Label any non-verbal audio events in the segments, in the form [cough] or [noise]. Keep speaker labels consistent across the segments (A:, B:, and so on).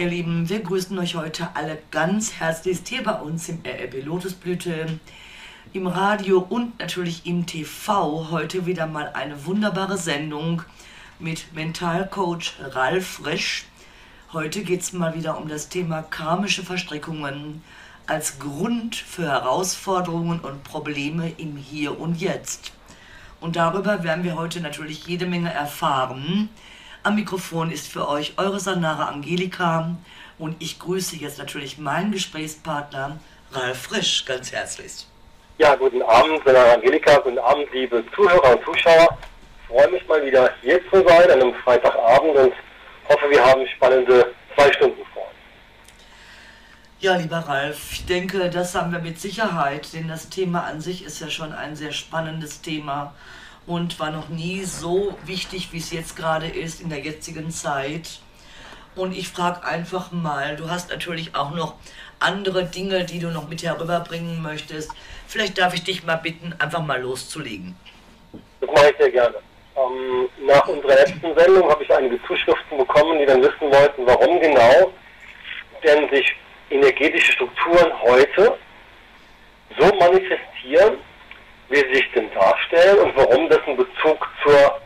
A: ihr Lieben, wir grüßen euch heute alle ganz herzlichst hier bei uns im RRB Lotusblüte, im Radio und natürlich im TV. Heute wieder mal eine wunderbare Sendung mit Mentalcoach Ralf Frisch. Heute geht es mal wieder um das Thema karmische Verstrickungen als Grund für Herausforderungen und Probleme im Hier und Jetzt. Und darüber werden wir heute natürlich jede Menge erfahren. Am Mikrofon ist für euch eure Sanara Angelika und ich grüße jetzt natürlich meinen Gesprächspartner Ralf Frisch ganz herzlich.
B: Ja, guten Abend, Sanara Angelika, guten Abend, liebe Zuhörer und Zuschauer. Ich freue mich mal wieder hier zu sein an einem Freitagabend und hoffe, wir haben spannende zwei Stunden vor uns.
A: Ja, lieber Ralf, ich denke, das haben wir mit Sicherheit, denn das Thema an sich ist ja schon ein sehr spannendes Thema und war noch nie so wichtig, wie es jetzt gerade ist in der jetzigen Zeit. Und ich frage einfach mal, du hast natürlich auch noch andere Dinge, die du noch mit herüberbringen möchtest. Vielleicht darf ich dich mal bitten, einfach mal loszulegen.
B: Das mache ich sehr gerne. Ähm, nach unserer letzten Sendung habe ich einige Zuschriften bekommen, die dann wissen wollten, warum genau denn sich energetische Strukturen heute so manifestieren, wie sich denn darstellen und warum das einen Bezug zur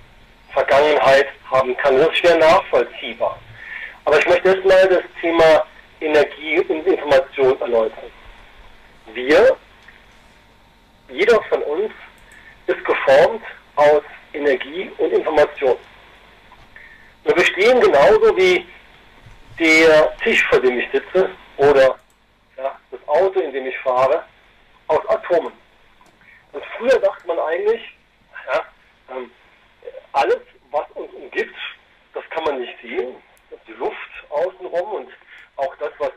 B: Vergangenheit haben kann. Das ist schwer nachvollziehbar. Aber ich möchte erstmal das Thema Energie und Information erläutern. Wir, jeder von uns, ist geformt aus Energie und Information. Wir bestehen genauso wie der Tisch, vor dem ich sitze, oder ja, das Auto, in dem ich fahre, aus Atomen. Und früher dachte man eigentlich, ja, ähm, alles, was uns umgibt, das kann man nicht sehen. Die Luft außenrum und auch das, was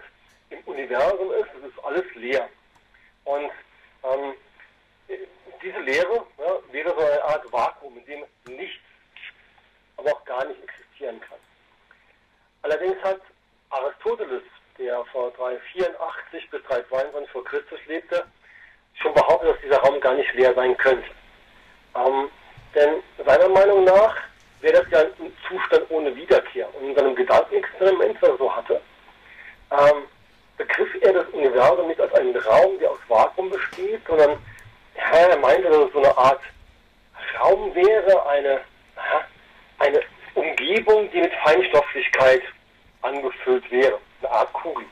B: im Universum ist, das ist alles leer. Und ähm, diese Leere ja, wäre so eine Art Vakuum, in dem nichts, aber auch gar nicht existieren kann. Allerdings hat Aristoteles, der vor 384 bis 322 vor Christus lebte, schon behauptet, dass dieser Raum gar nicht leer sein könnte. Ähm, denn seiner Meinung nach wäre das ja ein Zustand ohne Wiederkehr. Und in seinem Gedankenexperiment, was er so hatte, ähm, begriff er das Universum nicht als einen Raum, der aus Vakuum besteht, sondern ja, er meinte, dass es so eine Art Raum wäre, eine, eine Umgebung, die mit Feinstofflichkeit angefüllt wäre, eine Art Kugel.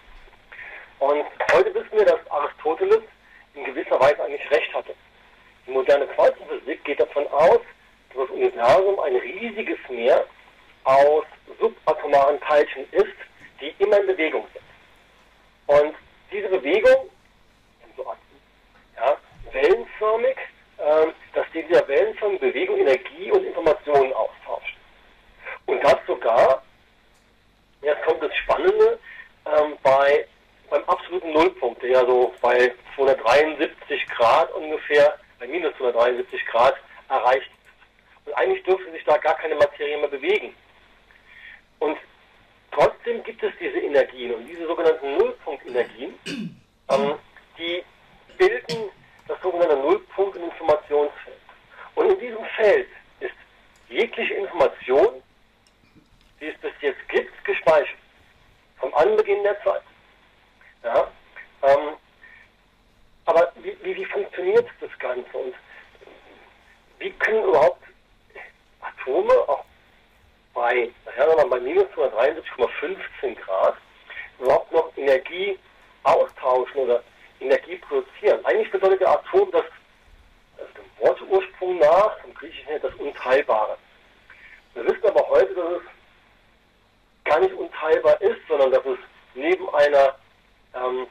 B: Und heute wissen wir, dass Aristoteles in gewisser Weise eigentlich recht hatte. Die moderne Quantenphysik geht davon aus, dass das Universum ein riesiges Meer aus subatomaren Teilchen ist, die immer in Bewegung sind. Und diese Bewegung, so ja, wellenförmig, äh, dass dieser wellenförmige Bewegung Energie und Informationen austauscht. Und das sogar, jetzt kommt das Spannende, ähm, bei beim absoluten Nullpunkt, der ja so bei 273 Grad ungefähr, bei minus 273 Grad erreicht ist. Und eigentlich dürfte sich da gar keine Materie mehr bewegen. Und trotzdem gibt es diese Energien und diese sogenannten Nullpunktenergien, [clears throat] ähm, die bilden das sogenannte Nullpunkt- und Informationsfeld. Und in diesem Feld ist jegliche Information, die es bis jetzt gibt, gespeichert. Vom Anbeginn der Zeit. Ja? Ähm, aber wie, wie, wie funktioniert das Ganze und wie können überhaupt Atome auch bei, naja, bei minus 273,15 Grad überhaupt noch Energie austauschen oder Energie produzieren? Eigentlich bedeutet der Atom das, also dem Wortursprung nach, im Griechischen das Unteilbare. Wir wissen aber heute, dass es gar nicht unteilbar ist, sondern dass es neben einer ähm,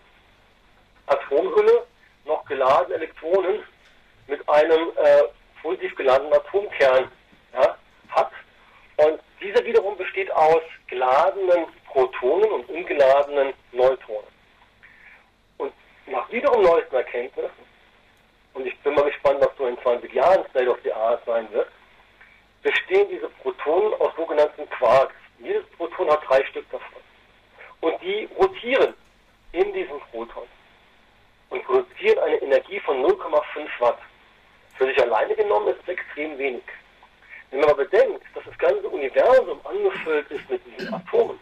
B: Atomhülle noch geladene Elektronen mit einem äh, positiv geladenen Atomkern ja, hat. Und dieser wiederum besteht aus geladenen Protonen und ungeladenen Neutronen. Und nach wiederum neuesten Erkenntnissen, und ich bin mal gespannt, was so in 20 Jahren State of the Art sein wird, bestehen diese Protonen aus sogenannten Quarks. Jedes Proton hat drei Stück davon. Und die rotieren in diesem Proton und produzieren eine Energie von 0,5 Watt. Für sich alleine genommen ist es extrem wenig. Wenn man aber bedenkt, dass das ganze Universum angefüllt ist mit diesen Atomen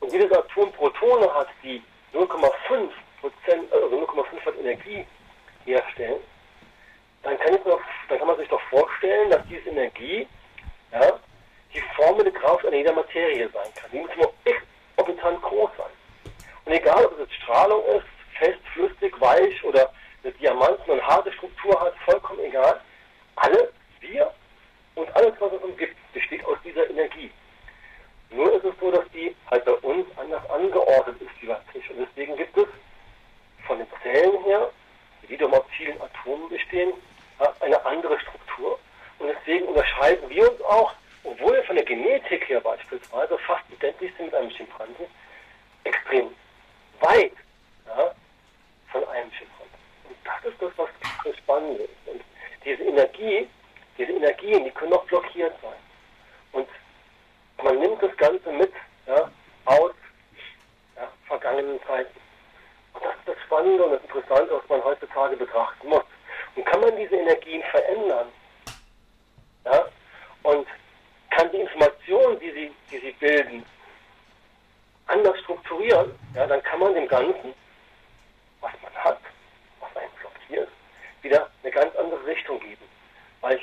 B: und jedes Atom Protone hat, die 0,5 Prozent, also 0,5 Watt Energie herstellen, dann kann, noch, dann kann, man sich doch vorstellen, dass diese Energie ja, die Formel der Kraft an jeder Materie sein kann. Die muss nur exorbitant groß sein. Und egal, ob es Strahlung ist, fest, flüssig, weich oder eine Diamanten- und harte Struktur hat, vollkommen egal. Alle, wir und alles, was es umgibt, besteht aus dieser Energie. Nur ist es so, dass die halt bei uns anders angeordnet ist, wie beim Tisch. Und deswegen gibt es von den Zellen her, die wiederum aus vielen Atomen bestehen, eine andere Struktur. Und deswegen unterscheiden wir uns auch, obwohl wir von der Genetik her beispielsweise fast identisch sind mit einem Schimpansen, extrem weit ja, von einem Schimpansen. Und das ist das, was das Spannende ist. Und diese Energie, diese Energien, die können auch blockiert sein. Und man nimmt das Ganze mit ja, aus ja, vergangenen Zeiten. Und das ist das Spannende und das Interessante, was man heutzutage betrachten muss. Und kann man diese Energien verändern? Ja? Und kann die Informationen, die sie, die sie bilden, anders strukturieren, ja, dann kann man dem Ganzen, was man hat, was einen blockiert, wieder eine ganz andere Richtung geben. Weil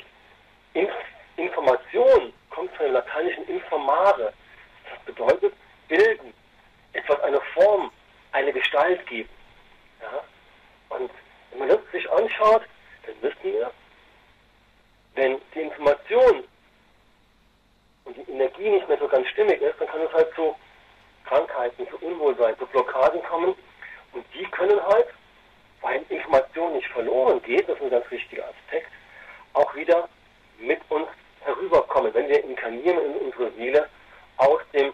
B: Inf Information kommt von dem lateinischen informare. Das bedeutet bilden, etwas eine Form, eine Gestalt geben. Ja? Und wenn man das sich anschaut, dann wissen wir, wenn die Information und die Energie nicht mehr so ganz stimmig ist, dann kann es halt zu Krankheiten, zu Unwohlsein, zu Blockaden kommen. Und die können halt, weil Information nicht verloren geht, das ist ein ganz wichtiger Aspekt, auch wieder mit uns herüberkommen, wenn wir inkarnieren in unsere Seele aus dem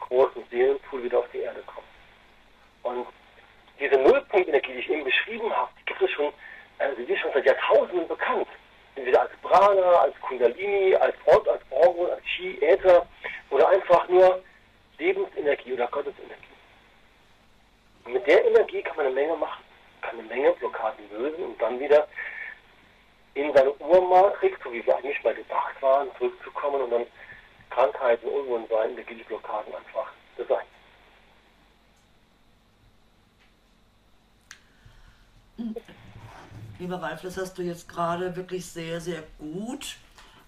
B: großen Seelenpool wieder auf die Erde kommen. Und diese Nullpunktenergie, die ich eben beschrieben habe, die gibt es schon, also die ist schon seit Jahrtausenden bekannt. Entweder als Prana, als Kundalini, als Ort, als Orgon, als Chi, Äther oder einfach nur Lebensenergie oder Gottesenergie. Und mit der Energie kann man eine Menge machen, kann eine Menge Blockaden lösen und dann wieder in seine Urmatrix, so wie wir eigentlich mal gedacht waren, zurückzukommen und dann Krankheiten, Unwohlsein, Blockaden einfach beseitigen.
A: Lieber Ralf, das hast du jetzt gerade wirklich sehr, sehr gut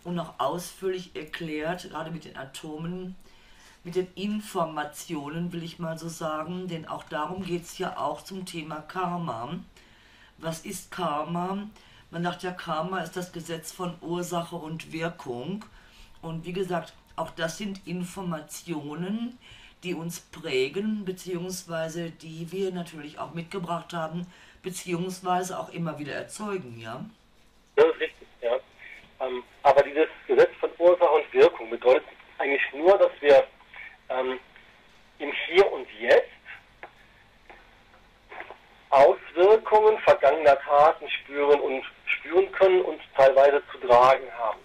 A: und auch ausführlich erklärt, gerade mit den Atomen, mit den Informationen, will ich mal so sagen, denn auch darum geht es ja auch zum Thema Karma. Was ist Karma? Man sagt ja, Karma ist das Gesetz von Ursache und Wirkung. Und wie gesagt, auch das sind Informationen, die uns prägen, beziehungsweise die wir natürlich auch mitgebracht haben, beziehungsweise auch immer wieder erzeugen, ja?
B: Das ist richtig, ja. Ähm, aber dieses Gesetz von Ursache und Wirkung bedeutet eigentlich nur, dass wir ähm, im Hier und Jetzt Auswirkungen vergangener Taten spüren und spüren können und teilweise zu tragen haben.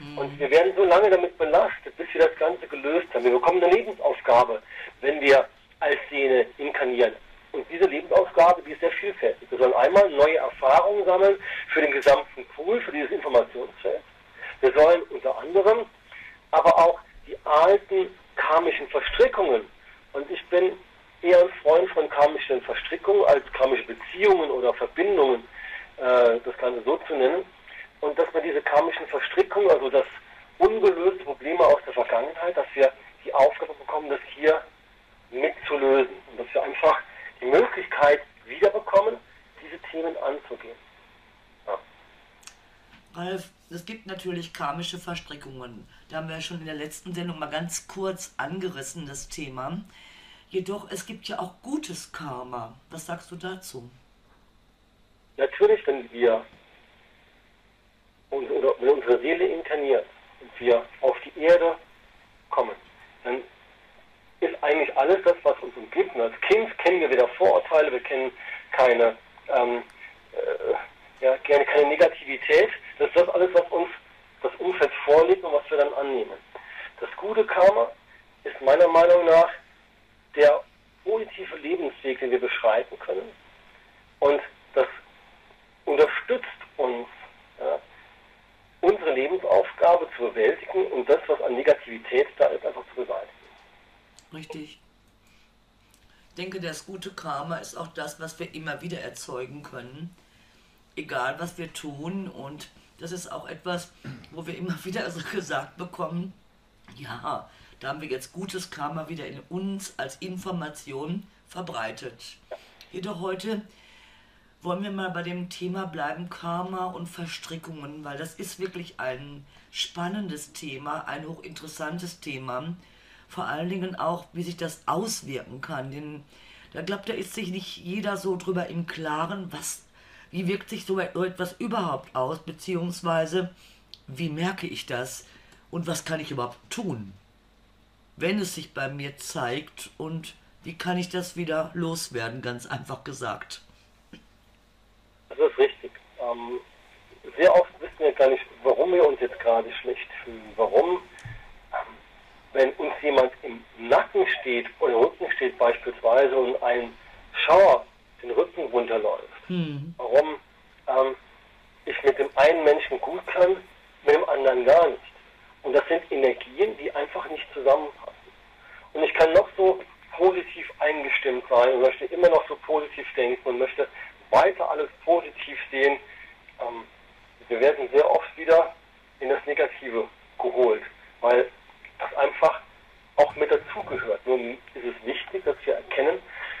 B: Mhm. Und wir werden so lange damit belastet, bis wir das Ganze gelöst haben. Wir bekommen eine Lebensaufgabe, wenn wir als Szene inkarnieren. Und diese Lebensaufgabe, die ist sehr vielfältig. Wir sollen einmal neue Erfahrungen sammeln für den gesamten Pool, für dieses Informationsfeld. Wir sollen unter anderem aber auch die alten karmischen Verstrickungen, und ich bin eher ein Freund von karmischen Verstrickungen als karmische Beziehungen oder Verbindungen, äh, das Ganze so zu nennen, und dass wir diese karmischen Verstrickungen, also das ungelöste Probleme aus der Vergangenheit, dass wir die Aufgabe bekommen, das hier mitzulösen und dass wir einfach die Möglichkeit wiederbekommen, diese Themen anzugehen. Ja.
A: Ralf, es gibt natürlich karmische Verstrickungen. Da haben wir ja schon in der letzten Sendung mal ganz kurz angerissen, das Thema. Jedoch, es gibt ja auch gutes Karma. Was sagst du dazu?
B: Natürlich, wenn wir oder wenn unsere Seele inkarniert und wir auf die Erde kommen, dann ist eigentlich alles das, was uns umgibt. Und als Kind kennen wir weder Vorurteile, wir kennen keine, ähm, äh, ja, keine Negativität. Das ist das alles, was uns das Umfeld vorlegt und was wir dann annehmen. Das gute Karma ist meiner Meinung nach der positive Lebensweg, den wir beschreiten können. Und das unterstützt uns, ja, unsere Lebensaufgabe zu bewältigen und das, was an Negativität da ist, einfach zu beseitigen.
A: Richtig. denke, das gute Karma ist auch das, was wir immer wieder erzeugen können, egal was wir tun. Und das ist auch etwas, wo wir immer [laughs] wieder so gesagt bekommen, ja, da haben wir jetzt gutes Karma wieder in uns als Information verbreitet. Jedoch heute wollen wir mal bei dem Thema bleiben, Karma und Verstrickungen, weil das ist wirklich ein spannendes Thema, ein hochinteressantes Thema. Vor allen Dingen auch, wie sich das auswirken kann. Denn da glaubt, da ist sich nicht jeder so drüber im Klaren, was, wie wirkt sich so etwas überhaupt aus, beziehungsweise wie merke ich das und was kann ich überhaupt tun, wenn es sich bei mir zeigt und wie kann ich das wieder loswerden, ganz einfach gesagt.
B: Das ist richtig. Ähm, sehr oft wissen wir gar nicht, warum wir uns jetzt gerade schlecht fühlen. Warum, ähm, wenn uns jemand im Nacken steht oder im Rücken steht beispielsweise und ein Schauer den Rücken runterläuft. Hm. Warum ähm, ich mit dem einen Menschen gut kann, mit dem anderen gar nicht. Und das sind Energien, die einfach nicht zusammenpassen. Und ich kann noch so positiv eingestimmt sein und möchte immer noch so positiv denken und möchte weiter alles positiv sehen. Ähm, wir werden sehr oft wieder in das Negative geholt, weil das einfach auch mit dazugehört. Nun ist es wichtig, dass wir erkennen,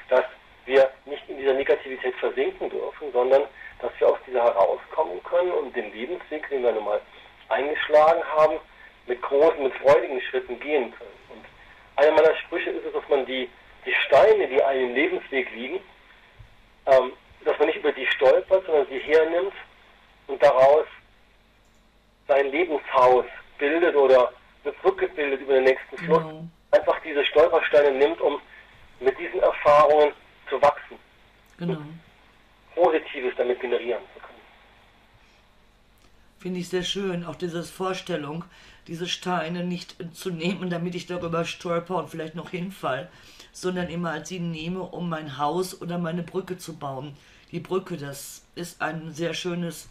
B: dass wir nicht in dieser Negativität versinken dürfen, sondern dass wir aus dieser herauskommen können und den Lebensweg, den wir nun mal eingeschlagen haben, mit großen, mit freudigen Schritten gehen können. Und einer meiner Sprüche ist es, dass man die, die Steine, die einem Lebensweg liegen, ähm, dass man nicht über die stolpert, sondern sie hernimmt und daraus sein Lebenshaus bildet oder eine Brücke bildet über den nächsten Fluss. Genau. Einfach diese Stolpersteine nimmt, um mit diesen Erfahrungen zu wachsen. Genau. Positives damit generieren zu können.
A: Finde ich sehr schön, auch diese Vorstellung, diese Steine nicht zu nehmen, damit ich darüber stolper und vielleicht noch hinfall, sondern immer als sie nehme, um mein Haus oder meine Brücke zu bauen die Brücke, das ist ein sehr schönes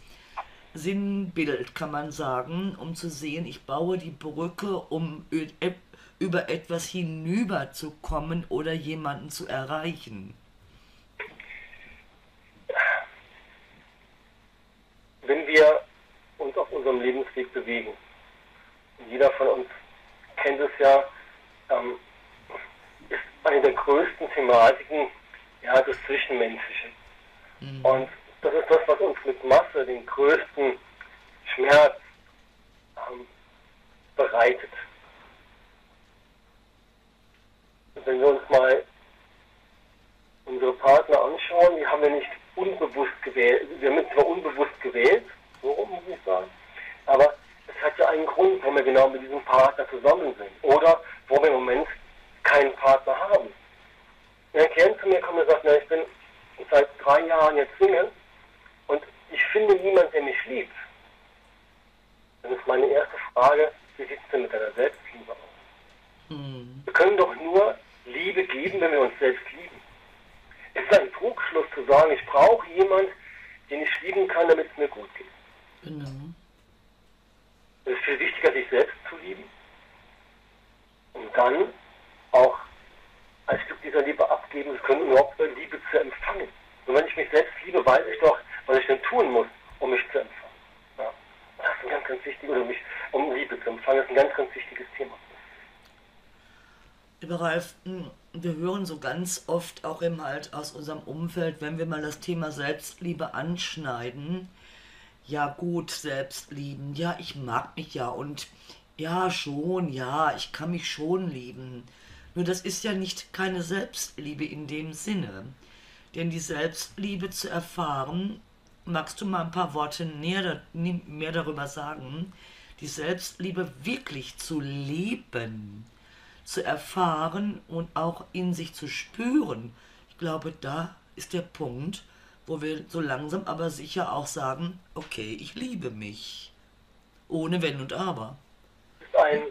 A: Sinnbild, kann man sagen, um zu sehen, ich baue die Brücke, um über etwas hinüberzukommen oder jemanden zu erreichen.
B: Wenn wir uns auf unserem Lebensweg bewegen, jeder von uns kennt es ja, ähm, ist eine der größten Thematiken ja, das Zwischenmenschliche. Mhm. Und das ist das, was uns mit Masse den größten Schmerz ähm, bereitet. Und wenn wir uns mal unsere Partner anschauen, die haben wir nicht unbewusst gewählt. Wir haben zwar unbewusst gewählt, so muss ich sagen, aber es hat ja einen Grund, warum wir genau mit diesem Partner zusammen sind. Oder wo wir im Moment keinen Partner haben. Ein Klient zu mir kommt und sagt, na, ich bin seit drei Jahren jetzt Single und ich finde niemanden, der mich liebt, dann ist meine erste Frage, wie sieht es denn mit deiner Selbstliebe aus? Hm. Wir können doch nur Liebe geben, wenn wir uns selbst lieben. Es ist ein Trugschluss zu sagen, ich brauche jemanden, den ich lieben kann, damit es mir gut geht. Genau. Es ist viel wichtiger, sich selbst zu lieben und dann auch ein Stück dieser Liebe abgeben zu können, um überhaupt Liebe zu empfangen. Und wenn ich mich selbst liebe, weiß ich doch, was ich denn tun muss, um mich zu empfangen. Ja. Das ist ein ganz, ganz wichtiges, mich, um Liebe zu empfangen, das ist ein ganz, ganz wichtiges Thema.
A: Lieber Ralf, hm, wir hören so ganz oft auch im halt aus unserem Umfeld, wenn wir mal das Thema Selbstliebe anschneiden, ja gut, Selbstlieben, ja, ich mag mich ja und ja schon, ja, ich kann mich schon lieben. Nur das ist ja nicht keine Selbstliebe in dem Sinne. Denn die Selbstliebe zu erfahren, magst du mal ein paar Worte näher, mehr darüber sagen, die Selbstliebe wirklich zu leben, zu erfahren und auch in sich zu spüren. Ich glaube, da ist der Punkt, wo wir so langsam aber sicher auch sagen, okay, ich liebe mich. Ohne Wenn und Aber.
B: Ein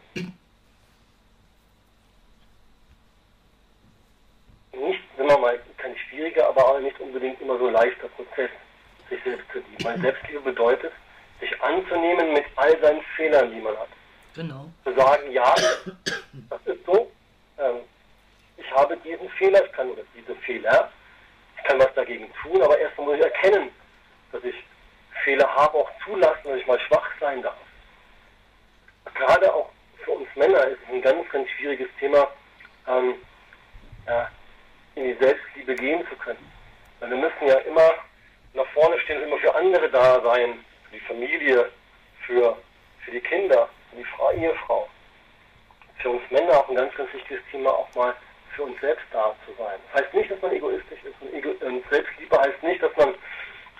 B: nicht, wenn man mal, kein schwieriger, aber auch nicht unbedingt immer so leichter Prozess, sich selbst zu lieben. Weil Selbstliebe bedeutet, sich anzunehmen mit all seinen Fehlern, die man hat.
A: Genau.
B: Zu sagen, ja, das ist so, ähm, ich habe diesen Fehler, ich kann oder diese Fehler, kann was dagegen tun, aber erst muss ich erkennen, dass ich Fehler habe, auch zulassen, dass ich mal schwach sein darf. Gerade auch für uns Männer ist es ein ganz, ganz schwieriges Thema, ähm, ja, in die Selbstliebe gehen zu können. Weil wir müssen ja immer nach vorne stehen, immer für andere da sein, für die Familie, für, für die Kinder, für die Frau, Ehefrau. Für uns Männer auch ein ganz, ganz wichtiges Thema, auch mal für uns selbst da zu sein. Das heißt nicht, dass man egoistisch ist. Und, Ego und Selbstliebe heißt nicht, dass man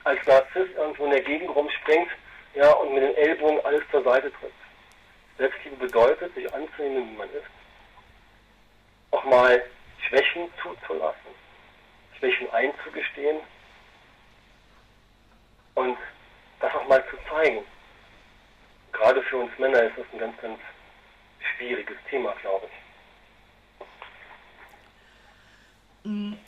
B: als Narzisst irgendwo in der Gegend rumspringt ja, und mit den Ellbogen alles zur Seite drückt. Selbstliebe bedeutet, sich anzunehmen, wie man ist. Auch mal Schwächen zuzulassen, Schwächen einzugestehen und das auch mal zu zeigen. Gerade für uns Männer ist das ein ganz, ganz schwieriges Thema, glaube ich.
A: Hm,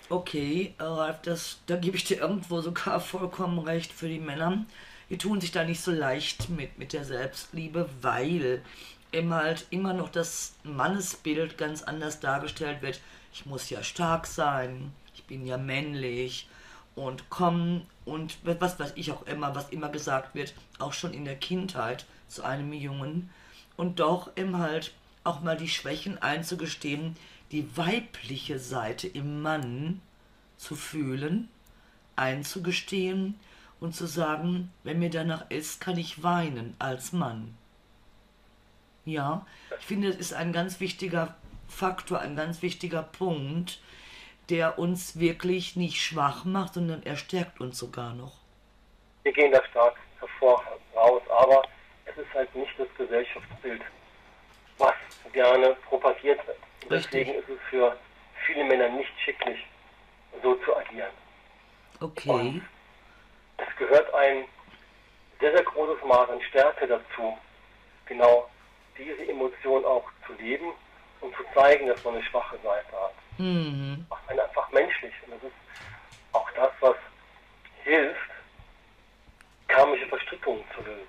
A: okay, Ralf, das, da gebe ich dir irgendwo sogar vollkommen recht für die Männer. Die tun sich da nicht so leicht mit, mit der Selbstliebe, weil immer halt immer noch das Mannesbild ganz anders dargestellt wird. Ich muss ja stark sein, ich bin ja männlich und komm und was weiß ich auch immer, was immer gesagt wird, auch schon in der Kindheit zu einem Jungen. Und doch im halt auch mal die Schwächen einzugestehen, die weibliche Seite im Mann zu fühlen, einzugestehen und zu sagen, wenn mir danach ist, kann ich weinen als Mann. Ja, ich finde, es ist ein ganz wichtiger Faktor, ein ganz wichtiger Punkt, der uns wirklich nicht schwach macht, sondern er stärkt uns sogar noch.
B: Wir gehen da stark hervor raus, aber es ist halt nicht das Gesellschaftsbild, was gerne propagiert wird. Und deswegen ist es für viele Männer nicht schicklich, so zu agieren.
A: Okay.
B: Und es gehört ein sehr, sehr großes Maß an Stärke dazu, genau diese Emotion auch zu leben und zu zeigen, dass man eine schwache Seite hat. Mhm. Macht einen einfach menschlich. Und das ist auch das, was hilft, karmische Verstrickungen zu lösen.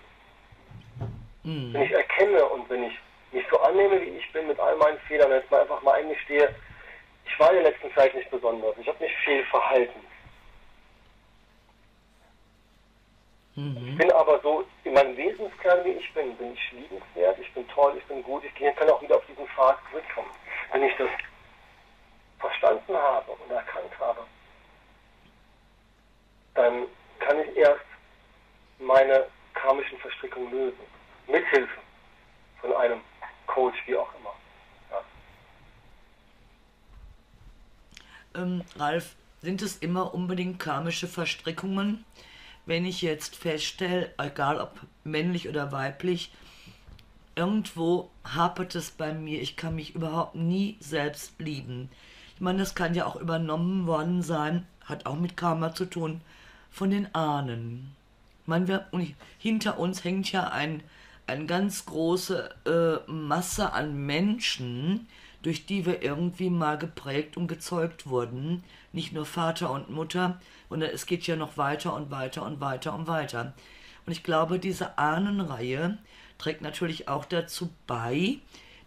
B: Mhm. Wenn ich erkenne und wenn ich mich so annehme, wie ich bin, mit all meinen Fehlern, jetzt mal einfach mal eingestehe, ich war in der letzten Zeit nicht besonders, ich habe mich viel verhalten. Mhm. Ich bin aber so in meinem Wesenskern, wie ich bin, bin ich liebenswert, ich bin toll, ich bin gut, ich kann auch wieder auf diesen Pfad zurückkommen. Wenn ich das verstanden habe und erkannt habe, dann kann ich erst meine karmischen Verstrickungen lösen. Mithilfe von einem Coach, wie auch immer.
A: Ja. Ähm, Ralf, sind es immer unbedingt karmische Verstrickungen? wenn ich jetzt feststelle, egal ob männlich oder weiblich, irgendwo hapert es bei mir, ich kann mich überhaupt nie selbst lieben. Ich meine, das kann ja auch übernommen worden sein, hat auch mit Karma zu tun, von den Ahnen. Meine, wir, hinter uns hängt ja ein, eine ganz große äh, Masse an Menschen, durch die wir irgendwie mal geprägt und gezeugt wurden. Nicht nur Vater und Mutter, sondern es geht ja noch weiter und weiter und weiter und weiter. Und ich glaube, diese Ahnenreihe trägt natürlich auch dazu bei,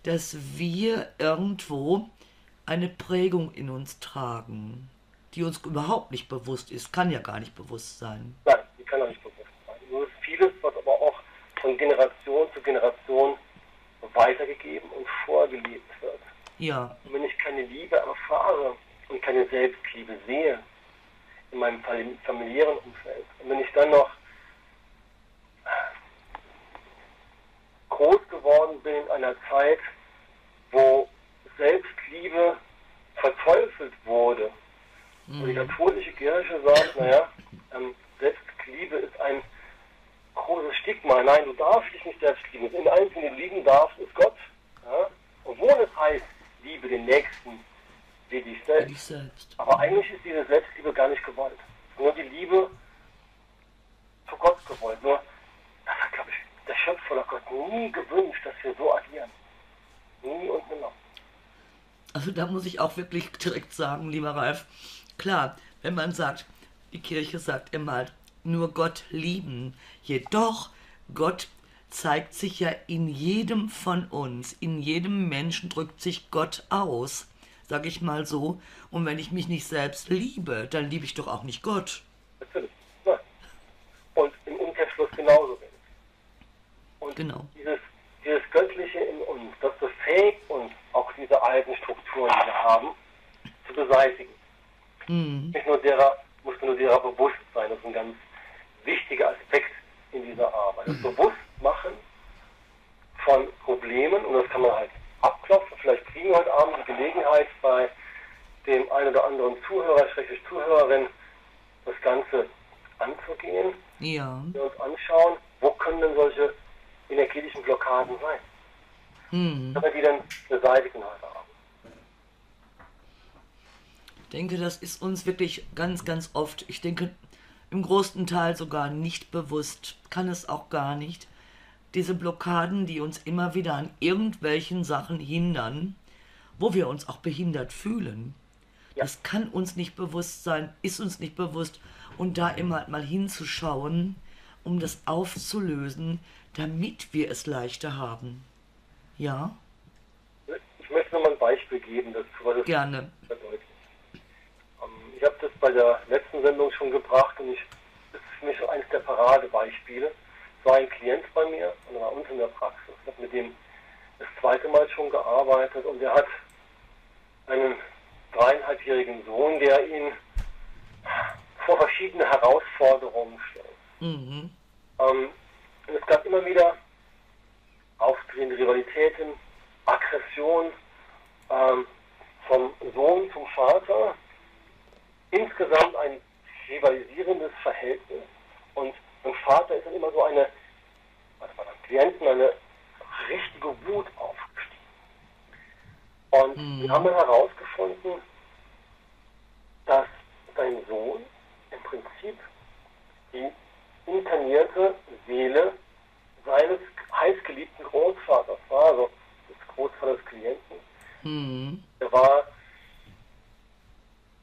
A: dass wir irgendwo eine Prägung in uns tragen, die uns überhaupt nicht bewusst ist, kann ja gar nicht bewusst sein.
B: Nein, die kann auch nicht bewusst sein. Nur vieles, was aber auch von Generation zu Generation weitergegeben und vorgelebt wird.
A: Ja.
B: Und wenn ich keine Liebe erfahre und keine Selbstliebe sehe in meinem familiären Umfeld, und wenn ich dann noch groß geworden bin in einer Zeit, wo Selbstliebe verteufelt wurde, mhm. und die katholische Kirche sagt, naja, ähm, Selbstliebe ist ein großes Stigma. Nein, du darfst dich nicht selbst lieben. In Einzelnen lieben darfst, ist Gott. Ja? Obwohl es heißt, liebe den Nächsten wie dich selbst. Selbst. Aber eigentlich ist diese Selbstliebe gar nicht gewollt. Nur die Liebe zu Gott gewollt. Nur, das hat, glaube ich, der Schöpfer oder Gott nie gewünscht, dass wir so agieren. Nie und nimmer.
A: Also da muss ich auch wirklich direkt sagen, lieber Ralf, klar, wenn man sagt, die Kirche sagt immer halt, nur Gott lieben. Jedoch, Gott zeigt sich ja in jedem von uns, in jedem Menschen drückt sich Gott aus. sag ich mal so. Und wenn ich mich nicht selbst liebe, dann liebe ich doch auch nicht Gott.
B: Natürlich. Nein. Und im Umkehrschluss genauso wenig. Und
A: Genau.
B: dieses, dieses Göttliche in uns, das befähigt uns, auch diese alten Strukturen, die wir haben, zu beseitigen.
A: Mhm.
B: Nicht nur derer, muss nur derer bewusst sein. Das ist ein ganz wichtiger Aspekt in dieser Arbeit. Das Bewusstmachen von Problemen, und das kann man halt abklopfen. Vielleicht kriegen wir heute Abend die Gelegenheit, bei dem einen oder anderen Zuhörer, schrägstrich Zuhörerin, das Ganze anzugehen.
A: Ja.
B: Wir uns anschauen, wo können denn solche energetischen Blockaden sein?
A: Mhm.
B: Können wir die denn beseitigen heute Abend?
A: Ich denke, das ist uns wirklich ganz, ganz oft, ich denke, im großen Teil sogar nicht bewusst, kann es auch gar nicht. Diese Blockaden, die uns immer wieder an irgendwelchen Sachen hindern, wo wir uns auch behindert fühlen.
B: Ja.
A: Das kann uns nicht bewusst sein, ist uns nicht bewusst. Und da immer mal hinzuschauen, um das aufzulösen, damit wir es leichter haben. Ja,
B: Ich möchte noch mal ein Beispiel geben dazu, weil das
A: gerne.
B: Ich habe das bei der letzten Sendung schon gebracht und ich, das ist für mich so eines der Paradebeispiele. Es war ein Klient bei mir und er war uns in der Praxis. Ich habe mit dem das zweite Mal schon gearbeitet und er hat einen dreieinhalbjährigen Sohn, der ihn vor verschiedene Herausforderungen stellt.
A: Mhm.
B: Ähm, und es gab immer wieder aufdrehende Rivalitäten, Aggression ähm, vom Sohn zum Vater. Insgesamt ein rivalisierendes Verhältnis. Und beim Vater ist dann immer so eine, also bei dem Klienten eine richtige Wut aufgestiegen. Und
A: Mhm.
B: wir haben dann herausgefunden, dass sein Sohn im Prinzip die inkarnierte Seele seines heißgeliebten Großvaters war, also des Großvaters Klienten.
A: Mhm.
B: Er war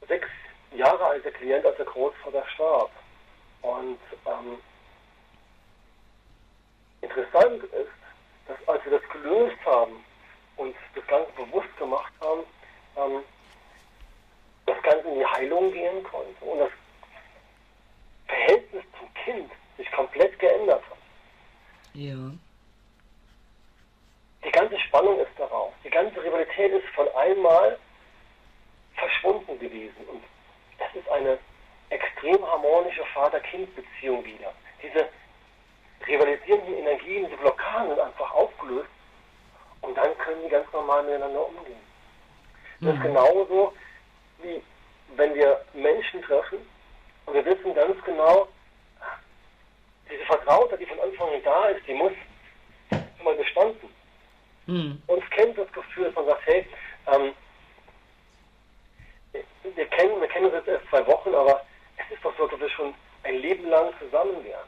B: sechs Jahre alt, der Klient, als starb. Und ähm, interessant ist, dass als wir das gelöst haben und das Ganze bewusst gemacht haben, ähm, das Ganze in die Heilung gehen konnte und das Verhältnis zum Kind sich komplett geändert hat.
A: Ja.
B: Die ganze Spannung ist darauf. Die ganze Rivalität ist von einmal verschwunden gewesen. Und es ist eine extrem harmonische Vater-Kind-Beziehung wieder. Diese rivalisierenden Energien, diese Blockaden sind einfach aufgelöst. Und dann können die ganz normal miteinander umgehen. Das ist genauso, wie wenn wir Menschen treffen und wir wissen ganz genau, diese Vertrautheit, die von Anfang an da ist, die muss immer bestanden
A: Mhm.
B: uns kennt das Gefühl, dass man sagt, hey, ähm, wir, kennen, wir kennen uns jetzt erst zwei Wochen, aber es ist doch so, dass wir schon ein Leben lang zusammen wären.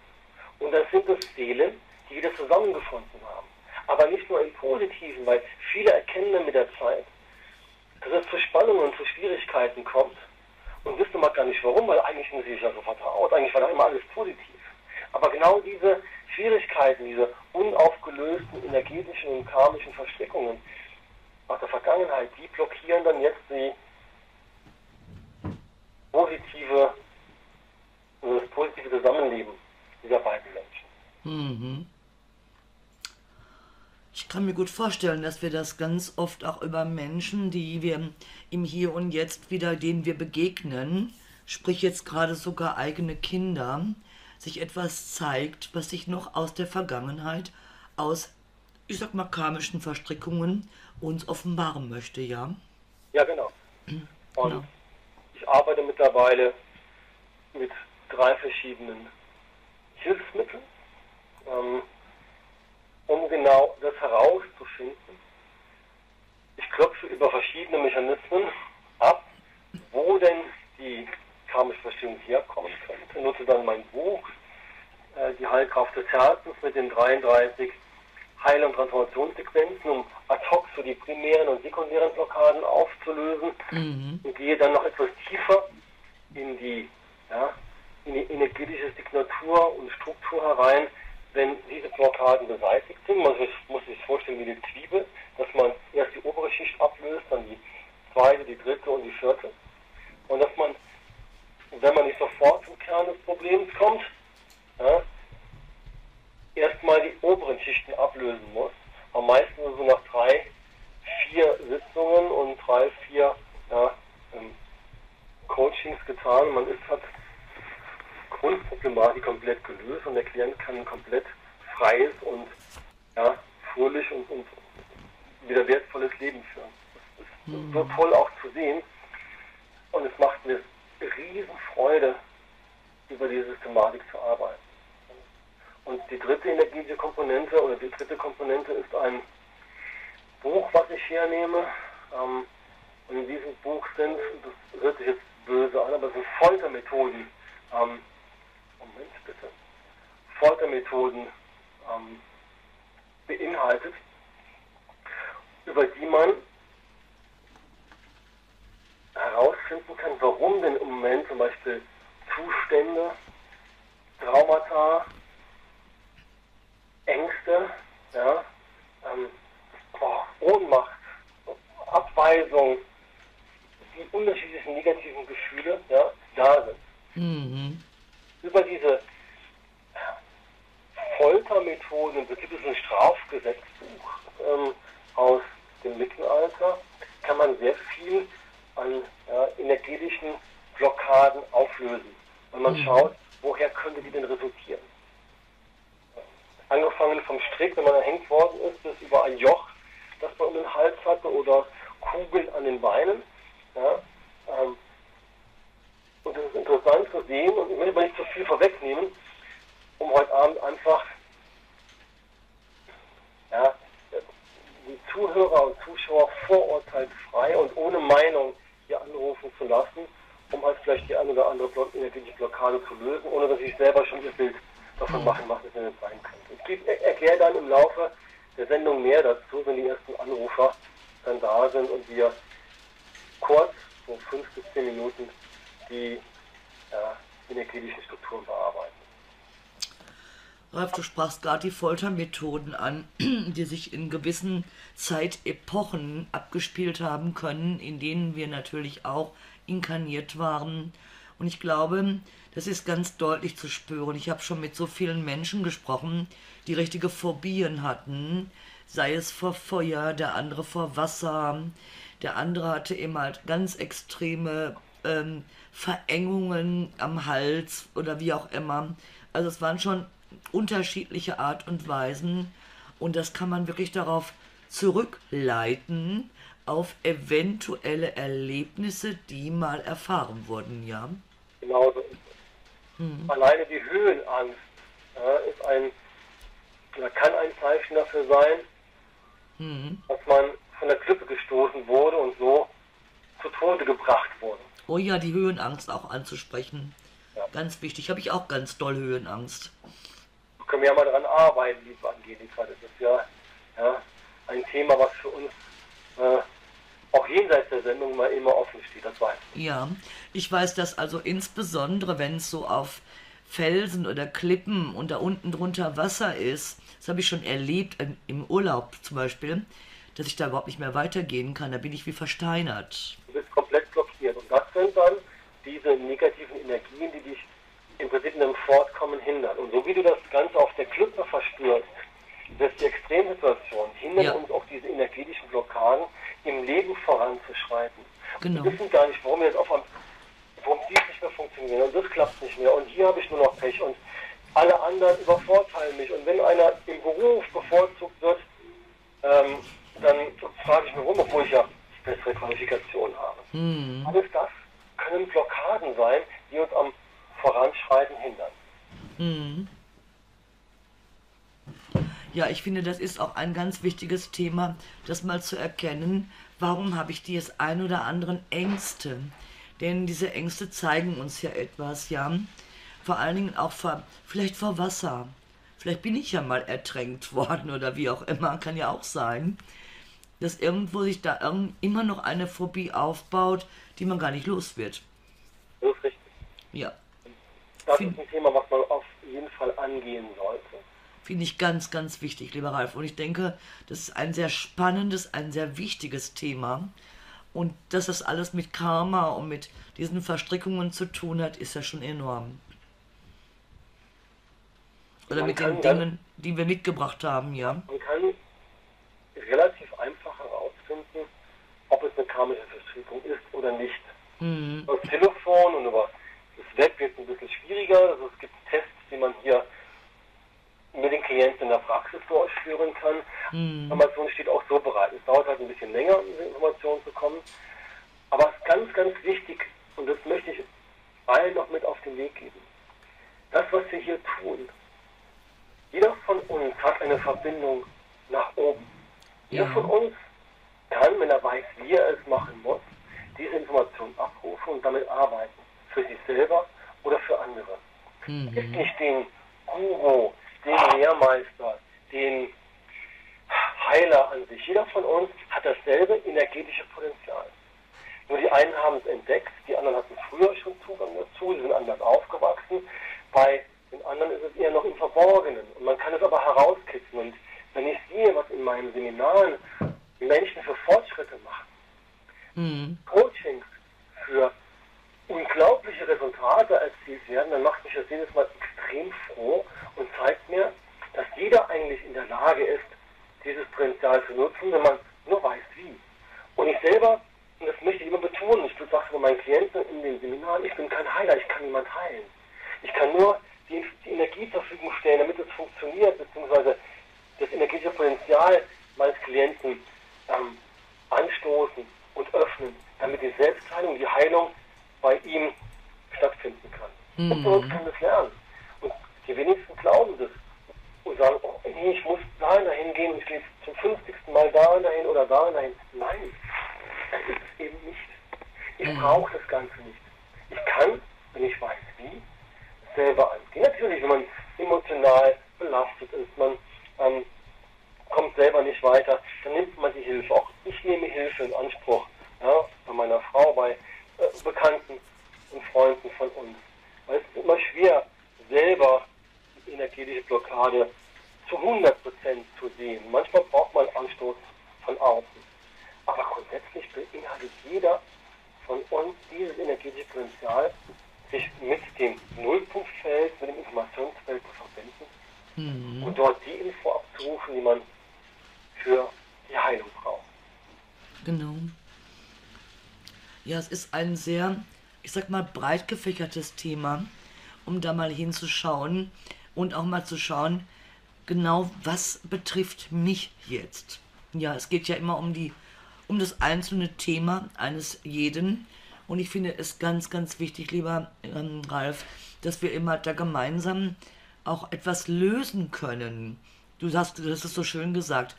B: Und das sind es Seelen, die wieder zusammengefunden haben. Aber nicht nur im Positiven, weil viele erkennen dann mit der Zeit, dass es zu Spannungen und zu Schwierigkeiten kommt und wissen mal gar nicht warum, weil eigentlich sind sie sich ja so vertraut, eigentlich war da immer alles positiv. Aber genau diese Schwierigkeiten, diese unaufgelösten energetischen und karmischen Verstrickungen aus der Vergangenheit, die blockieren dann jetzt die positive, also das positive Zusammenleben dieser beiden Menschen.
A: Mhm. Ich kann mir gut vorstellen, dass wir das ganz oft auch über Menschen, die wir im Hier und Jetzt wieder, denen wir begegnen, sprich jetzt gerade sogar eigene Kinder, sich etwas zeigt, was sich noch aus der Vergangenheit, aus, ich sag mal, karmischen Verstrickungen uns offenbaren möchte, ja?
B: Ja, genau. Und
A: Ja.
B: ich arbeite mittlerweile mit drei verschiedenen Hilfsmitteln, ähm, um genau das herauszufinden. Ich klopfe über verschiedene Mechanismen ab, wo denn die karmische Verstimmung herkommen könnte. Nutze dann mein Buch, äh, Die Heilkraft des Herzens mit den 33 Heil- und Transformationssequenzen, um ad hoc so die primären und sekundären Blockaden aufzulösen
A: Mhm.
B: und gehe dann noch etwas tiefer in die, ja, in die energetische Signatur und Struktur herein, wenn diese Blockaden beseitigt sind. Man muss, sich vorstellen wie eine Zwiebel, dass man erst die obere Schicht ablöst, dann die zweite, die dritte und die vierte. Und dass man, wenn man nicht sofort zum Kern des Problems kommt, ja, erstmal die oberen Schichten ablösen muss. Am meisten so nach drei, vier Sitzungen und drei, vier ja, ähm, Coachings getan. Man ist hat Grundproblematik komplett gelöst und der Klient kann ein komplett freies und ja, fröhlich und, und wieder wertvolles Leben führen. Das ist mhm. so toll auch zu sehen und es macht mir riesen Freude, über die Systematik zu arbeiten. Und die dritte energetische Komponente oder die dritte Komponente ist ein Buch, was ich hernehme. Ähm, und in diesem Buch sind, das hört sich jetzt böse an, aber es sind Foltermethoden. Ähm, Moment bitte. Foltermethoden ähm, beinhaltet, über die man herausfinden kann, warum denn im Moment zum Beispiel Zustände, Traumata, Ängste, ja, ähm, boah, Ohnmacht, Abweisung, die unterschiedlichen negativen Gefühle ja, da sind. Mhm. Über diese Foltermethoden, da gibt es ein Strafgesetzbuch ähm, aus dem Mittelalter, kann man sehr viel an ja, energetischen Blockaden auflösen. Wenn man mhm. schaut, woher könnte die denn resultieren. Angefangen vom Strick, wenn man erhängt worden ist, bis über ein Joch, das man um den Hals hatte oder Kugeln an den Beinen. Ja, ähm, und das ist interessant zu sehen und ich will aber nicht zu viel vorwegnehmen, um heute Abend einfach ja, die Zuhörer und Zuschauer vorurteilsfrei und ohne Meinung hier anrufen zu lassen, um halt vielleicht die eine oder andere energetische Blockade zu lösen, ohne dass ich selber schon ein Bild davon mhm. machen, was es denn jetzt sein könnte. Ich erkläre dann im Laufe der Sendung mehr dazu, wenn die ersten Anrufer dann da sind und wir kurz, so fünf bis zehn Minuten, die äh, energetischen Strukturen bearbeiten.
A: Ralf, du sprachst gerade die Foltermethoden an, [clears throat] die sich in gewissen Zeitepochen abgespielt haben können, in denen wir natürlich auch inkarniert waren. Und ich glaube, das ist ganz deutlich zu spüren. Ich habe schon mit so vielen Menschen gesprochen, die richtige Phobien hatten, sei es vor Feuer, der andere vor Wasser, der andere hatte eben halt ganz extreme ähm, Verengungen am Hals oder wie auch immer. Also es waren schon unterschiedliche Art und Weisen und das kann man wirklich darauf zurückleiten, auf eventuelle Erlebnisse, die mal erfahren wurden, ja?
B: Genau so ist es. Mhm. Alleine die Höhenangst äh, ist ein, kann ein Zeichen dafür sein, mhm. dass man von der Klippe gestoßen wurde und so zu Tode gebracht wurde.
A: Oh ja, die Höhenangst auch anzusprechen. Ja. Ganz wichtig. Habe ich auch ganz doll Höhenangst
B: können wir ja mal daran arbeiten, liebe Angelika. Das ist ja, ja ein Thema, was für uns äh, auch jenseits der Sendung mal immer offen steht, das weiß
A: ich. Ja, ich weiß das also insbesondere, wenn es so auf Felsen oder Klippen und da unten drunter Wasser ist, das habe ich schon erlebt im Urlaub zum Beispiel, dass ich da überhaupt nicht mehr weitergehen kann, da bin ich wie versteinert.
B: Du bist komplett blockiert und das sind dann diese negativen Energien, die dich im Prinzip in einem Fortkommen hindern. Und so wie du das Ganze auf der Klippe verspürst, dass die Extremsituation hindern ja. uns auch diese energetischen Blockaden im Leben voranzuschreiten. Genau. Wir wissen gar nicht, warum jetzt auf einmal, warum dies nicht mehr funktioniert und das klappt nicht mehr und hier habe ich nur noch Pech und alle anderen übervorteilen mich. Und wenn einer im Beruf bevorzugt wird, ähm, dann frage ich mich warum, obwohl ich ja bessere Qualifikation habe. Mhm. Alles das können Blockaden sein, die uns am Voranschreiten hindern. Mhm.
A: Ja, ich finde, das ist auch ein ganz wichtiges Thema, das mal zu erkennen, warum habe ich die ein oder anderen Ängste. Denn diese Ängste zeigen uns ja etwas, ja. Vor allen Dingen auch vor, vielleicht vor Wasser. Vielleicht bin ich ja mal ertränkt [laughs] worden oder wie auch immer, kann ja auch sein. Dass irgendwo sich da immer noch eine Phobie aufbaut, die man gar nicht los wird.
B: Das ist richtig.
A: Ja.
B: Das ist ein Thema, was man auf jeden Fall angehen sollte.
A: Finde ich ganz, ganz wichtig, lieber Ralf. Und ich denke, das ist ein sehr spannendes, ein sehr wichtiges Thema. Und dass das alles mit Karma und mit diesen Verstrickungen zu tun hat, ist ja schon enorm. Oder
B: Man
A: mit den Dingen, die wir mitgebracht haben, ja.
B: Man kann relativ einfach herausfinden, ob es eine karmische Verstrickung ist oder nicht.
A: Mhm.
B: Über das Telefon und über das Es ein bisschen schwieriger. Also es gibt Tests, die man hier mit den Klienten in der Praxis durchführen kann.
A: Mhm.
B: Information steht auch so bereit. Es dauert halt ein bisschen länger, um diese Informationen zu kommen. Aber es ist ganz, ganz wichtig, und das möchte ich allen noch mit auf den Weg geben. Das, was wir hier tun, jeder von uns hat eine Verbindung nach oben. Jeder
A: Ja.
B: von uns kann, wenn er weiß, wie er es machen muss, diese Information abrufen und damit arbeiten. Für sich selber oder für andere. Es gibt
A: Mhm.
B: nicht den Guru, den Lehrmeister, den Heiler an sich. Jeder von uns hat dasselbe energetische Potenzial. Nur die einen haben es entdeckt, die anderen hatten früher schon Zugang dazu, sie sind anders aufgewachsen. Bei den anderen ist es eher noch im Verborgenen. Und man kann es aber herauskitzeln. Und wenn ich sehe, was in meinen Seminaren Menschen für Fortschritte machen,
A: Mhm.
B: Coachings für unglaubliche Resultate erzielt werden, dann macht mich das jedes Mal extrem froh und zeigt mir, dass jeder eigentlich in der Lage ist, dieses Potenzial zu nutzen, wenn man nur weiß wie. Und ich selber, und das möchte ich immer betonen, ich sage meinen Klienten in den Seminaren, ich bin kein Heiler, ich kann niemand heilen. Ich kann nur die, die Energie zur Verfügung stellen, damit es funktioniert, beziehungsweise das energetische Potenzial meines Klienten ähm, anstoßen und öffnen, damit die Selbstheilung, die Heilung bei ihm stattfinden kann.
A: Mhm.
B: Und bei uns kann das lernen. Und die wenigsten glauben das und sagen, oh, nee, ich muss da dahin gehen ich gehe zum 50. Mal da dahin oder da dahin. Nein, das ist es eben nicht. Ich
A: Mhm.
B: brauche das Ganze nicht. Ich kann, wenn ich weiß wie, selber angehen. Natürlich, wenn man emotional belastet ist, man ähm, kommt selber nicht weiter, dann nimmt man die Hilfe. Auch ich nehme Hilfe in Anspruch. Ja, bei meiner Frau, bei Bekannten und Freunden von uns. Weil es ist immer schwer, selber die energetische Blockade zu 100% zu sehen. Manchmal braucht man Anstoß von außen. Aber grundsätzlich beinhaltet jeder von uns dieses energetische Potenzial, sich mit dem Nullpunktfeld, mit dem Informationsfeld zu verbinden
A: Mhm.
B: und dort die Info abzurufen, die man für die Heilung braucht.
A: Genau. Ja, es ist ein sehr, ich sag mal, breit gefächertes Thema, um da mal hinzuschauen und auch mal zu schauen, genau was betrifft mich jetzt. Ja, es geht ja immer um die, um das einzelne Thema eines jeden. Und ich finde es ganz, ganz wichtig, lieber ähm, Ralf, dass wir immer da gemeinsam auch etwas lösen können. Du hast, du hast es so schön gesagt,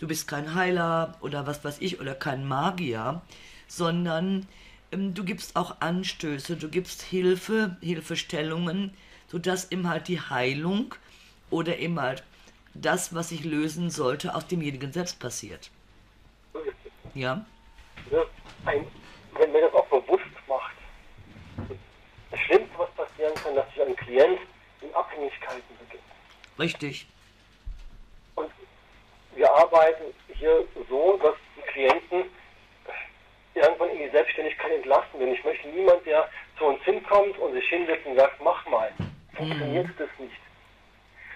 A: du bist kein Heiler oder was weiß ich oder kein Magier, sondern ähm, du gibst auch Anstöße, du gibst Hilfe, Hilfestellungen, sodass eben halt die Heilung oder eben halt das, was sich lösen sollte, aus demjenigen selbst passiert. Ja?
B: Ja, ein, wenn man das auch bewusst macht, das Schlimmste, was passieren kann, dass sich ein Klient in Abhängigkeiten beginnt.
A: Richtig.
B: Und wir arbeiten hier so, dass die Klienten irgendwann in die Selbstständigkeit entlassen werden. Ich möchte niemand, der zu uns hinkommt und sich hinsetzt und sagt, mach mal. Funktioniert das nicht.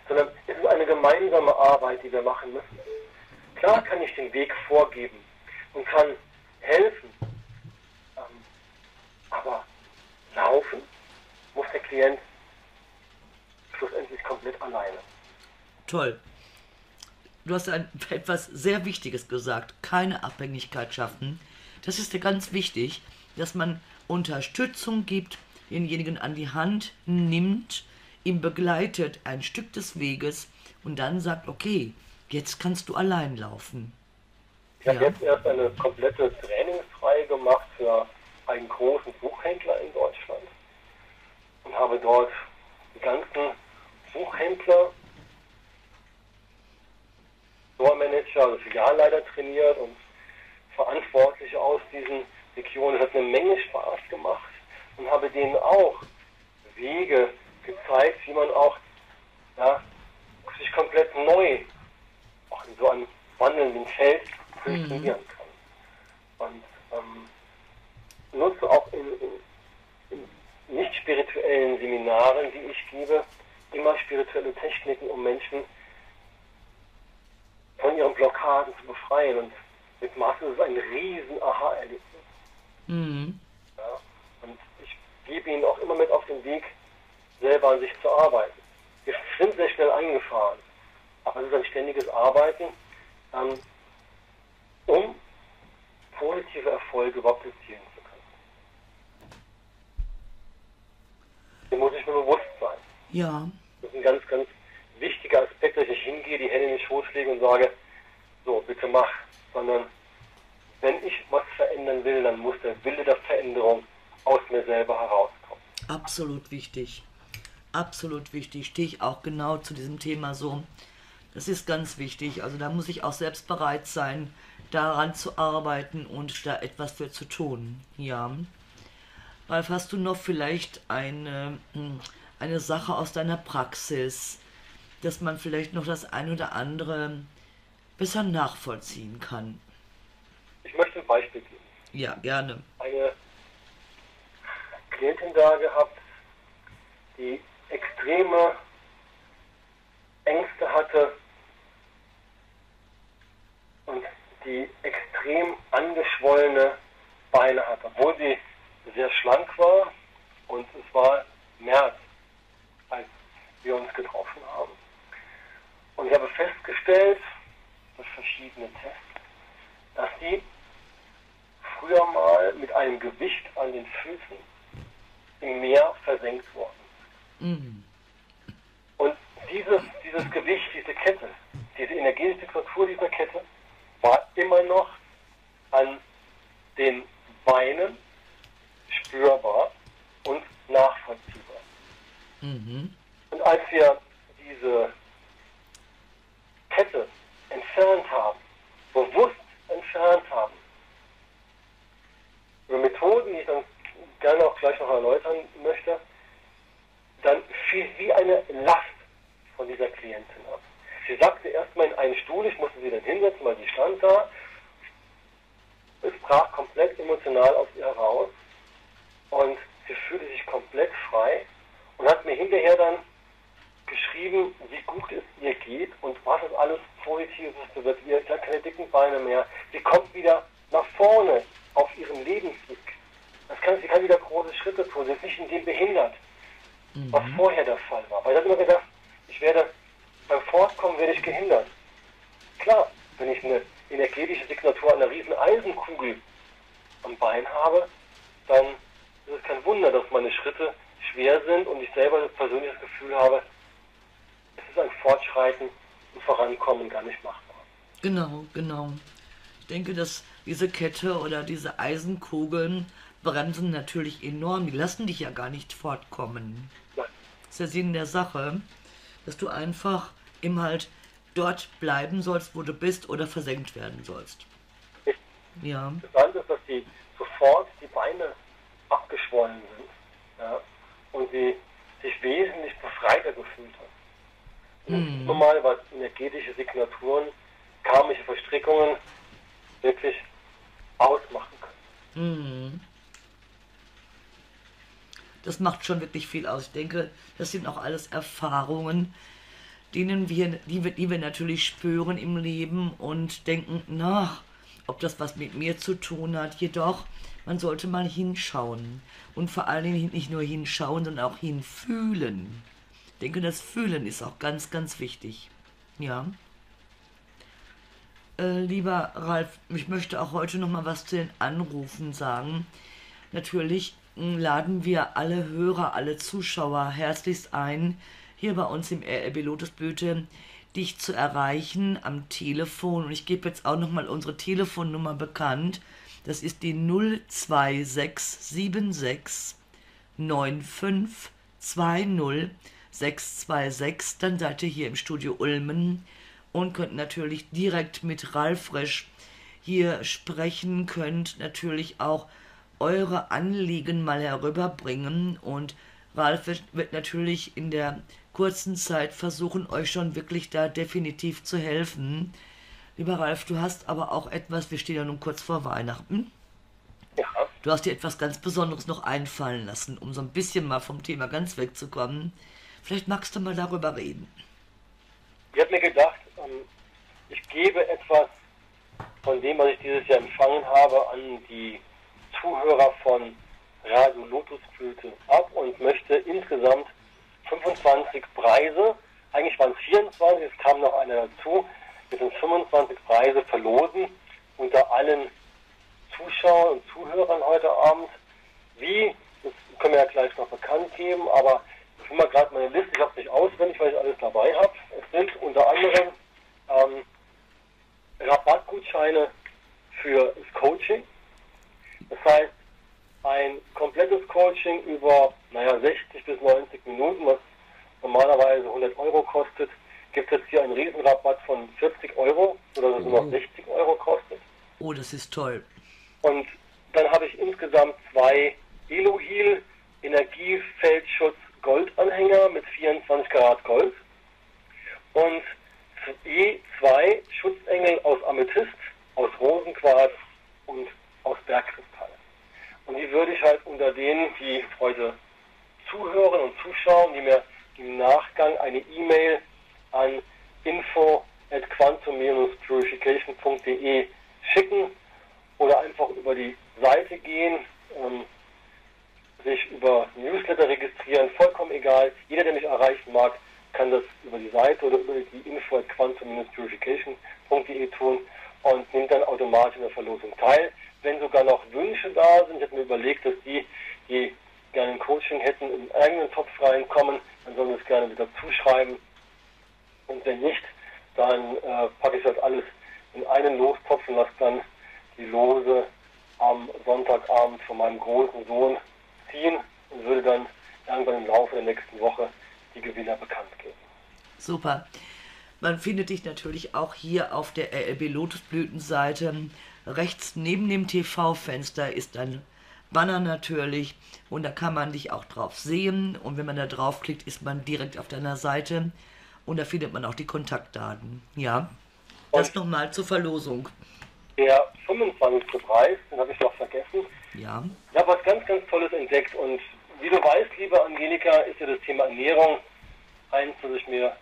B: Sondern es ist eine gemeinsame Arbeit, die wir machen müssen. Klar kann ich den Weg vorgeben und kann helfen. Ähm, aber laufen muss der Klient schlussendlich komplett alleine.
A: Toll. Du hast ein, [laughs] etwas sehr Wichtiges gesagt. Keine Abhängigkeit schaffen. Das ist ja ganz wichtig, dass man Unterstützung gibt, denjenigen an die Hand nimmt, ihn begleitet ein Stück des Weges und dann sagt, okay, jetzt kannst du allein laufen.
B: Ich habe
A: Ja.
B: jetzt erst eine komplette Trainingsreihe gemacht für einen großen Buchhändler in Deutschland und habe dort die ganzen Buchhändler, Store-Manager, also Filialleiter trainiert und Verantwortliche aus diesen Regionen. Es hat eine Menge Spaß gemacht und habe denen auch Wege gezeigt, wie man auch ja, sich komplett neu auch in so einem wandelnden Feld funktionieren kann. Und ähm, nutze auch in, in, in nicht spirituellen Seminaren, die ich gebe, immer spirituelle Techniken, um Menschen von ihren Blockaden zu befreien. Und mit Masse ist es ein riesen Aha-Erlebnis. Mhm. Ja, und ich gebe ihnen auch immer mit auf den Weg, selber an sich zu arbeiten. Wir sind sehr schnell eingefahren, aber es ist ein ständiges Arbeiten, ähm, um positive Erfolge überhaupt erzielen zu können. Dem muss ich mir bewusst sein.
A: Ja.
B: Das ist ein ganz, ganz wichtiger Aspekt, dass ich hingehe, die Hände in den Schoß lege und sage, so, bitte mach, sondern wenn ich was verändern will, dann muss der Wille der Veränderung aus mir selber herauskommen.
A: Absolut wichtig. Absolut wichtig. Stehe ich auch genau zu diesem Thema so. Das ist ganz wichtig. Also da muss ich auch selbst bereit sein, daran zu arbeiten und da etwas für zu tun. Ja. Ralf, hast du noch vielleicht eine, eine Sache aus deiner Praxis, dass man vielleicht noch das ein oder andere besser nachvollziehen kann?
B: Ich möchte ein Beispiel geben.
A: Ja, gerne.
B: Eine Klientin da gehabt, die extreme Ängste hatte und die extrem angeschwollene Beine hatte, obwohl sie sehr schlank war und es war März, als wir uns getroffen haben. Und ich habe festgestellt, durch verschiedene Tests, dass sie früher mal mit einem Gewicht an den Füßen im Meer versenkt worden mhm. Und dieses, dieses Gewicht, diese Kette, diese energetische Struktur dieser Kette war immer noch an den Beinen spürbar und nachvollziehbar. Mhm. Und als wir diese Kette entfernt haben, bewusst entfernt haben, über Methoden, die ich dann gerne auch gleich noch erläutern möchte, dann fiel wie eine Last von dieser Klientin ab. Sie sagte erstmal in einen Stuhl, ich musste sie dann hinsetzen, weil sie stand da. Es brach komplett emotional aus ihr heraus und sie fühlte sich komplett frei und hat mir hinterher dann geschrieben, wie gut es ihr geht und was es alles Positives wird. Sie hat keine dicken Beine mehr. Sie kommt wieder nach vorne auf ihren Lebensweg. Das kann, sie kann wieder große Schritte tun. Sie ist nicht in dem behindert, mhm. was vorher der Fall war. Weil ich habe immer gedacht, ich werde beim Fortkommen werde ich gehindert. Klar, wenn ich eine energetische Signatur einer riesen Eisenkugel am Bein habe, dann ist es kein Wunder, dass meine Schritte schwer sind und ich selber das persönliche Gefühl habe, ist ein Fortschreiten und Vorankommen gar nicht machbar.
A: Genau, genau. Ich denke, dass diese Kette oder diese Eisenkugeln bremsen natürlich enorm. Die lassen dich ja gar nicht fortkommen. Nein. Das ist der Sinn der Sache, dass du einfach im halt dort bleiben sollst, wo du bist oder versenkt werden sollst.
B: Ja. Interessant ist, dass die sofort die Beine abgeschwollen sind ja, und sie sich wesentlich befreiter gefühlt hat. Mhm. Normal, was energetische Signaturen, karmische Verstrickungen wirklich ausmachen können. Mhm.
A: Das macht schon wirklich viel aus. Ich denke, das sind auch alles Erfahrungen, denen wir, die wir, die wir natürlich spüren im Leben und denken nach, ob das was mit mir zu tun hat. Jedoch, man sollte mal hinschauen. Und vor allen Dingen nicht nur hinschauen, sondern auch hinfühlen. Ich denke, das Fühlen ist auch ganz, ganz wichtig. Ja. Äh, lieber Ralf, ich möchte auch heute noch mal was zu den Anrufen sagen. Natürlich hm, laden wir alle Hörer, alle Zuschauer herzlichst ein, hier bei uns im RRB Lotusblüte dich zu erreichen am Telefon. Und ich gebe jetzt auch noch mal unsere Telefonnummer bekannt. Das ist die 02676 9520 626. Dann seid ihr hier im Studio Ulmen und könnt natürlich direkt mit Ralf Resch hier sprechen, könnt natürlich auch eure Anliegen mal herüberbringen und Ralf wird natürlich in der kurzen Zeit versuchen, euch schon wirklich da definitiv zu helfen. Lieber Ralf, du hast aber auch etwas, wir stehen ja nun kurz vor Weihnachten. Ja. du hast dir etwas ganz Besonderes noch einfallen lassen, um so ein bisschen mal vom Thema ganz wegzukommen. Vielleicht magst du mal darüber reden.
B: Ich habe mir gedacht, ähm, ich gebe etwas von dem, was ich dieses Jahr empfangen habe, an die Zuhörer von Radio Lotusblüte ab und möchte insgesamt 25 Preise, eigentlich waren es 24, es kam noch einer dazu, wir sind 25 Preise verlosen unter allen Zuschauern und Zuhörern heute Abend. Wie, das können wir ja gleich noch bekannt geben, aber ich mal gerade meine Liste, ich habe es nicht auswendig, weil ich alles dabei habe. Es sind unter anderem ähm, Rabattgutscheine für das Coaching. Das heißt, ein komplettes Coaching über, naja, 60 bis 90 Minuten, was normalerweise 100 Euro kostet, gibt es hier einen Riesenrabatt von 40 Euro, sodass es nur noch 60 Euro kostet.
A: Oh, das ist toll.
B: Und dann habe ich insgesamt zwei Elohil Energiefeldschutz Goldanhänger mit 24 Karat Gold und je zwei Schutzengel aus Amethyst, aus Rosenquarz und aus Bergkristall. Und die würde ich halt unter denen, die heute zuhören und zuschauen, die mir im Nachgang eine E-Mail an info at quantum-purification.de schicken oder einfach über die Seite gehen, ähm, sich über Newsletter registrieren, vollkommen egal. Jeder, der mich erreichen mag, kann das über die Seite oder über die info at quantum-purification.de tun und nimmt dann automatisch in der Verlosung teil. Wenn sogar noch Wünsche da sind, ich habe mir überlegt, dass die, die gerne ein Coaching hätten, in eigenen Topf reinkommen, dann sollen wir es gerne wieder zuschreiben. Und wenn nicht, dann äh, packe ich das alles in einen Lostopf und lasse dann die Lose am Sonntagabend von meinem großen Sohn ziehen und würde dann irgendwann im Laufe der nächsten Woche die Gewinner bekannt geben.
A: Super. Man findet dich natürlich auch hier auf der RLB Lotusblütenseite. Rechts neben dem TV-Fenster ist ein Banner natürlich und da kann man dich auch drauf sehen und wenn man da draufklickt, ist man direkt auf deiner Seite und da findet man auch die Kontaktdaten. Ja, das nochmal zur Verlosung.
B: Der 25. Preis, den habe ich noch vergessen.
A: Ja.
B: Ich habe was ganz, ganz Tolles entdeckt und wie du weißt, liebe Angelika, ist ja das Thema Ernährung eins, das ich mir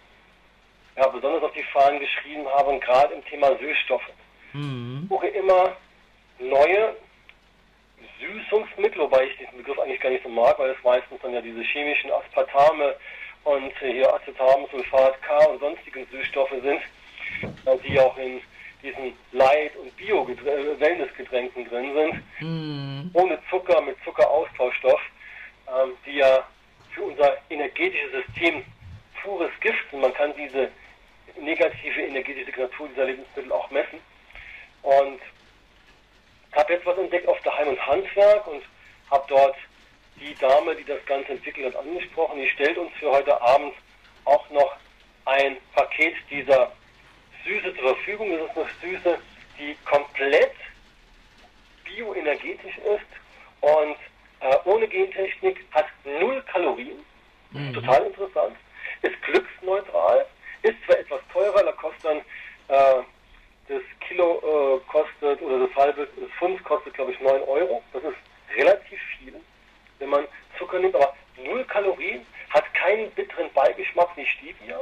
B: ja, besonders auf die Fahnen geschrieben habe und gerade im Thema Süßstoffe. Mhm. Ich suche immer neue Süßungsmittel, wobei ich diesen Begriff eigentlich gar nicht so mag, weil es meistens dann ja diese chemischen Aspartame und hier Acetamsulfat K und sonstigen Süßstoffe sind, äh, die auch in diesen Light- und Bio-Wellnessgetränken drin sind, mm. ohne Zucker, mit Zuckeraustauschstoff, ähm, die ja für unser energetisches System pures Gift sind. Man kann diese negative energetische Signatur dieser Lebensmittel auch messen. Und habe jetzt was entdeckt auf der Heim- und Handwerk und habe dort die Dame, die das Ganze entwickelt hat, angesprochen. Die stellt uns für heute Abend auch noch ein Paket dieser Süße zur Verfügung. Das ist eine Süße, die komplett bioenergetisch ist und äh, ohne Gentechnik, hat null Kalorien. Mhm. Total interessant. Ist glücksneutral, ist zwar etwas teurer, da kostet dann äh, das Kilo äh, kostet oder das halbe, das Pfund kostet glaube ich 9 Euro. Das ist relativ viel wenn man Zucker nimmt, aber null Kalorien, hat keinen bitteren Beigeschmack wie Stevia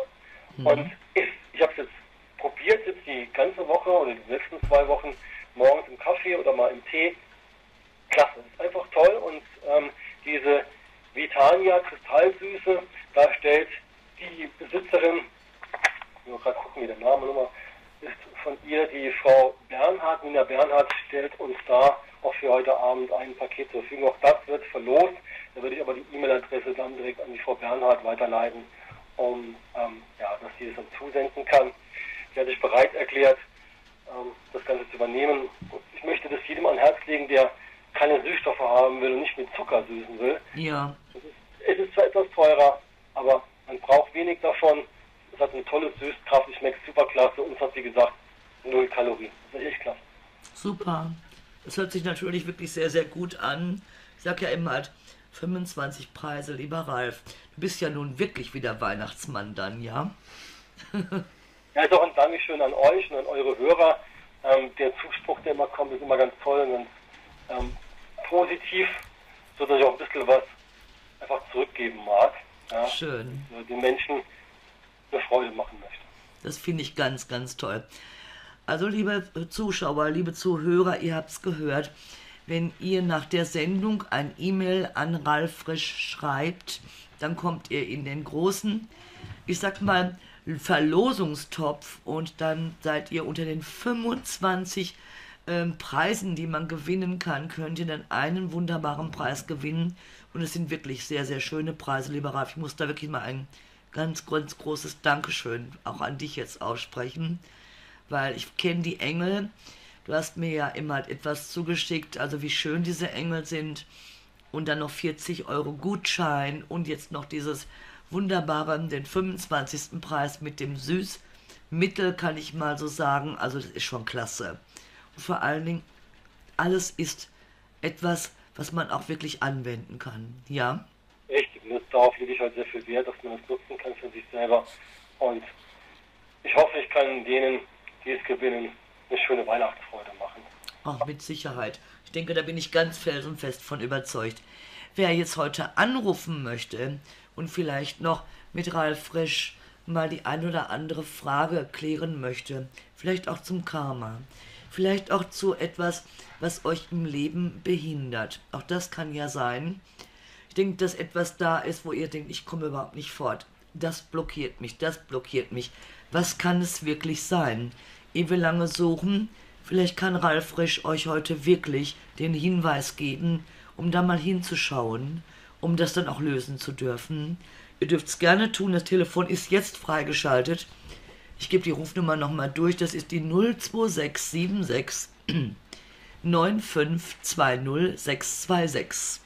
B: mhm. und ist, ich habe es jetzt probiert, jetzt die ganze Woche oder die letzten zwei Wochen morgens im Kaffee oder mal im Tee. Klasse, ist einfach toll und ähm, diese Vitania Kristallsüße, da stellt die Besitzerin, ich muss gerade gucken, wie der Name nochmal ist von ihr, die Frau Bernhard, Nina Bernhard stellt uns da auch für heute Abend ein Paket zur Verfügung. Auch das wird verlost. Da würde ich aber die E-Mail-Adresse dann direkt an die Frau Bernhard weiterleiten, um ähm, ja, dass sie es dann zusenden kann. Sie hat sich bereit erklärt, ähm, das Ganze zu übernehmen. Ich möchte das jedem an Herz legen, der keine Süßstoffe haben will und nicht mit Zucker süßen will.
A: Ja.
B: Es ist, es ist zwar etwas teurer, aber man braucht wenig davon. Es hat eine tolle Süßkraft, es schmeckt super klasse und es hat, wie gesagt, null Kalorien. Das ist echt klasse.
A: Super. Das hört sich natürlich wirklich sehr, sehr gut an. Ich sag ja immer halt 25 Preise, lieber Ralf. Du bist ja nun wirklich wieder Weihnachtsmann dann, ja? [laughs]
B: ja, ist auch ein Dankeschön an euch und an eure Hörer. Ähm, der Zuspruch, der immer kommt, ist immer ganz toll und ganz ähm, positiv, sodass ich auch ein bisschen was einfach zurückgeben mag. Ja,
A: Schön.
B: den Menschen eine Freude machen möchte.
A: Das finde ich ganz, ganz toll. Also, liebe Zuschauer, liebe Zuhörer, ihr habt es gehört. Wenn ihr nach der Sendung ein E-Mail an Ralf Frisch schreibt, dann kommt ihr in den großen, ich sag mal, Verlosungstopf und dann seid ihr unter den 25 ähm, Preisen, die man gewinnen kann, könnt ihr dann einen wunderbaren Preis gewinnen. Und es sind wirklich sehr, sehr schöne Preise, lieber Ralf. Ich muss da wirklich mal ein ganz, ganz großes Dankeschön auch an dich jetzt aussprechen, weil ich kenne die Engel. Du hast mir ja immer etwas zugeschickt, also wie schön diese Engel sind. Und dann noch 40 Euro Gutschein und jetzt noch dieses wunderbare, den 25. Preis mit dem Süßmittel, kann ich mal so sagen. Also das ist schon klasse. Und vor allen Dingen, alles ist etwas, was man auch wirklich anwenden kann. Ja?
B: Das- darauf lege ich halt sehr viel Wert, dass man das nutzen kann für sich selber. Und ich hoffe, ich kann denen, die es gewinnen, eine schöne Weihnachtsfreude machen.
A: Ach, mit Sicherheit. Ich denke, da bin ich ganz felsenfest von überzeugt. Wer jetzt heute anrufen möchte und vielleicht noch mit Ralf Frisch mal die ein oder andere Frage klären möchte, vielleicht auch zum Karma, vielleicht auch zu etwas, was euch im Leben behindert. Auch das kann ja sein. Ich denke, dass etwas da ist, wo ihr denkt, ich komme überhaupt nicht fort. Das blockiert mich, das blockiert mich. Was kann es wirklich sein? Ehe wir lange suchen, vielleicht kann Ralf Frisch euch heute wirklich den Hinweis geben, um da mal hinzuschauen, um das dann auch lösen zu dürfen. Ihr dürft es gerne tun, das Telefon ist jetzt freigeschaltet. Ich gebe die Rufnummer nochmal durch, das ist die 02676 9520626.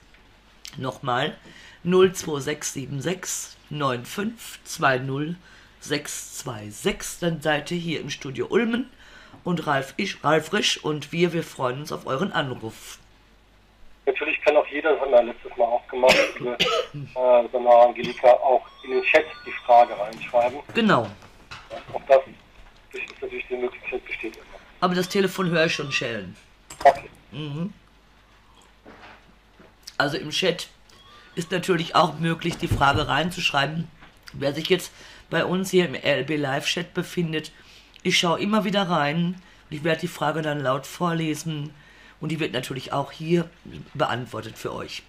A: Nochmal 02676 9520626. Dann seid ihr hier im Studio Ulmen und Ralf, ich, Ralf Frisch und wir, wir freuen uns auf euren Anruf.
B: Natürlich kann auch jeder, das haben wir letztes Mal auch gemacht, liebe äh, Samara Angelika, auch in den Chat die Frage reinschreiben.
A: Genau.
B: Auch das ist natürlich die Möglichkeit besteht immer.
A: Aber das Telefon höre ich schon schellen.
B: Okay.
A: Also im Chat ist natürlich auch möglich, die Frage reinzuschreiben. Wer sich jetzt bei uns hier im LB Live-Chat befindet, ich schaue immer wieder rein. Ich werde die Frage dann laut vorlesen und die wird natürlich auch hier beantwortet für euch.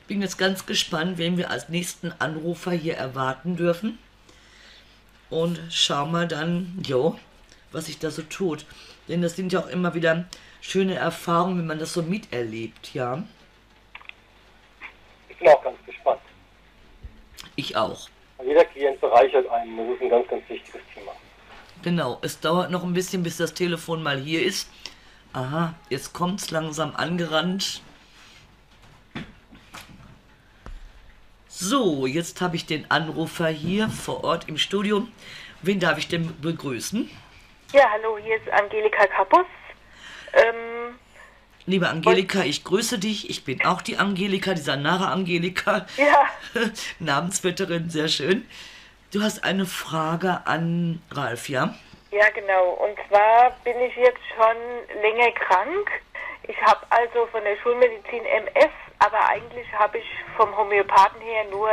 A: Ich bin jetzt ganz gespannt, wen wir als nächsten Anrufer hier erwarten dürfen. Und schau mal dann, jo, was sich da so tut. Denn das sind ja auch immer wieder schöne Erfahrungen, wenn man das so miterlebt, ja.
B: Ich bin auch ganz gespannt.
A: Ich auch.
B: Jeder Klient bereichert einen. Das ist ein ganz, ganz wichtiges Thema.
A: Genau, es dauert noch ein bisschen, bis das Telefon mal hier ist. Aha, jetzt kommt's langsam angerannt. So, jetzt habe ich den Anrufer hier vor Ort im Studio. Wen darf ich denn begrüßen?
C: Ja, hallo, hier ist Angelika Kappus. Ähm,
A: Liebe Angelika, ich grüße dich. Ich bin auch die Angelika, die Sanara Angelika.
C: ja, [laughs]
A: Namensvetterin, sehr schön. Du hast eine Frage an Ralf, ja?
C: ja, genau. Und zwar bin ich jetzt schon länger krank. Ich habe also von der Schulmedizin MS, aber eigentlich habe ich vom Homöopathen her nur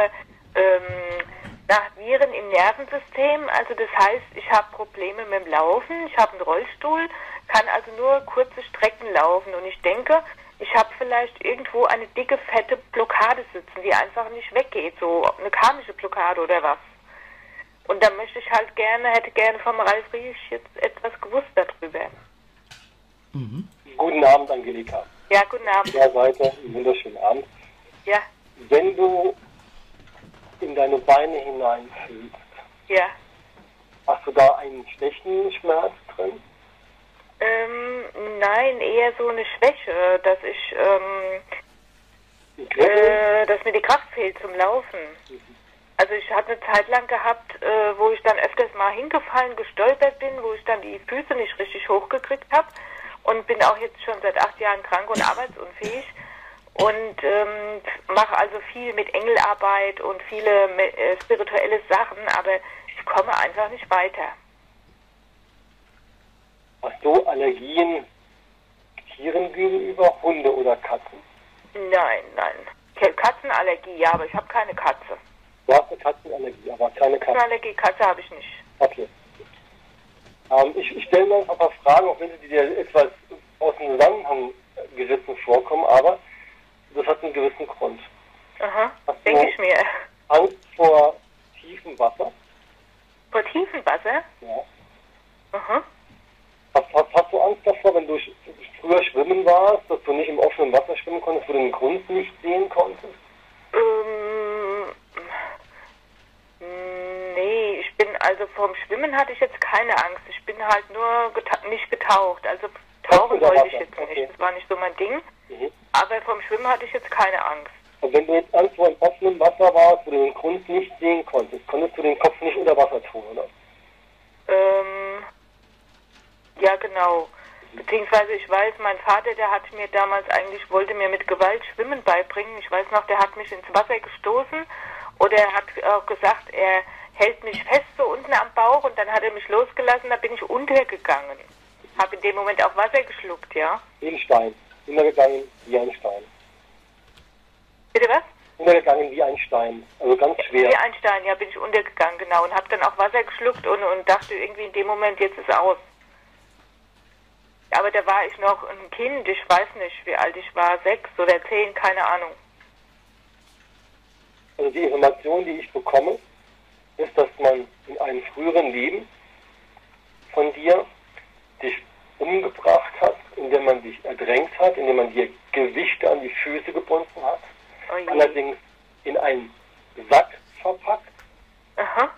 C: ähm, nach Viren im Nervensystem. Also das heißt, ich habe Probleme mit dem Laufen. Ich habe einen Rollstuhl, kann also nur kurze Strecken laufen. Und ich denke, ich habe vielleicht irgendwo eine dicke, fette Blockade sitzen, die einfach nicht weggeht. So eine karmische Blockade oder was. Und da möchte ich halt gerne, hätte gerne vom Ralf Riesch jetzt etwas gewusst darüber.
B: Guten Abend, Angelika.
C: Ja, guten Abend.
B: Der Seite, einen wunderschönen Abend.
C: Ja,
B: Wenn du in deine Beine hineinfühlst,
C: ja.
B: hast du da einen schlechten Schmerz drin?
C: Ähm, nein, eher so eine Schwäche, dass ich, ähm, äh, dass mir die Kraft fehlt zum Laufen. Also ich hatte eine Zeit lang gehabt, äh, wo ich dann öfters mal hingefallen, gestolpert bin, wo ich dann die Füße nicht richtig hochgekriegt habe und bin auch jetzt schon seit acht Jahren krank und arbeitsunfähig und ähm, mache also viel mit Engelarbeit und viele äh, spirituelle Sachen, aber ich komme einfach nicht weiter.
B: Hast du Allergien Tieren gegenüber, Hunde oder Katzen?
C: Nein, nein. Katzenallergie, ja, aber ich habe keine Katze.
B: Du hast eine Katzenallergie, aber keine Katze.
C: Katzenallergie, Katze habe ich nicht.
B: Okay. Ähm, ich ich stelle mir ein paar Fragen, auch wenn sie dir etwas aus dem Zusammenhang gerissen vorkommen, aber das hat einen gewissen Grund.
C: Aha, denke ich mir.
B: Angst vor tiefem Wasser.
C: Vor tiefem Wasser?
B: Ja.
C: Aha.
B: Hast, hast, hast du Angst davor, wenn du früher schwimmen warst, dass du nicht im offenen Wasser schwimmen konntest, wo du den Grund nicht sehen konntest?
C: Ähm, nee, ich bin also vom Schwimmen hatte ich jetzt keine Angst. Ich bin halt nur geta nicht getaucht. Also tauchen wollte ich jetzt nicht.
B: okay.
C: Das war nicht so mein Ding.
B: Mhm.
C: Aber vom Schwimmen hatte ich jetzt keine Angst.
B: Und wenn du jetzt vor im offenen Wasser warst, wo du den Grund nicht sehen konntest, konntest du den Kopf nicht unter Wasser tun, oder?
C: Ähm, ja, genau. Beziehungsweise ich weiß, mein Vater, der hat mir damals eigentlich, wollte mir mit Gewalt Schwimmen beibringen. Ich weiß noch, der hat mich ins Wasser gestoßen oder er hat auch gesagt, er hält mich fest so unten am Bauch und dann hat er mich losgelassen, da bin ich untergegangen. Habe in dem Moment auch Wasser geschluckt, ja.
B: Wie ein Stein. Untergegangen wie ein Stein.
C: Bitte was?
B: Untergegangen wie ein Stein. Also ganz schwer.
C: Wie ein Stein, ja, bin ich untergegangen, genau. Und habe dann auch Wasser geschluckt und, und dachte irgendwie in dem Moment, jetzt ist aus. Aber da war ich noch ein Kind, ich weiß nicht, wie alt ich war, sechs oder zehn, keine Ahnung.
B: Also die Information, die ich bekomme, ist, dass man in einem früheren Leben von dir dich umgebracht hat, indem man dich ertränkt hat, indem man dir Gewichte an die Füße gebunden hat,
C: Oh
B: allerdings in einen Sack verpackt.
C: Aha,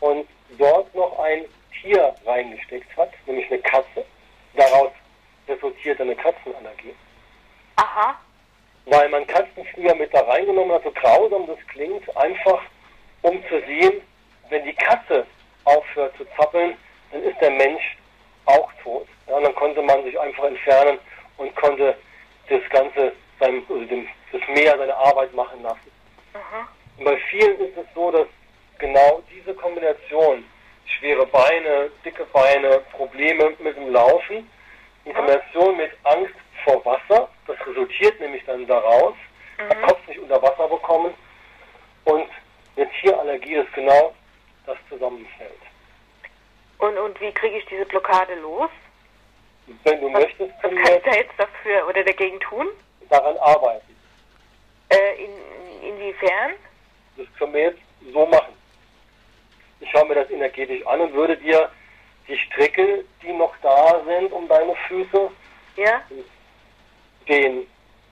B: und dort noch ein Tier reingesteckt hat, nämlich eine Katze. Daraus resultiert eine Katzenallergie.
C: aha,
B: Weil man Katzen früher mit da reingenommen hat, so grausam das klingt, einfach um zu sehen, wenn die Katze aufhört zu zappeln, dann ist der Mensch auch tot. Ja, und dann konnte man sich einfach entfernen und konnte das Ganze, seinem, also dem, das Meer seine Arbeit machen lassen.
C: aha,
B: Und bei vielen ist es so, dass genau diese Kombination, schwere Beine, dicke Beine, Probleme mit dem Laufen, in Kombination mit Angst vor Wasser, das resultiert nämlich dann daraus, der Kopf nicht unter Wasser bekommen und eine Tierallergie ist genau das zusammenfällt.
C: Und, und wie kriege ich diese Blockade los?
B: Wenn du
C: Was,
B: möchtest,
C: was kann ich da jetzt dafür oder dagegen tun?
B: daran arbeiten.
C: Äh, in, inwiefern?
B: Das können wir jetzt so machen. Ich schaue mir das energetisch an und würde dir die Stricke, die noch da sind um deine Füße,
C: Ja?
B: Den,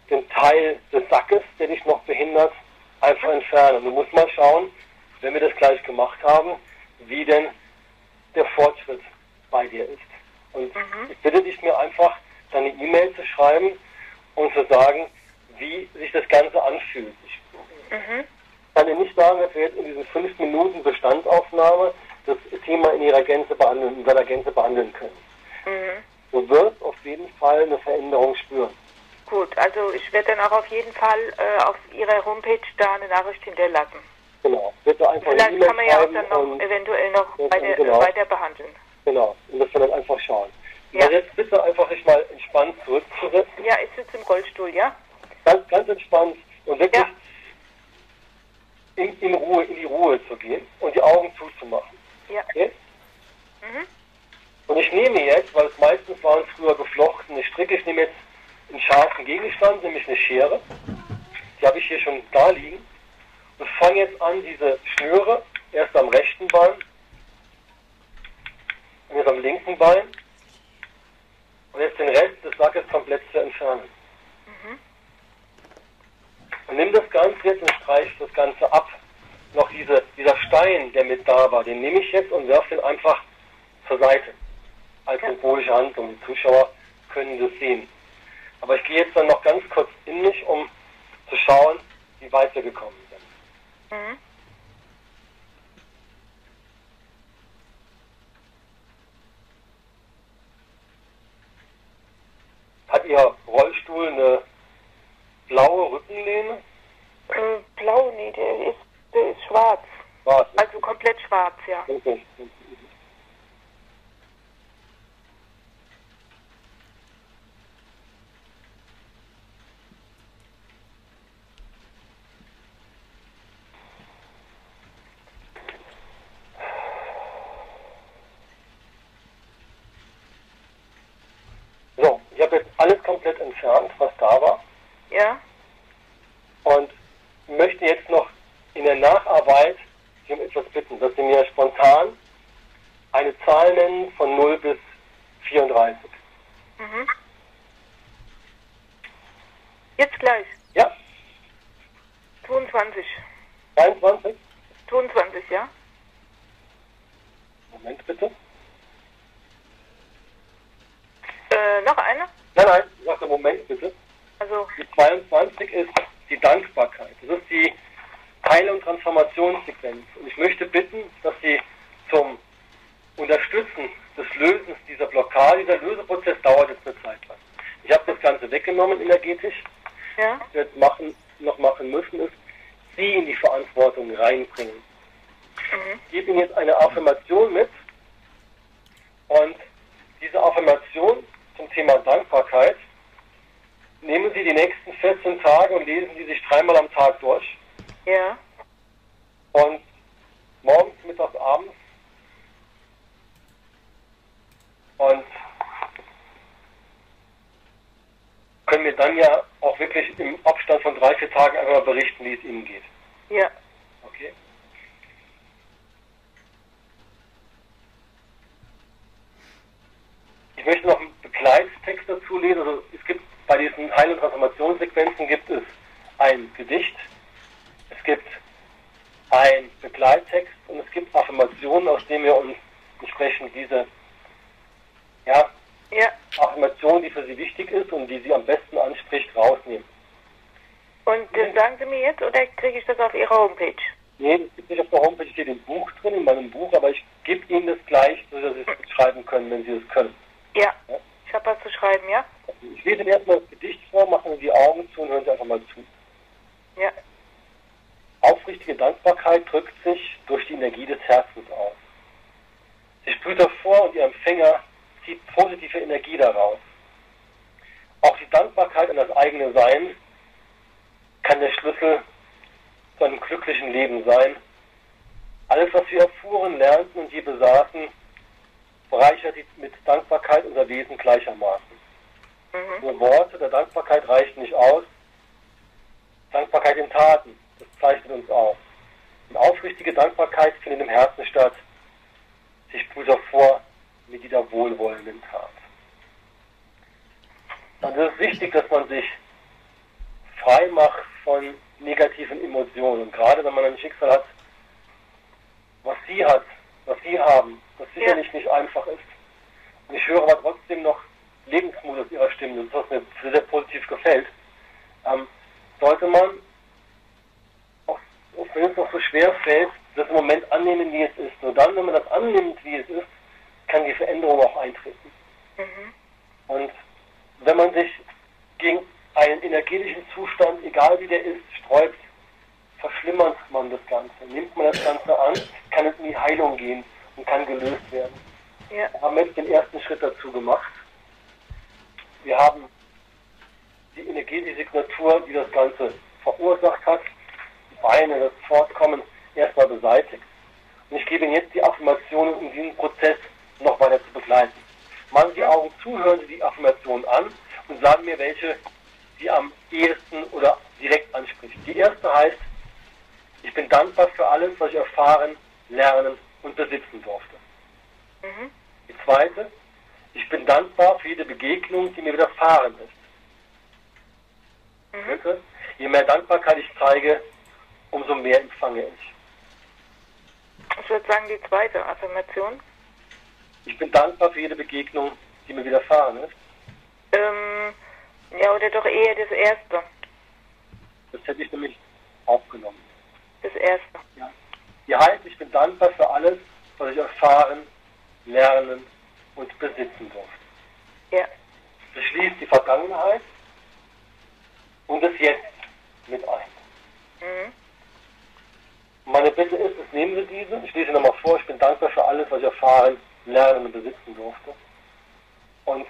B: den Teil des Sackes, der dich noch behindert, einfach entfernen. Du musst mal schauen, wenn wir das gleich gemacht haben, wie denn der Fortschritt bei dir ist. Und
C: Mhm.
B: ich bitte dich mir einfach, deine E-Mail zu schreiben und zu sagen, wie sich das Ganze anfühlt. Ich
C: Mhm.
B: kann dir nicht sagen, dass wir jetzt in diesen fünf Minuten Bestandsaufnahme das Thema in ihrer Gänze behandeln, in seiner Gänze behandeln können.
C: Mhm.
B: Du wirst auf jeden Fall eine Veränderung spüren.
C: Gut, also ich werde dann auch auf jeden Fall äh, auf Ihrer Homepage da eine Nachricht hinterlassen.
B: Genau. Bitte einfach
C: Vielleicht kann man ja auch dann noch eventuell noch weiter,
B: genau.
C: weiter behandeln.
B: genau, und wir dann einfach schauen.
C: Ja.
B: Aber jetzt bitte einfach dich mal entspannt zurückzusetzen,
C: Ja, ich sitze im Rollstuhl, ja?
B: ganz, ganz entspannt und wirklich
C: Ja.
B: in, in Ruhe, in die Ruhe zu gehen und die Augen zuzumachen.
C: Ja.
B: Okay?
C: Mhm.
B: Und ich nehme jetzt, weil es meistens waren früher geflochtene Stricke, ich nehme jetzt einen scharfen Gegenstand, nämlich eine Schere. Die habe ich hier schon da liegen. Und fange jetzt an, diese Schnüre erst am rechten Bein und jetzt am linken Bein und jetzt den Rest des Sackes komplett zu entfernen. Und nimm das Ganze jetzt und streich das Ganze ab. Noch diese, dieser Stein, der mit da war, den nehme ich jetzt und werfe den einfach zur Seite. Als symbolische Handlung. Die Zuschauer können das sehen. Aber ich gehe jetzt dann noch ganz kurz in mich, um zu schauen, wie weit wir gekommen sind.
C: Mhm.
B: Hat Ihr Rollstuhl eine blaue Rückenlehne?
C: Äh, blau, nee, der ist, der ist schwarz.
B: War es
C: Also komplett schwarz, ja.
B: nicht. Möchte jetzt noch in der Nacharbeit Sie um etwas bitten, dass Sie mir spontan eine Zahl nennen von 0 bis 34.
C: Mhm. Jetzt gleich.
B: Ja,
C: 22.
B: 23.
C: 22, ja?
B: Moment bitte.
C: Äh, noch eine?
B: Nein, nein, ich sagte Moment bitte.
C: Also,
B: Die 22 ist die Dankbarkeit. Das ist die Heil- und Transformationssequenz. Und ich möchte bitten, dass Sie zum Unterstützen des Lösens dieser Blockade, dieser Löseprozess dauert jetzt eine Zeit lang. Ich habe das Ganze weggenommen energetisch.
C: ja?
B: Was wir jetzt machen, noch machen müssen, ist, Sie in die Verantwortung reinbringen.
C: Mhm.
B: Ich gebe Ihnen jetzt eine Affirmation mit. Und diese Affirmation zum Thema Dankbarkeit nehmen Sie die nächsten 14 Tage und lesen Sie sich dreimal am Tag durch.
C: Ja?
B: Und morgens, mittags, abends. Und können mir dann ja auch wirklich im Abstand von drei, vier Tagen einfach mal berichten, wie es Ihnen geht.
C: Ja.
B: Okay? Ich möchte noch einen Begleittext dazu lesen. Also es gibt bei diesen Heil- und Transformationssequenzen gibt es ein Gedicht, es gibt ein Begleittext und es gibt Affirmationen, aus denen wir uns entsprechend diese ja,
C: Ja.
B: Affirmation, die für Sie wichtig ist und die Sie am besten anspricht, rausnehmen.
C: Und das sagen Sie mir jetzt oder kriege ich das auf Ihrer Homepage?
B: Nee, das gibt nicht auf der Homepage, steht im Buch drin, in meinem Buch, aber ich gebe Ihnen das gleich, so dass Sie es schreiben können, wenn Sie es können.
C: Ja.
B: Ja.
C: Ich habe was zu schreiben, ja?
B: Ich lese Ihnen erstmal das Gedicht vor, machen Sie die Augen zu und hören Sie einfach mal zu.
C: Ja.
B: Aufrichtige Dankbarkeit drückt sich durch die Energie des Herzens aus. Sie sprüht hervor und Ihr Empfänger zieht positive Energie daraus. Auch die Dankbarkeit an das eigene Sein kann der Schlüssel zu einem glücklichen Leben sein. Alles, was wir erfuhren, lernten und je besaßen, bereichert mit Dankbarkeit unser Wesen gleichermaßen.
C: Mhm.
B: Nur Worte der Dankbarkeit reichen nicht aus. Dankbarkeit in Taten, das zeichnet uns aus. Und aufrichtige Dankbarkeit findet im Herzen statt. Sie sprüht hervor mit jeder wohlwollenden Tat. Es ist wichtig, dass man sich frei macht von negativen Emotionen. Und gerade wenn man ein Schicksal hat, was sie hat, was sie haben, das sicherlich nicht einfach ist. Und ich höre aber trotzdem noch Lebensmut aus ihrer Stimme, das was mir sehr, sehr positiv gefällt. Ähm, sollte man, auch, auch wenn es noch so schwer fällt, das im Moment annehmen, wie es ist. Nur dann, wenn man das annimmt, wie es ist, kann die Veränderung auch eintreten.
C: Mhm.
B: Und wenn man sich gegen einen energetischen Zustand, egal wie der ist, sträubt, verschlimmert man das Ganze. Nimmt man das Ganze an, kann es in die Heilung gehen und kann gelöst werden.
C: Ja.
B: Wir haben jetzt den ersten Schritt dazu gemacht. Wir haben die energetische Signatur, die das Ganze verursacht hat, die Beine, das Fortkommen erstmal beseitigt. Und ich gebe Ihnen jetzt die Affirmationen, um diesen Prozess noch weiter zu begleiten. Machen Sie die Augen zu, hören Sie die Affirmationen an und sagen mir, welche Sie am ehesten oder direkt anspricht. Die erste heißt, ich bin dankbar für alles, was ich erfahren, lernen und besitzen durfte.
C: Mhm.
B: Die zweite, ich bin dankbar für jede Begegnung, die mir widerfahren ist.
C: Mhm.
B: Dritte, je mehr Dankbarkeit ich zeige, umso mehr empfange ich.
C: Ich würde sagen, die zweite Affirmation.
B: Ich bin dankbar für jede Begegnung, die mir widerfahren ist.
C: Ähm, ja, oder doch eher das erste.
B: Das hätte ich nämlich aufgenommen.
C: Das erste.
B: Ja. Die heißt, ich bin dankbar für alles, was ich erfahren, lernen und besitzen durfte.
C: Ja.
B: Das schließt die Vergangenheit und das Jetzt mit ein.
C: Mhm.
B: Meine Bitte ist, es nehmen Sie diese. Ich lese nochmal vor. Ich bin dankbar für alles, was ich erfahren, lernen und besitzen durfte. Und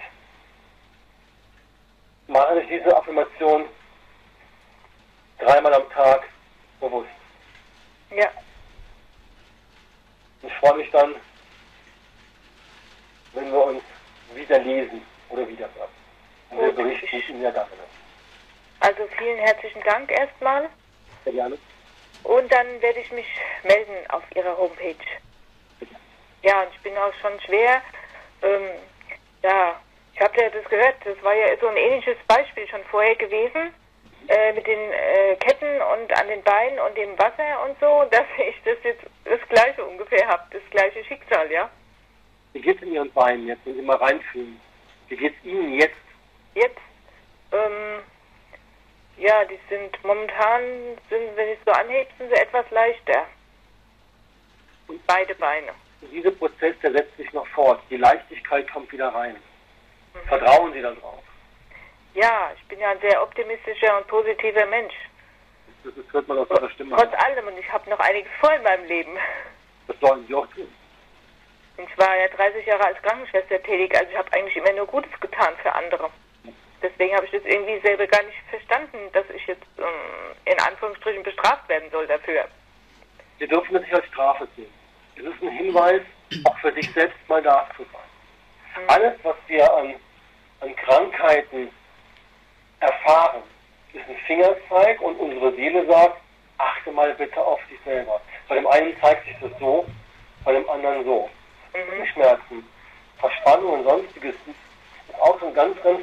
B: mache ich diese Affirmation dreimal am Tag bewusst.
C: Ja.
B: Ich freue mich dann, wenn wir uns wieder lesen oder wieder hören. Und wir berichten in der Ganze.
C: Also vielen herzlichen Dank erstmal.
B: Sehr gerne.
C: Und dann werde ich mich melden auf Ihrer Homepage. Ja, und ich bin auch schon schwer. Ähm, ja, ich habe ja das gehört, das war ja so ein ähnliches Beispiel schon vorher gewesen. Äh, mit den äh, Ketten und an den Beinen und dem Wasser und so, [laughs] dass ich das jetzt das gleiche ungefähr habe, das gleiche Schicksal, ja?
B: Wie geht's in Ihren Beinen jetzt, wenn Sie mal reinfühlen? Wie geht's Ihnen jetzt?
C: Jetzt, ähm, ja, die sind momentan, sind, wenn ich so anhebe, sind sie etwas leichter. Und beide Beine.
B: Dieser Prozess, der setzt sich noch fort. Die Leichtigkeit kommt wieder rein. Mhm. Vertrauen Sie darauf.
C: Ja, ich bin ja ein sehr optimistischer und positiver Mensch.
B: Das, das hört man aus Ihrer Stimme.
C: Trotz allem, und ich habe noch einiges vor in meinem Leben.
B: Das sollen Sie auch tun.
C: Und ich war ja 30 Jahre als Krankenschwester tätig, also ich habe eigentlich immer nur Gutes getan für andere. Deswegen habe ich das irgendwie selber gar nicht verstanden, dass ich jetzt ähm, in Anführungsstrichen bestraft werden soll dafür.
B: Sie dürfen es nicht als Strafe sehen. Es ist ein Hinweis, auch für sich selbst mal sein. Mhm. Alles, was wir an, an Krankheiten erfahren, ist ein Fingerzeig und unsere Seele sagt, achte mal bitte auf dich selber. Bei dem einen zeigt sich das so, bei dem anderen so. Mhm. Schmerzen, Verspannung und sonstiges ist auch so ein ganz, ganz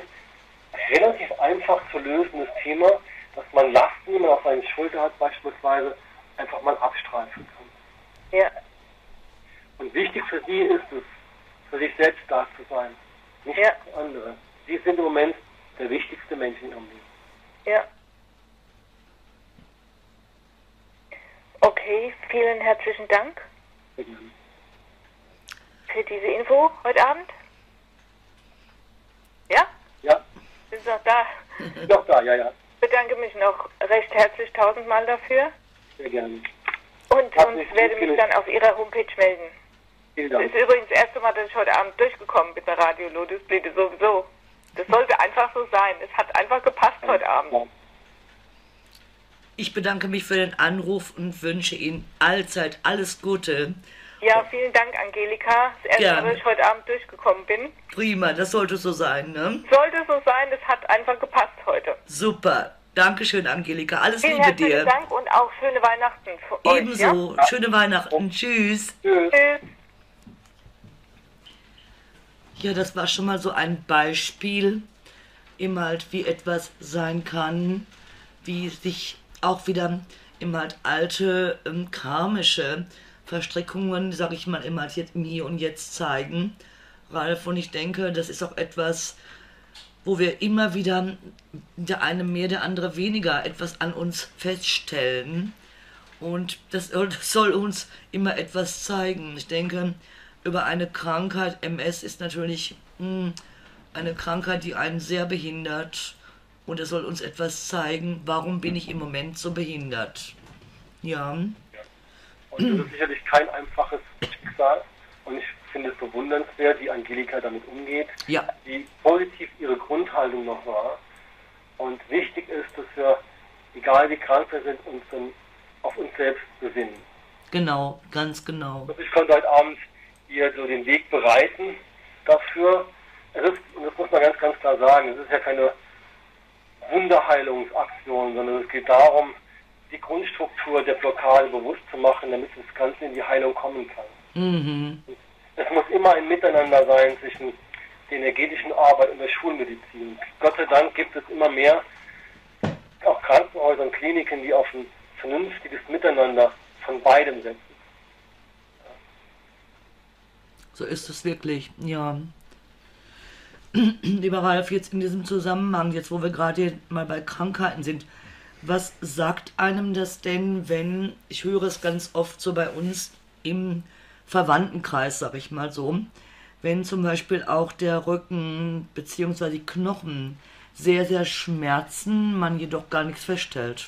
B: relativ einfach zu lösendes Thema, dass man Lasten, die man auf seinen Schulter hat beispielsweise, einfach mal abstreifen kann.
C: Ja.
B: Und wichtig für sie ist es, für sich selbst da zu sein, nicht ja. für andere. Sie sind im Moment der wichtigste Mensch in Leben.
C: Ja. Okay, vielen herzlichen Dank für diese Info heute Abend. Ja?
B: Ja.
C: Sind Sie noch da? [laughs]
B: Noch da, ja, ja.
C: Ich bedanke mich noch recht herzlich tausendmal dafür.
B: Sehr gerne.
C: Und, und werde mich dann auf Ihrer Homepage melden.
B: Vielen Dank.
C: Das ist übrigens das erste Mal, dass ich heute Abend durchgekommen bin bei Radio Lotus Blüte sowieso. Das sollte einfach so sein. Es hat einfach gepasst heute Abend.
A: Ich bedanke mich für den Anruf und wünsche Ihnen allzeit alles Gute.
C: Ja, vielen Dank, Angelika. Das erste Mal, dass ich heute Abend durchgekommen bin.
A: Prima, das sollte so sein, ne?
C: Sollte so sein, das hat einfach gepasst heute.
A: Super. Dankeschön, Angelika. Alles
C: vielen
A: Liebe dir.
C: Vielen Dank und auch schöne Weihnachten für
A: euch. Ebenso. Ja? Schöne Weihnachten. Tschüss.
C: Tschüss. Tschüss.
A: Ja, das war schon mal so ein Beispiel, immer halt, wie etwas sein kann, wie sich auch wieder immer halt alte ähm, karmische Verstrickungen, sag ich mal, immer halt jetzt im Hier und Jetzt zeigen. Ralf, und ich denke, das ist auch etwas, wo wir immer wieder, der eine mehr, der andere weniger, etwas an uns feststellen. Und das soll uns immer etwas zeigen. Ich denke, über eine Krankheit, MS ist natürlich mh, hm, eine Krankheit, die einen sehr behindert. Und es soll uns etwas zeigen, warum bin ich im Moment so behindert. Ja. ja.
B: Und das ist sicherlich kein einfaches Schicksal. Und ich finde es bewundernswert, wie Angelika damit umgeht,
A: ja.
B: wie positiv ihre Grundhaltung noch war. Und wichtig ist, dass wir, egal wie krank wir sind, uns auf uns selbst besinnen.
A: Genau, ganz genau.
B: Und ich konnte heute Abend ihr so den Weg bereiten dafür. Es ist, und das muss man ganz, ganz klar sagen, es ist ja keine Wunderheilungsaktion, sondern es geht darum, die Grundstruktur der Blockade bewusst zu machen, damit das Ganze in die Heilung kommen kann.
A: Mhm.
B: Es muss immer ein Miteinander sein zwischen der energetischen Arbeit und der Schulmedizin. Gott sei Dank gibt es immer mehr, auch Krankenhäuser und Kliniken, die auf ein vernünftiges Miteinander von beidem setzen.
A: So ist es wirklich, ja. [clears throat] Lieber Ralf, jetzt in diesem Zusammenhang, jetzt wo wir gerade mal bei Krankheiten sind, was sagt einem das denn, wenn, ich höre es ganz oft so bei uns im Verwandtenkreis, sag ich mal so, wenn zum Beispiel auch der Rücken bzw. die Knochen sehr, sehr schmerzen, man jedoch gar nichts feststellt.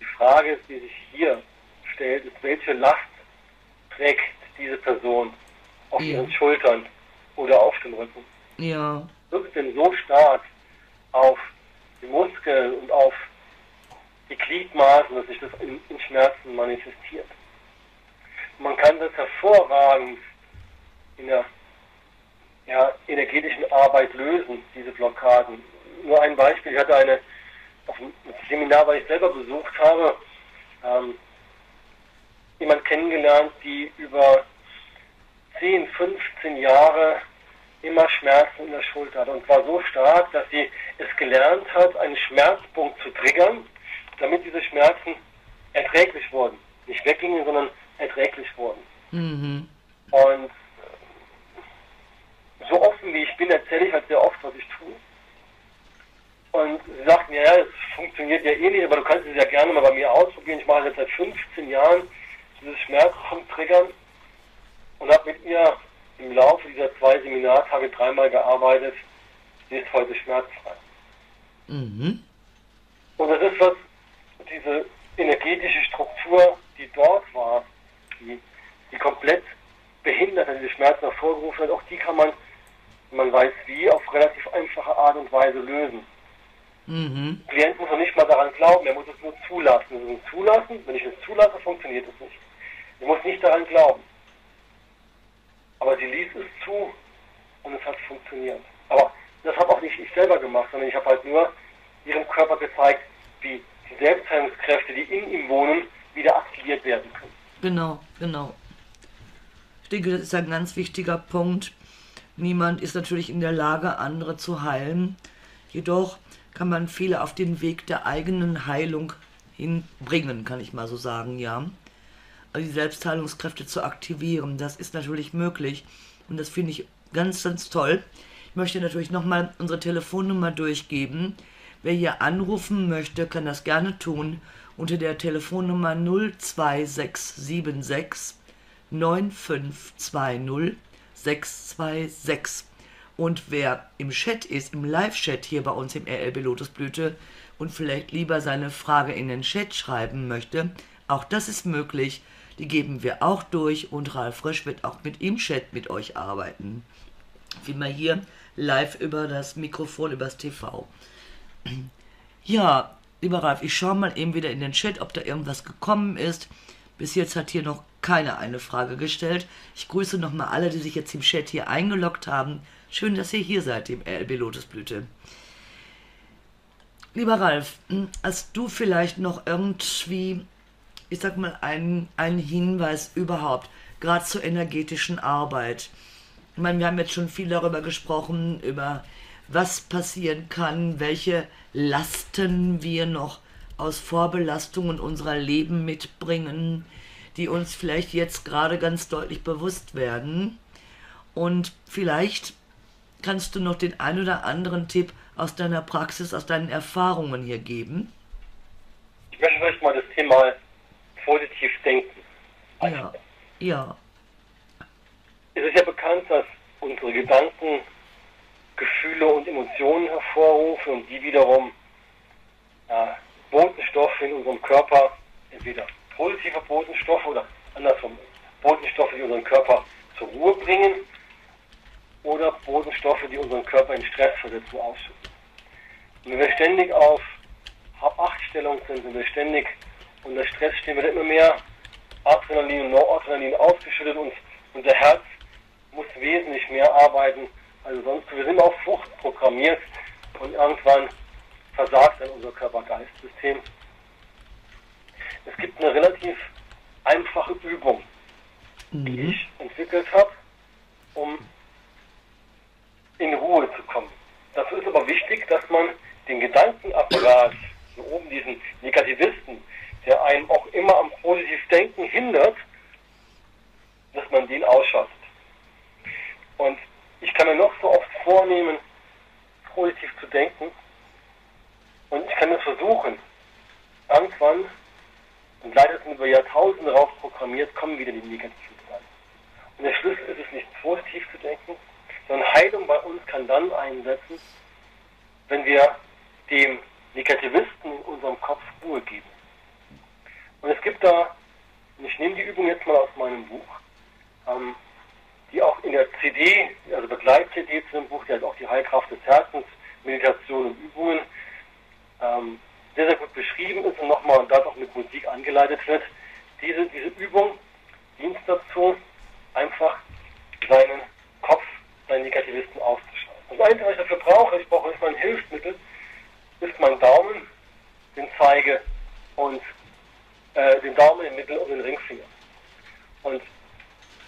B: Die Frage, die sich hier stellt, ist, welche Last trägt diese Person auf ja. ihren Schultern oder auf dem Rücken.
A: Ja.
B: Wirkt denn so stark auf die Muskeln und auf die Gliedmaßen, dass sich das in, in Schmerzen manifestiert. Man kann das hervorragend in der ja, energetischen Arbeit lösen, diese Blockaden. Nur ein Beispiel, ich hatte eine auf einem Seminar, was ich selber besucht habe, ähm, jemand kennengelernt, die über 10, 15 Jahre immer Schmerzen in der Schulter hat und war so stark, dass sie es gelernt hat, einen Schmerzpunkt zu triggern, damit diese Schmerzen erträglich wurden. Nicht weggingen, sondern erträglich wurden. Mhm. Und so offen wie ich bin, erzähle ich halt sehr oft, was ich tue. Und sie sagt mir, ja, es funktioniert ja eh nicht, aber du kannst es ja gerne mal bei mir ausprobieren. Ich mache jetzt seit 15 Jahren dieses Schmerzpunkt triggern und habe mit ihr im Laufe dieser zwei Seminartage dreimal gearbeitet. Sie ist heute schmerzfrei. Mhm. Und das ist was, diese energetische Struktur, die dort war, die, die komplett behindert hat, diese Schmerzen hervorgerufen hat, auch die kann man, man weiß wie, auf relativ einfache Art und Weise lösen. Mhm. Der Klient muss noch nicht mal daran glauben, er muss es nur zulassen. Also zulassen, wenn ich es zulasse, funktioniert es nicht. Er muss nicht daran glauben. Aber sie ließ es zu und es hat funktioniert. Aber das habe auch nicht ich selber gemacht, sondern ich habe halt nur ihrem Körper gezeigt, wie die Selbstheilungskräfte, die in ihm wohnen, wieder aktiviert werden können.
A: Genau, genau. Ich denke, das ist ein ganz wichtiger Punkt. Niemand ist natürlich in der Lage, andere zu heilen. Jedoch kann man viele auf den Weg der eigenen Heilung hinbringen, kann ich mal so sagen, ja. Die Selbstheilungskräfte zu aktivieren, das ist natürlich möglich und das finde ich ganz, ganz toll. Ich möchte natürlich nochmal unsere Telefonnummer durchgeben. Wer hier anrufen möchte, kann das gerne tun unter der Telefonnummer 02676 9520 626. Und wer im Chat ist, im Live-Chat hier bei uns im RLB Lotusblüte und vielleicht lieber seine Frage in den Chat schreiben möchte, auch das ist möglich. Die geben wir auch durch und Ralf Frisch wird auch mit im Chat mit euch arbeiten. Wie mal hier live über das Mikrofon, übers TV. Ja, lieber Ralf, ich schaue mal eben wieder in den Chat, ob da irgendwas gekommen ist. Bis jetzt hat hier noch keiner eine Frage gestellt. Ich grüße nochmal alle, die sich jetzt im Chat hier eingeloggt haben. Schön, dass ihr hier seid, im RLB Lotusblüte. Lieber Ralf, hm, hast du vielleicht noch irgendwie, ich sag mal, einen, einen Hinweis überhaupt, gerade zur energetischen Arbeit? Ich meine, wir haben jetzt schon viel darüber gesprochen, über was passieren kann, welche Lasten wir noch aus Vorbelastungen unserer Leben mitbringen, die uns vielleicht jetzt gerade ganz deutlich bewusst werden. Und vielleicht kannst du noch den ein oder anderen Tipp aus deiner Praxis, aus deinen Erfahrungen hier geben?
B: Ich möchte vielleicht mal das Thema positiv denken.
A: Ja, ja.
B: Es ist ja bekannt, dass unsere Gedanken Gefühle und Emotionen hervorrufen und die wiederum ja, Botenstoffe in unserem Körper, entweder positive Botenstoffe oder andersrum Botenstoffe, die unseren Körper zur Ruhe bringen oder Botenstoffe, die unseren Körper in Stress versetzen, ausschütten. Und wenn wir ständig auf Hab-Acht-Stellung sind, wenn wir ständig unter Stress stehen, wird immer mehr Adrenalin und Noradrenalin ausgeschüttet und unser Herz muss wesentlich mehr arbeiten als sonst. Wir sind auf Flucht programmiert und irgendwann versagt dann unser Körper-Geist-System. Es gibt eine relativ einfache Übung, mhm. die ich entwickelt habe, um in Ruhe zu kommen. Dafür ist aber wichtig, dass man den Gedankenapparat, hier oben diesen Negativisten, der einem auch immer am Positivdenken hindert, dass man den ausschaltet. Und ich kann mir noch so oft vornehmen, positiv zu denken. Und ich kann es versuchen. Irgendwann, und leider sind über Jahrtausende darauf programmiert, kommen wieder die negativen Gedanken. Und der Schlüssel ist es nicht positiv zu denken, sondern Heilung bei uns kann dann einsetzen, wenn wir dem Negativisten in unserem Kopf Ruhe geben. Und es gibt da, und ich nehme die Übung jetzt mal aus meinem Buch, ähm, die auch in der CD, also Begleit-CD zu dem Buch, die hat auch die Heilkraft des Herzens, Meditation und Übungen, ähm, sehr, sehr gut beschrieben ist und nochmal und dort auch mit Musik angeleitet wird. Diese, diese Übung dient dazu, einfach seinen Kopf seinen Negativisten aufzuschalten. Das Einzige, was ich dafür brauche, ich brauche nicht mal ein Hilfsmittel, ist mein Daumen den Zeige und äh, den Daumen, den Mittel und den Ringfinger. Und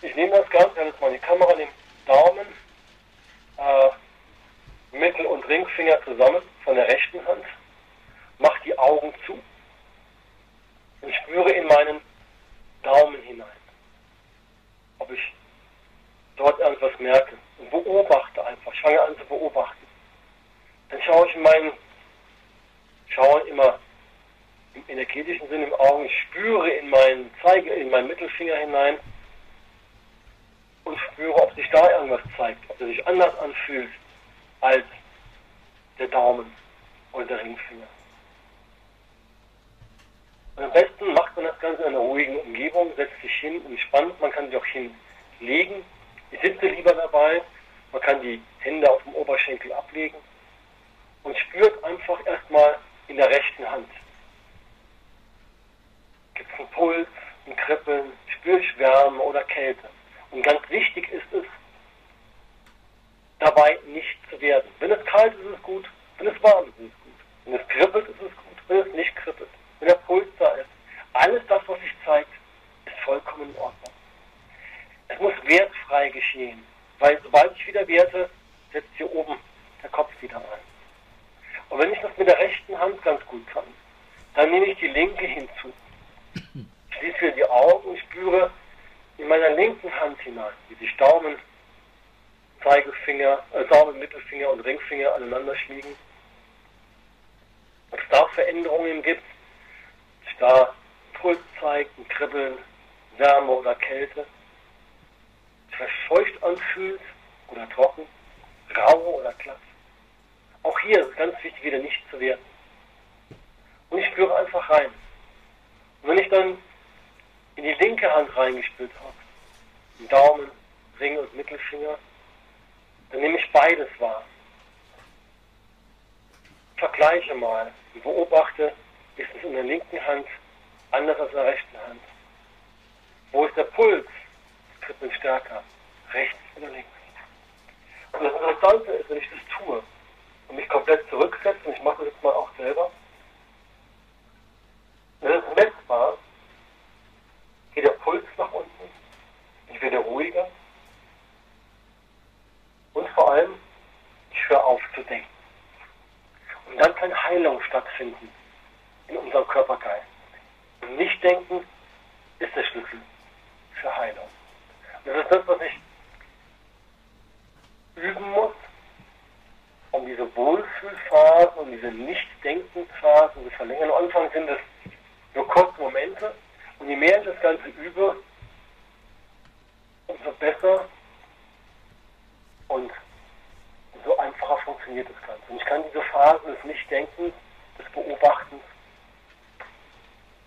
B: ich nehme das Ganze, wenn jetzt mal die Kamera nehme, Daumen, äh, Mittel- und Ringfinger zusammen von der rechten Hand, mache die Augen zu und spüre in meinen Daumen hinein, ob ich dort irgendwas merke und beobachte einfach. Ich fange an zu beobachten. Dann schaue ich in meinen, schaue immer im energetischen Sinn im Augen, ich spüre in meinen Zeige, in meinen Mittelfinger hinein und spüre, ob sich da irgendwas zeigt, ob er sich anders anfühlt als der Daumen oder der Ringfinger. Und am besten macht man das Ganze in einer ruhigen Umgebung, setzt sich hin, entspannt, man kann sich auch hinlegen. Ich sitze lieber dabei, man kann die Hände auf dem Oberschenkel ablegen und spürt einfach erstmal in der rechten Hand. Gibt es einen Puls, ein Kribbeln, spüre ich Wärme oder Kälte. Und ganz wichtig ist es, dabei nicht zu werden. Wenn es kalt ist, ist es gut. Wenn es warm ist, ist es gut. Wenn es kribbelt, ist es gut. Wenn es nicht kribbelt. Wenn der Puls da ist. Alles das, was sich zeigt, ist vollkommen in Ordnung. Es muss wertfrei geschehen. Weil sobald ich wieder werte, setzt hier oben der Kopf wieder ein. Und wenn ich das mit der rechten Hand ganz gut kann, dann nehme ich die linke hinzu. Schließe die Augen und spüre in meiner linken Hand hinein, wie sich Daumen, Zeigefinger, äh, Daumen, Mittelfinger und Ringfinger aneinander schmiegen. Ob es da Veränderungen gibt, sich da Puls zeigt, ein Kribbeln, Wärme oder Kälte, sich feucht anfühlt oder trocken, rau oder glatt. Auch hier ist ganz wichtig, wieder nicht zu werden. Und ich spüre einfach rein. Und wenn ich dann in die linke Hand reingespürt habe, den Daumen, Ring und Mittelfinger, dann nehme ich beides wahr. Vergleiche mal und beobachte, ist es in der linken Hand anders als in der rechten Hand. Wo ist der Puls? Das Kribbeln stärker. Rechts oder links? Und das Interessante ist, wenn ich das tue und mich komplett zurücksetze, und ich mache das jetzt mal auch selber, das ist messbar, geht der Puls nach unten, ich werde ruhiger und vor allem, ich höre auf zu denken. Und dann kann Heilung stattfinden in unserem Körpergeist. Und nicht denken ist der Schlüssel für Heilung. Und das ist das, was ich üben muss, um diese Wohlfühlphasen und diese Nicht-Denken-Phasen zu verlängern. Am Anfang sind es nur kurze Momente und je mehr ich das Ganze übe, umso besser und so einfacher funktioniert das Ganze. Und ich kann diese Phasen des Nichtdenkens, des Beobachtens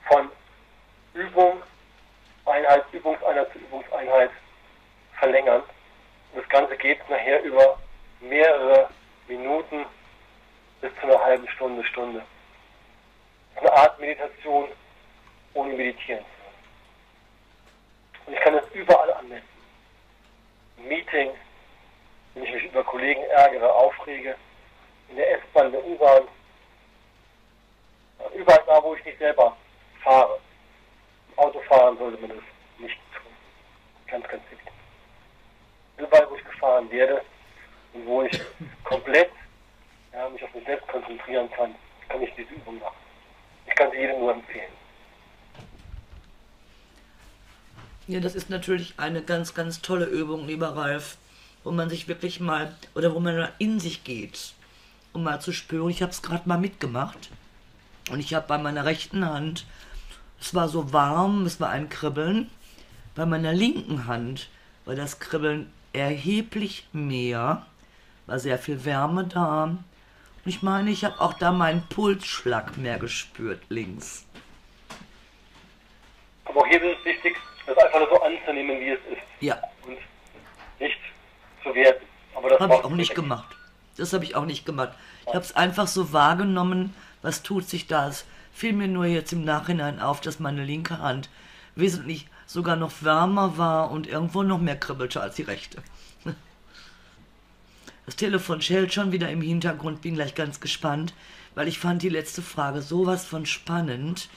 B: von Übung, Einheit, Übungseinheit zu Übungseinheit verlängern. Und das Ganze geht nachher über mehrere Minuten bis zu einer halben Stunde, Stunde. Das ist eine Art Meditation ohne Meditieren. Und ich kann das überall anwenden. Im Meeting, wenn ich mich über Kollegen ärgere, aufrege, in der S-Bahn, in der U-Bahn, überall da, wo ich nicht selber fahre. Im Autofahren sollte man das nicht tun. Ganz, ganz wichtig. Überall, wo ich gefahren werde und wo ich [laughs] komplett ja, mich auf mich selbst konzentrieren kann, kann ich diese Übung machen. Ich kann sie jedem nur empfehlen.
A: Ja, das ist natürlich eine ganz, ganz tolle Übung, lieber Ralf, wo man sich wirklich mal, oder wo man in sich geht, um mal zu spüren. Ich habe es gerade mal mitgemacht und ich habe bei meiner rechten Hand, es war so warm, es war ein Kribbeln. Bei meiner linken Hand war das Kribbeln erheblich mehr, war sehr viel Wärme da. Und ich meine, ich habe auch da meinen Pulsschlag mehr gespürt, links.
B: Aber hier ist es wichtig, das einfach nur so anzunehmen, wie es ist.
A: Ja,
B: Und nicht zu werten. Aber das
A: habe ich auch nicht gemacht. Das habe ich auch nicht gemacht. Ich habe es einfach so wahrgenommen, was tut sich da. Es fiel mir nur jetzt im Nachhinein auf, dass meine linke Hand wesentlich sogar noch wärmer war und irgendwo noch mehr kribbelte als die rechte. [laughs] Das Telefon schellt schon wieder im Hintergrund, bin gleich ganz gespannt, weil ich fand die letzte Frage sowas von spannend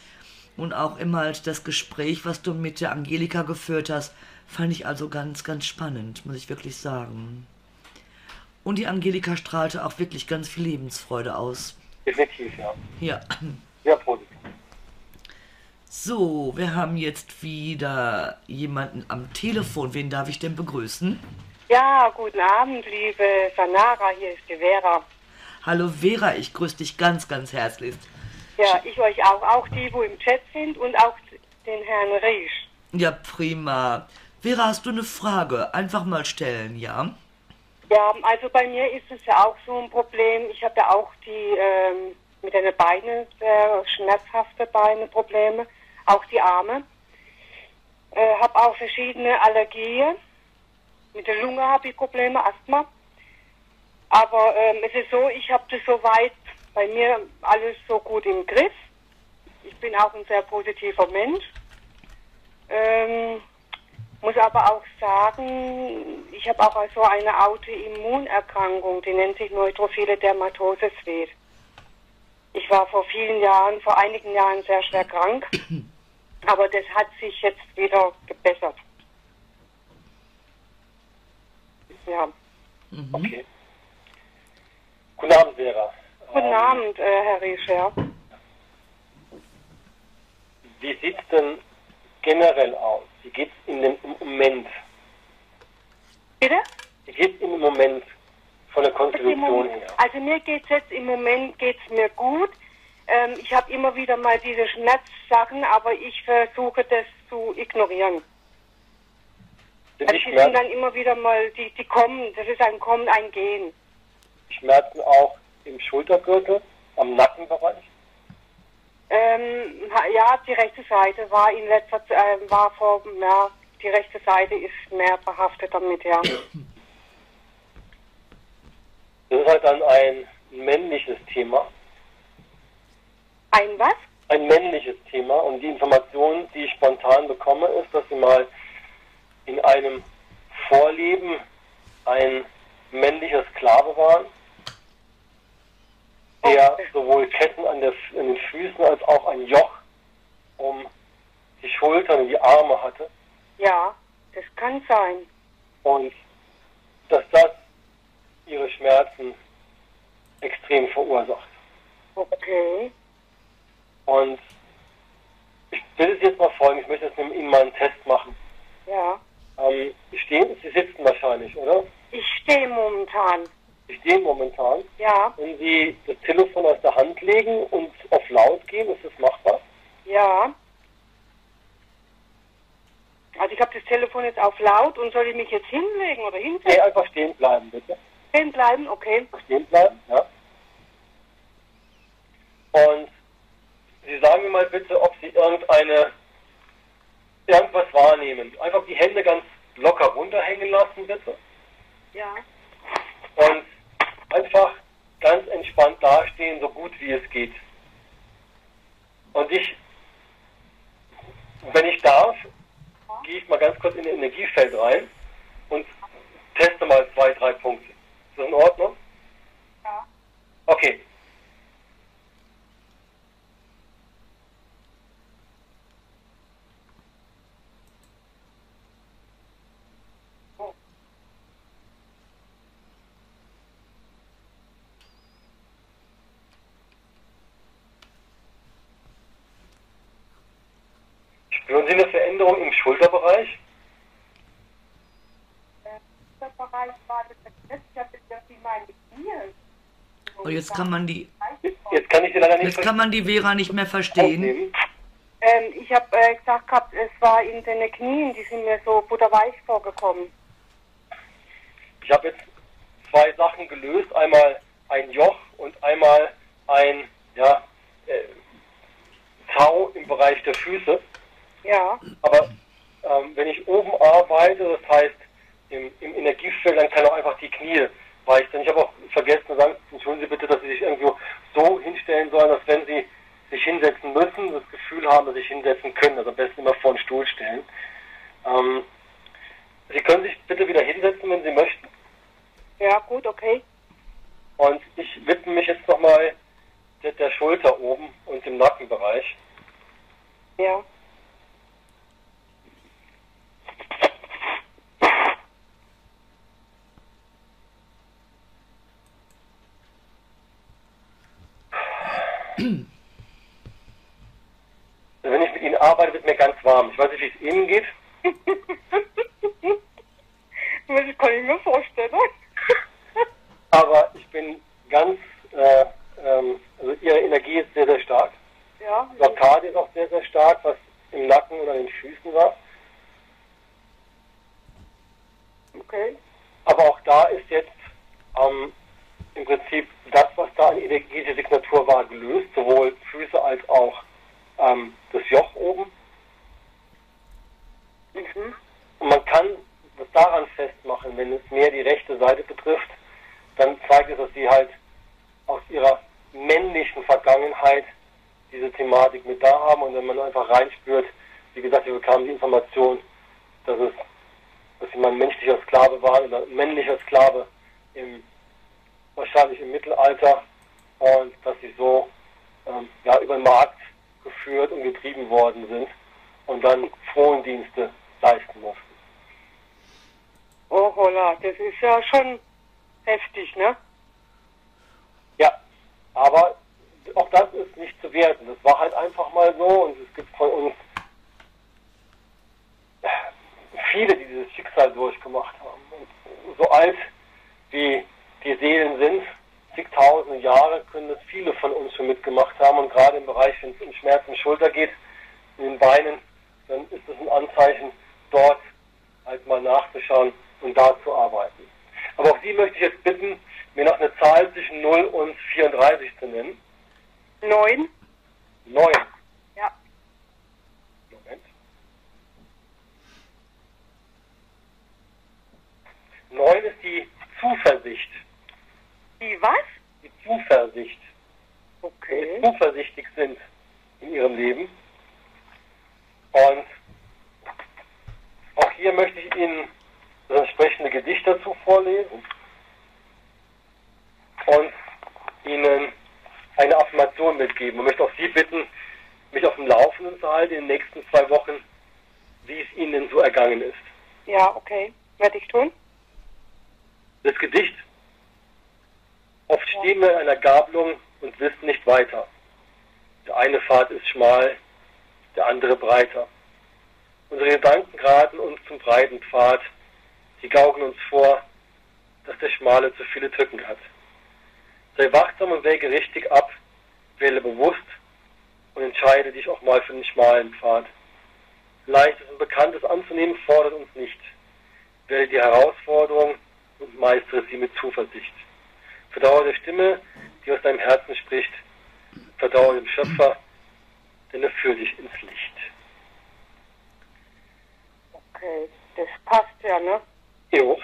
A: und auch immer halt das Gespräch, was du mit der Angelika geführt hast, fand ich also ganz, ganz spannend, muss ich wirklich sagen. Und die Angelika strahlte auch wirklich ganz viel Lebensfreude aus.
B: Definitiv, ja.
A: Ja.
B: Sehr positiv.
A: So, wir haben jetzt wieder jemanden am Telefon. Wen darf ich denn begrüßen?
D: Ja, guten Abend, liebe Sanara, hier ist die Vera.
A: Hallo Vera, ich grüße dich ganz, ganz herzlich.
D: Ja, ich euch auch, auch die, wo im Chat sind und auch den Herrn Riesch.
A: Ja, prima. Vera, hast du eine Frage? Einfach mal stellen, ja?
D: Ja, also bei mir ist es ja auch so ein Problem. Ich habe ja auch die ähm, mit den Beinen sehr schmerzhafte Beineprobleme, auch die Arme. Äh, habe auch verschiedene Allergien. Mit der Lunge habe ich Probleme, Asthma. Aber ähm, es ist so, ich habe das soweit bei mir alles so gut im Griff. Ich bin auch ein sehr positiver Mensch. Ähm, muss aber auch sagen, ich habe auch so eine Autoimmunerkrankung, die nennt sich Neutrophile Dermatose Sweet. Ich war vor vielen Jahren, vor einigen Jahren sehr schwer krank, [clears throat] aber das hat sich jetzt wieder gebessert. Ja.
B: Okay. Guten Abend, Vera.
D: Guten Abend, äh, Herr Rischer.
B: Wie sieht es denn generell aus? Wie geht es in dem Moment?
D: Bitte?
B: Wie geht es im Moment von der Konstitution her?
D: Also mir geht's jetzt im Moment geht's mir gut. Ähm, ich habe immer wieder mal diese Schmerzsachen, aber ich versuche das zu ignorieren.
B: Sind
D: Also
B: die
D: die sind dann
B: Schmerzen,
D: immer wieder mal, die, die kommen, das ist ein Kommen, ein Gehen.
B: Schmerzen auch im Schultergürtel, am Nackenbereich?
D: Ähm, ja, die rechte Seite war in letzter Zeit, äh, war vor, ja, die rechte Seite ist mehr behaftet damit, ja.
B: Das ist halt dann ein männliches Thema.
D: Ein was?
B: Ein männliches Thema. Und die Information, die ich spontan bekomme, ist, dass sie mal in einem Vorleben ein männlicher Sklave waren, der sowohl Ketten an, der, an den Füßen als auch ein Joch um die Schultern und die Arme hatte.
D: Ja, das kann sein.
B: Und dass das ihre Schmerzen extrem verursacht.
D: Okay.
B: Und ich will es jetzt mal folgen, ich möchte jetzt mit Ihnen mal einen Test machen.
D: Ja.
B: Ähm, Sie stehen, Sie sitzen wahrscheinlich, oder?
D: Ich stehe momentan.
B: Stehen momentan.
D: Ja,
B: Wenn Sie das Telefon aus der Hand legen und auf laut gehen, ist das machbar?
D: ja. Also ich habe das Telefon jetzt auf laut und soll ich mich jetzt hinlegen oder
B: Nee,
D: hinsetzen?
B: einfach stehen bleiben, bitte.
D: Stehen bleiben, okay.
B: Stehen bleiben, ja. Und Sie sagen mir mal bitte, ob Sie irgendeine, irgendwas wahrnehmen. Einfach die Hände ganz locker runterhängen lassen, bitte.
D: Ja.
B: und einfach ganz entspannt dastehen, so gut wie es geht. Und ich, wenn ich darf, gehe ich mal ganz kurz in das Energiefeld rein und teste mal zwei, drei Punkte. Ist das in Ordnung?
D: Ja.
B: Okay. Spüren Sie eine Veränderung im Schulterbereich?
D: Der Bereich war das letzte bis in meine Knie.
A: Und jetzt kann man die,
B: Jetzt kann ich Sie leider nicht
A: jetzt kann man die Vera nicht mehr verstehen.
B: verstehen.
D: Ähm, ich habe äh, gesagt gehabt, es war in den Knien, die sind mir so butterweich vorgekommen.
B: Ich habe jetzt zwei Sachen gelöst. Einmal ein Joch und einmal ein ja, äh, Tau im Bereich der Füße.
D: Ja,
B: Aber ähm, wenn ich oben arbeite, das heißt im, im Energiefeld, dann kann auch einfach die Knie weich sein. Ich habe auch vergessen zu sagen, entschuldigen Sie bitte, dass Sie sich irgendwo so hinstellen sollen, dass wenn Sie sich hinsetzen müssen, das Gefühl haben, dass Sie sich hinsetzen können. Also am besten immer vor den Stuhl stellen. Ähm, Sie können sich bitte wieder hinsetzen, wenn Sie möchten.
D: ja, gut, okay.
B: Und ich widme mich jetzt nochmal der, der Schulter oben und im Nackenbereich.
D: Ja.
B: Also wenn ich mit Ihnen arbeite, wird mir ganz warm. Ich weiß nicht, wie es Ihnen geht. [laughs]
D: Das kann ich mir vorstellen. [laughs]
B: Aber ich bin ganz, äh, ähm, also Ihre Energie ist sehr, sehr stark.
D: Ja.
B: Blockade ist auch sehr, sehr stark, was im Nacken und an den Füßen war.
D: Okay.
B: Aber auch da ist jetzt ähm, im Prinzip das, was da an energetischer Signatur war, gelöst, sowohl Füße als auch ähm, das Joch oben.
D: Mhm.
B: Und man kann das daran festmachen, wenn es mehr die rechte Seite betrifft, dann zeigt es, dass sie halt aus ihrer männlichen Vergangenheit diese Thematik mit da haben und wenn man einfach reinspürt, wie gesagt, wir bekamen die Information, dass es, dass sie mal ein menschlicher Sklave waren oder männlicher Sklave im, wahrscheinlich im Mittelalter und dass sie so ähm, ja, über den Markt geführt und getrieben worden sind und dann Frondienste leisten mussten.
D: Oh holla, das ist ja schon heftig, ne?
B: Ja, aber auch das ist nicht zu werten. Das war halt einfach mal so und es gibt von uns viele, die dieses Schicksal durchgemacht haben. Und so alt wie die Seelen sind, zigtausende Jahre, können das viele von uns schon mitgemacht haben. Und gerade im Bereich, wenn es um Schmerz in Schulter geht, in den Beinen, dann ist das ein Anzeichen, dort halt mal nachzuschauen und da zu arbeiten. Aber auch Sie möchte ich jetzt bitten, mir noch eine Zahl zwischen 0 und 34 zu nennen.
D: Neun?
B: 9.
D: Ja.
B: Moment. 9 ist die Zuversicht.
D: Die was?
B: Die Zuversicht.
D: Okay.
B: Zuversichtlich sind in ihrem Leben. Und auch hier möchte ich Ihnen das entsprechende Gedicht dazu vorlesen und Ihnen eine Affirmation mitgeben. Und möchte auch Sie bitten, mich auf dem Laufenden zu halten in den nächsten zwei Wochen, wie es Ihnen denn so ergangen ist.
D: Ja, okay. Werde ich tun?
B: Das Gedicht. Oft stehen wir in einer Gabelung und wissen nicht weiter. Der eine Pfad ist schmal, der andere breiter. Unsere Gedanken geraten uns zum breiten Pfad. Sie gaukeln uns vor, dass der schmale zu viele Tücken hat. Sei wachsam und wäge richtig ab, wähle bewusst und entscheide dich auch mal für den schmalen Pfad. Leichtes und Bekanntes anzunehmen fordert uns nicht. Wähle die Herausforderung und meistere sie mit Zuversicht. Vertraue der Stimme, die aus deinem Herzen spricht. Vertraue dem Schöpfer, denn er führt dich ins Licht.
D: Okay. Das passt ja, ne?
B: Jo,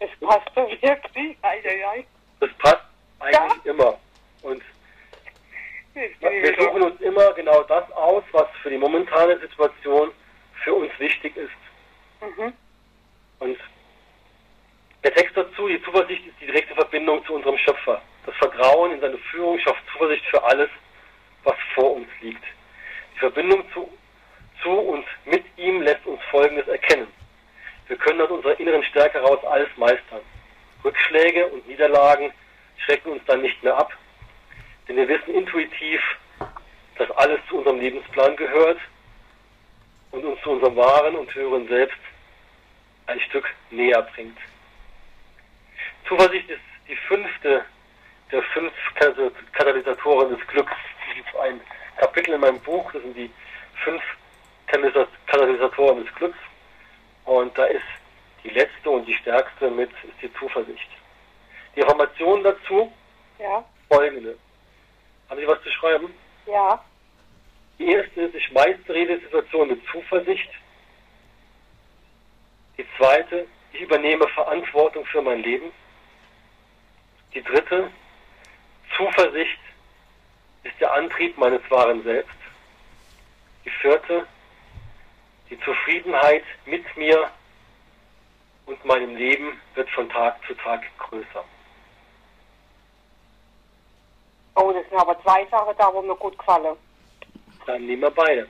D: Das passt ja wirklich. Eieiei.
B: das passt eigentlich immer. Und wir suchen uns immer genau das aus, was für die momentane Situation für uns wichtig ist.
D: Mhm.
B: Und der Text dazu, die Zuversicht ist die direkte Verbindung zu unserem Schöpfer. Das Vertrauen in seine Führung schafft Zuversicht für alles, was vor uns liegt. Die Verbindung zu, zu und mit ihm lässt uns Folgendes erkennen. Wir können aus unserer inneren Stärke heraus alles meistern. Rückschläge und Niederlagen schrecken uns dann nicht mehr ab, denn wir wissen intuitiv, dass alles zu unserem Lebensplan gehört und uns zu unserem wahren und höheren Selbst ein Stück näher bringt. Zuversicht ist die fünfte der fünf Kata- Katalysatoren des Glücks. Es gibt ein Kapitel in meinem Buch, das sind die fünf Katalys- Katalysatoren des Glücks. Und da ist die letzte und die stärkste mit ist die Zuversicht. Die Information dazu
D: Ja.
B: folgende. Haben Sie was zu schreiben?
D: Ja.
B: Die erste ist, ich meistere jede Situation mit Zuversicht. Die zweite, ich übernehme Verantwortung für mein Leben. Die dritte, Zuversicht ist der Antrieb meines wahren Selbst. Die vierte, die Zufriedenheit mit mir und meinem Leben wird von Tag zu Tag größer.
D: Oh, das sind aber zwei Sachen da, wo mir gut gefallen.
B: Dann nehmen wir beide.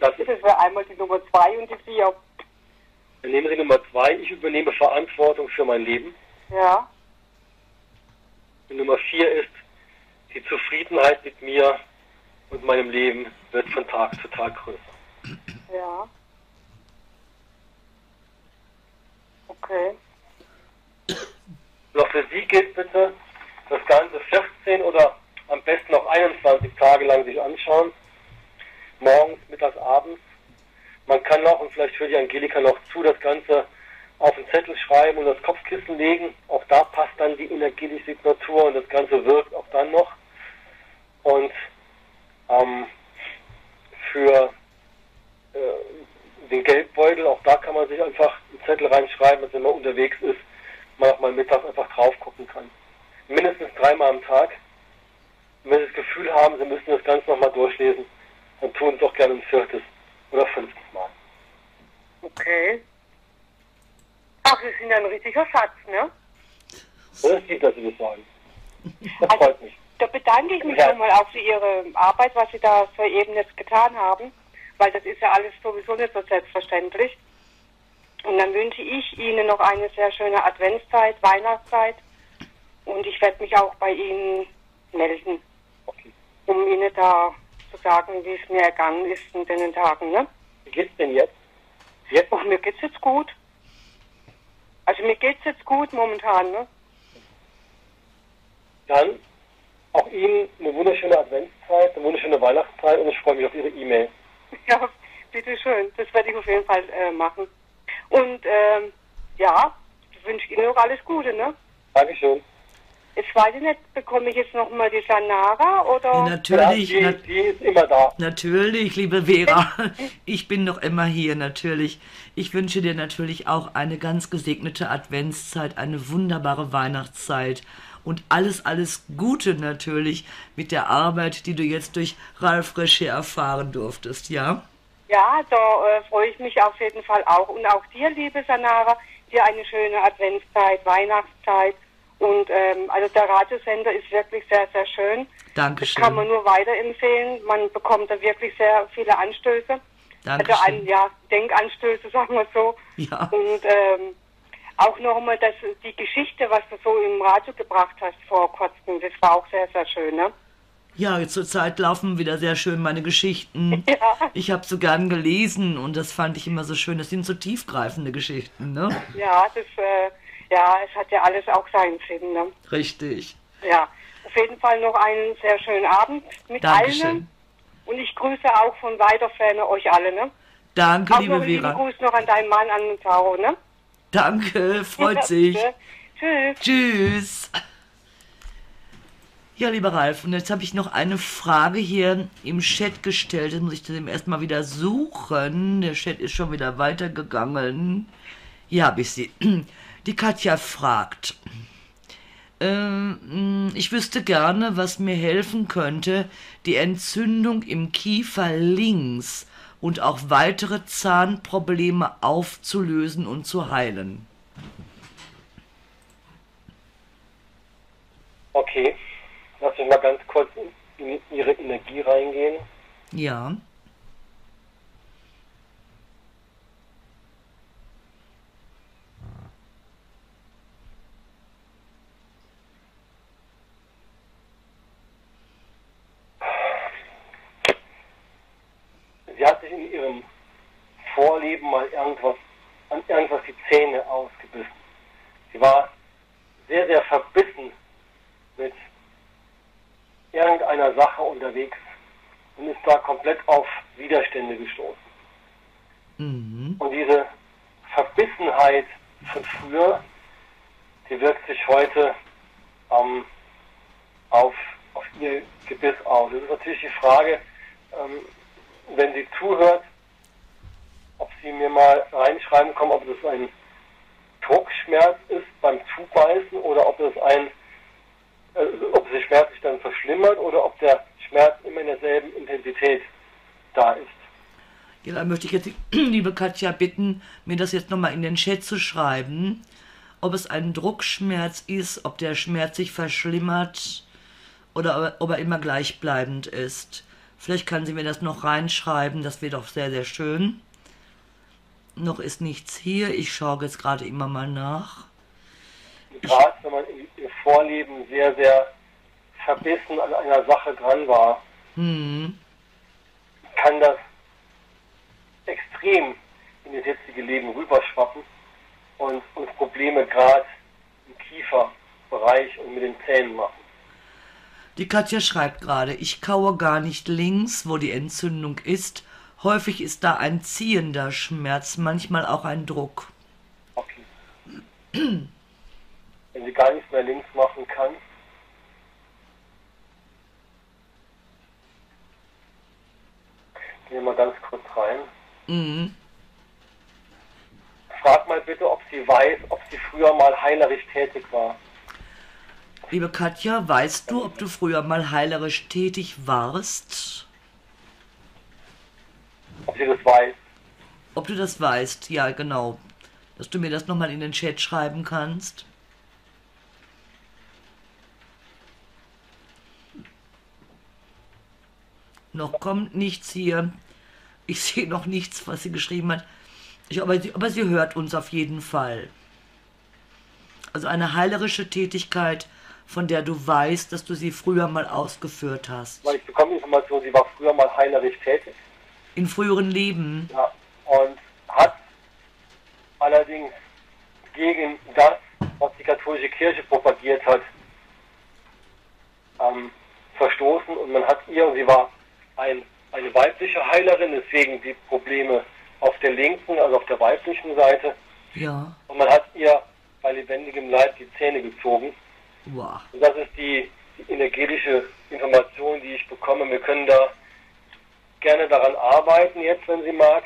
B: Das,
D: Das wäre einmal die Nummer zwei und die vier.
B: dann nehmen Sie Nummer zwei, ich übernehme Verantwortung für mein Leben.
D: Ja.
B: Und Nummer vier ist, die Zufriedenheit mit mir und meinem Leben wird von Tag zu Tag größer.
D: Ja. Okay.
B: Noch für Sie gilt bitte, das Ganze 14 oder am besten noch 21 Tage lang sich anschauen. Morgens, mittags, abends. Man kann auch, und vielleicht hört die Angelika noch zu, das Ganze auf den Zettel schreiben und das Kopfkissen legen. Auch da passt dann die energetische Signatur und das Ganze wirkt auch dann noch. Und ähm, für äh, den Geldbeutel, auch da kann man sich einfach einen Zettel reinschreiben, dass wenn man unterwegs ist, man auch mal mittags einfach drauf gucken kann. Mindestens dreimal am Tag. Und wenn Sie das Gefühl haben, Sie müssen das Ganze nochmal durchlesen, dann tun Sie es auch gerne ein viertes oder fünftes Mal.
D: Okay. Ach, Sie sind ein richtiger Schatz, ne?
B: So ist lieb, dass Sie das sagen. Das
D: Also-
B: freut mich.
D: Da bedanke ich mich
B: Ja.
D: schon mal auch für Ihre Arbeit, was Sie da soeben jetzt getan haben, weil das ist ja alles sowieso nicht so selbstverständlich. Und dann wünsche ich Ihnen noch eine sehr schöne Adventszeit, Weihnachtszeit und ich werde mich auch bei Ihnen melden,
B: Okay.
D: um Ihnen da zu sagen, wie es mir ergangen ist in den Tagen. Ne?
B: Wie geht's denn jetzt? Jetzt?
D: Och, mir geht's jetzt gut. Also mir geht's jetzt gut momentan, ne?
B: Dann auch Ihnen eine wunderschöne Adventszeit, eine wunderschöne Weihnachtszeit und ich freue mich auf Ihre E-Mail. [laughs]
D: Ja, bitteschön. Das werde ich auf jeden Fall äh, machen. Und ähm, ja, ich wünsche Ihnen noch alles Gute, ne?
B: Dankeschön.
D: Jetzt weiß ich nicht, bekomme ich jetzt nochmal die Sanara oder?
A: Ja, natürlich,
B: ja, die, die ist immer da.
A: natürlich, liebe Vera. [laughs] Ich bin noch immer hier, natürlich. Ich wünsche dir natürlich auch eine ganz gesegnete Adventszeit, eine wunderbare Weihnachtszeit und alles, alles Gute natürlich mit der Arbeit, die du jetzt durch Ralf Resche erfahren durftest, ja?
D: Ja, da äh, freue ich mich auf jeden Fall auch. Und auch dir, liebe Sanara, dir eine schöne Adventszeit, Weihnachtszeit. Und ähm, also der Radiosender ist wirklich sehr, sehr schön. Das
A: Dankeschön.
D: kann man nur weiterempfehlen. Man bekommt da wirklich sehr viele Anstöße. Also
A: Dankeschön.
D: ein, ja, Denkanstöße, [laughs] sagen wir so.
A: Ja.
D: Und ähm, auch nochmal dass die Geschichte, was du so im Radio gebracht hast vor kurzem, das war auch sehr, sehr schön, ne?
A: Ja, jetzt zur Zeit laufen wieder sehr schön meine Geschichten. [laughs]
D: Ja.
A: Ich habe so gern gelesen und das fand ich immer so schön. Das sind so tiefgreifende Geschichten, ne?
D: Ja, das, äh, ja, es hat ja alles auch seinen Sinn, ne?
A: Richtig.
D: Ja, auf jeden Fall noch einen sehr schönen Abend mit
A: Dankeschön.
D: allen. Und ich grüße auch von weiter Ferne euch alle, ne?
A: Danke,
D: Auch
A: liebe
D: noch
A: Vera.
D: Gruß noch an deinen Mann, an den Taro, ne?
A: Danke, freut [laughs] sich.
D: Tschüss.
A: Tschüss. Ja, lieber Ralf, und jetzt habe ich noch eine Frage hier im Chat gestellt. Jetzt muss ich das erstmal wieder suchen. Der Chat ist schon wieder weitergegangen. Hier habe ich sie. [clears throat] Die Katja fragt. Ähm, ich wüsste gerne, was mir helfen könnte, die Entzündung im Kiefer links und auch weitere Zahnprobleme aufzulösen und zu heilen.
B: Okay. Lass mich mal ganz kurz in Ihre Energie reingehen.
A: Ja.
B: Sie hat sich in ihrem Vorleben mal irgendwas, an irgendwas die Zähne ausgebissen. Sie war sehr, sehr verbissen mit irgendeiner Sache unterwegs und ist da komplett auf Widerstände gestoßen.
A: Mhm.
B: Und diese Verbissenheit von früher, die wirkt sich heute ähm, auf, auf ihr Gebiss aus. Es ist natürlich die Frage, ähm, wenn sie zuhört, ob sie mir mal reinschreiben kann, ob das ein Druckschmerz ist beim Zubeißen oder ob es ein, äh, ob der Schmerz sich dann verschlimmert oder ob der Schmerz immer in derselben Intensität da ist.
A: Ja, dann möchte ich jetzt [clears throat] liebe Katja bitten, mir das jetzt nochmal in den Chat zu schreiben, ob es ein Druckschmerz ist, ob der Schmerz sich verschlimmert oder ob er immer gleichbleibend ist. Vielleicht kann sie mir das noch reinschreiben, das wäre doch sehr, sehr schön. Noch ist nichts hier, ich schaue jetzt gerade immer mal nach.
B: Gerade wenn man im, im Vorleben sehr, sehr verbissen an einer Sache dran war,
A: Hm.
B: kann das extrem in das jetzige Leben rüberschwappen und uns Probleme gerade im Kieferbereich und mit den Zähnen machen.
A: Die Katja schreibt gerade, ich kaue gar nicht links, wo die Entzündung ist. Häufig ist da ein ziehender Schmerz, manchmal auch ein Druck.
B: Okay. Wenn sie gar nichts mehr links machen kann, gehen wir mal ganz kurz rein.
A: Mhm.
B: Frag mal bitte, ob sie weiß, ob sie früher mal heilerisch tätig war.
A: Liebe Katja, weißt du, ob du früher mal heilerisch tätig warst?
B: Ob sie das weiß.
A: Ob du das weißt? Ja, genau. Dass du mir das nochmal in den Chat schreiben kannst. Noch kommt nichts hier. Ich [laughs] sehe noch nichts, was sie geschrieben hat. Ich, aber, sie, aber sie hört uns auf jeden Fall. Also eine heilerische Tätigkeit, von der du weißt, dass du sie früher mal ausgeführt hast.
B: Weil ich bekomme Information, sie war früher mal heilerisch tätig.
A: In früheren Leben.
B: Ja, und hat allerdings gegen das, was die katholische Kirche propagiert hat, ähm, verstoßen und man hat ihr, sie war ein, eine weibliche Heilerin, deswegen die Probleme auf der linken, also auf der weiblichen Seite,
A: Ja.
B: und man hat ihr bei lebendigem Leib die Zähne gezogen.
A: Wow.
B: Und das ist die, die energetische Information, die ich bekomme. Wir können da gerne daran arbeiten jetzt, wenn sie mag.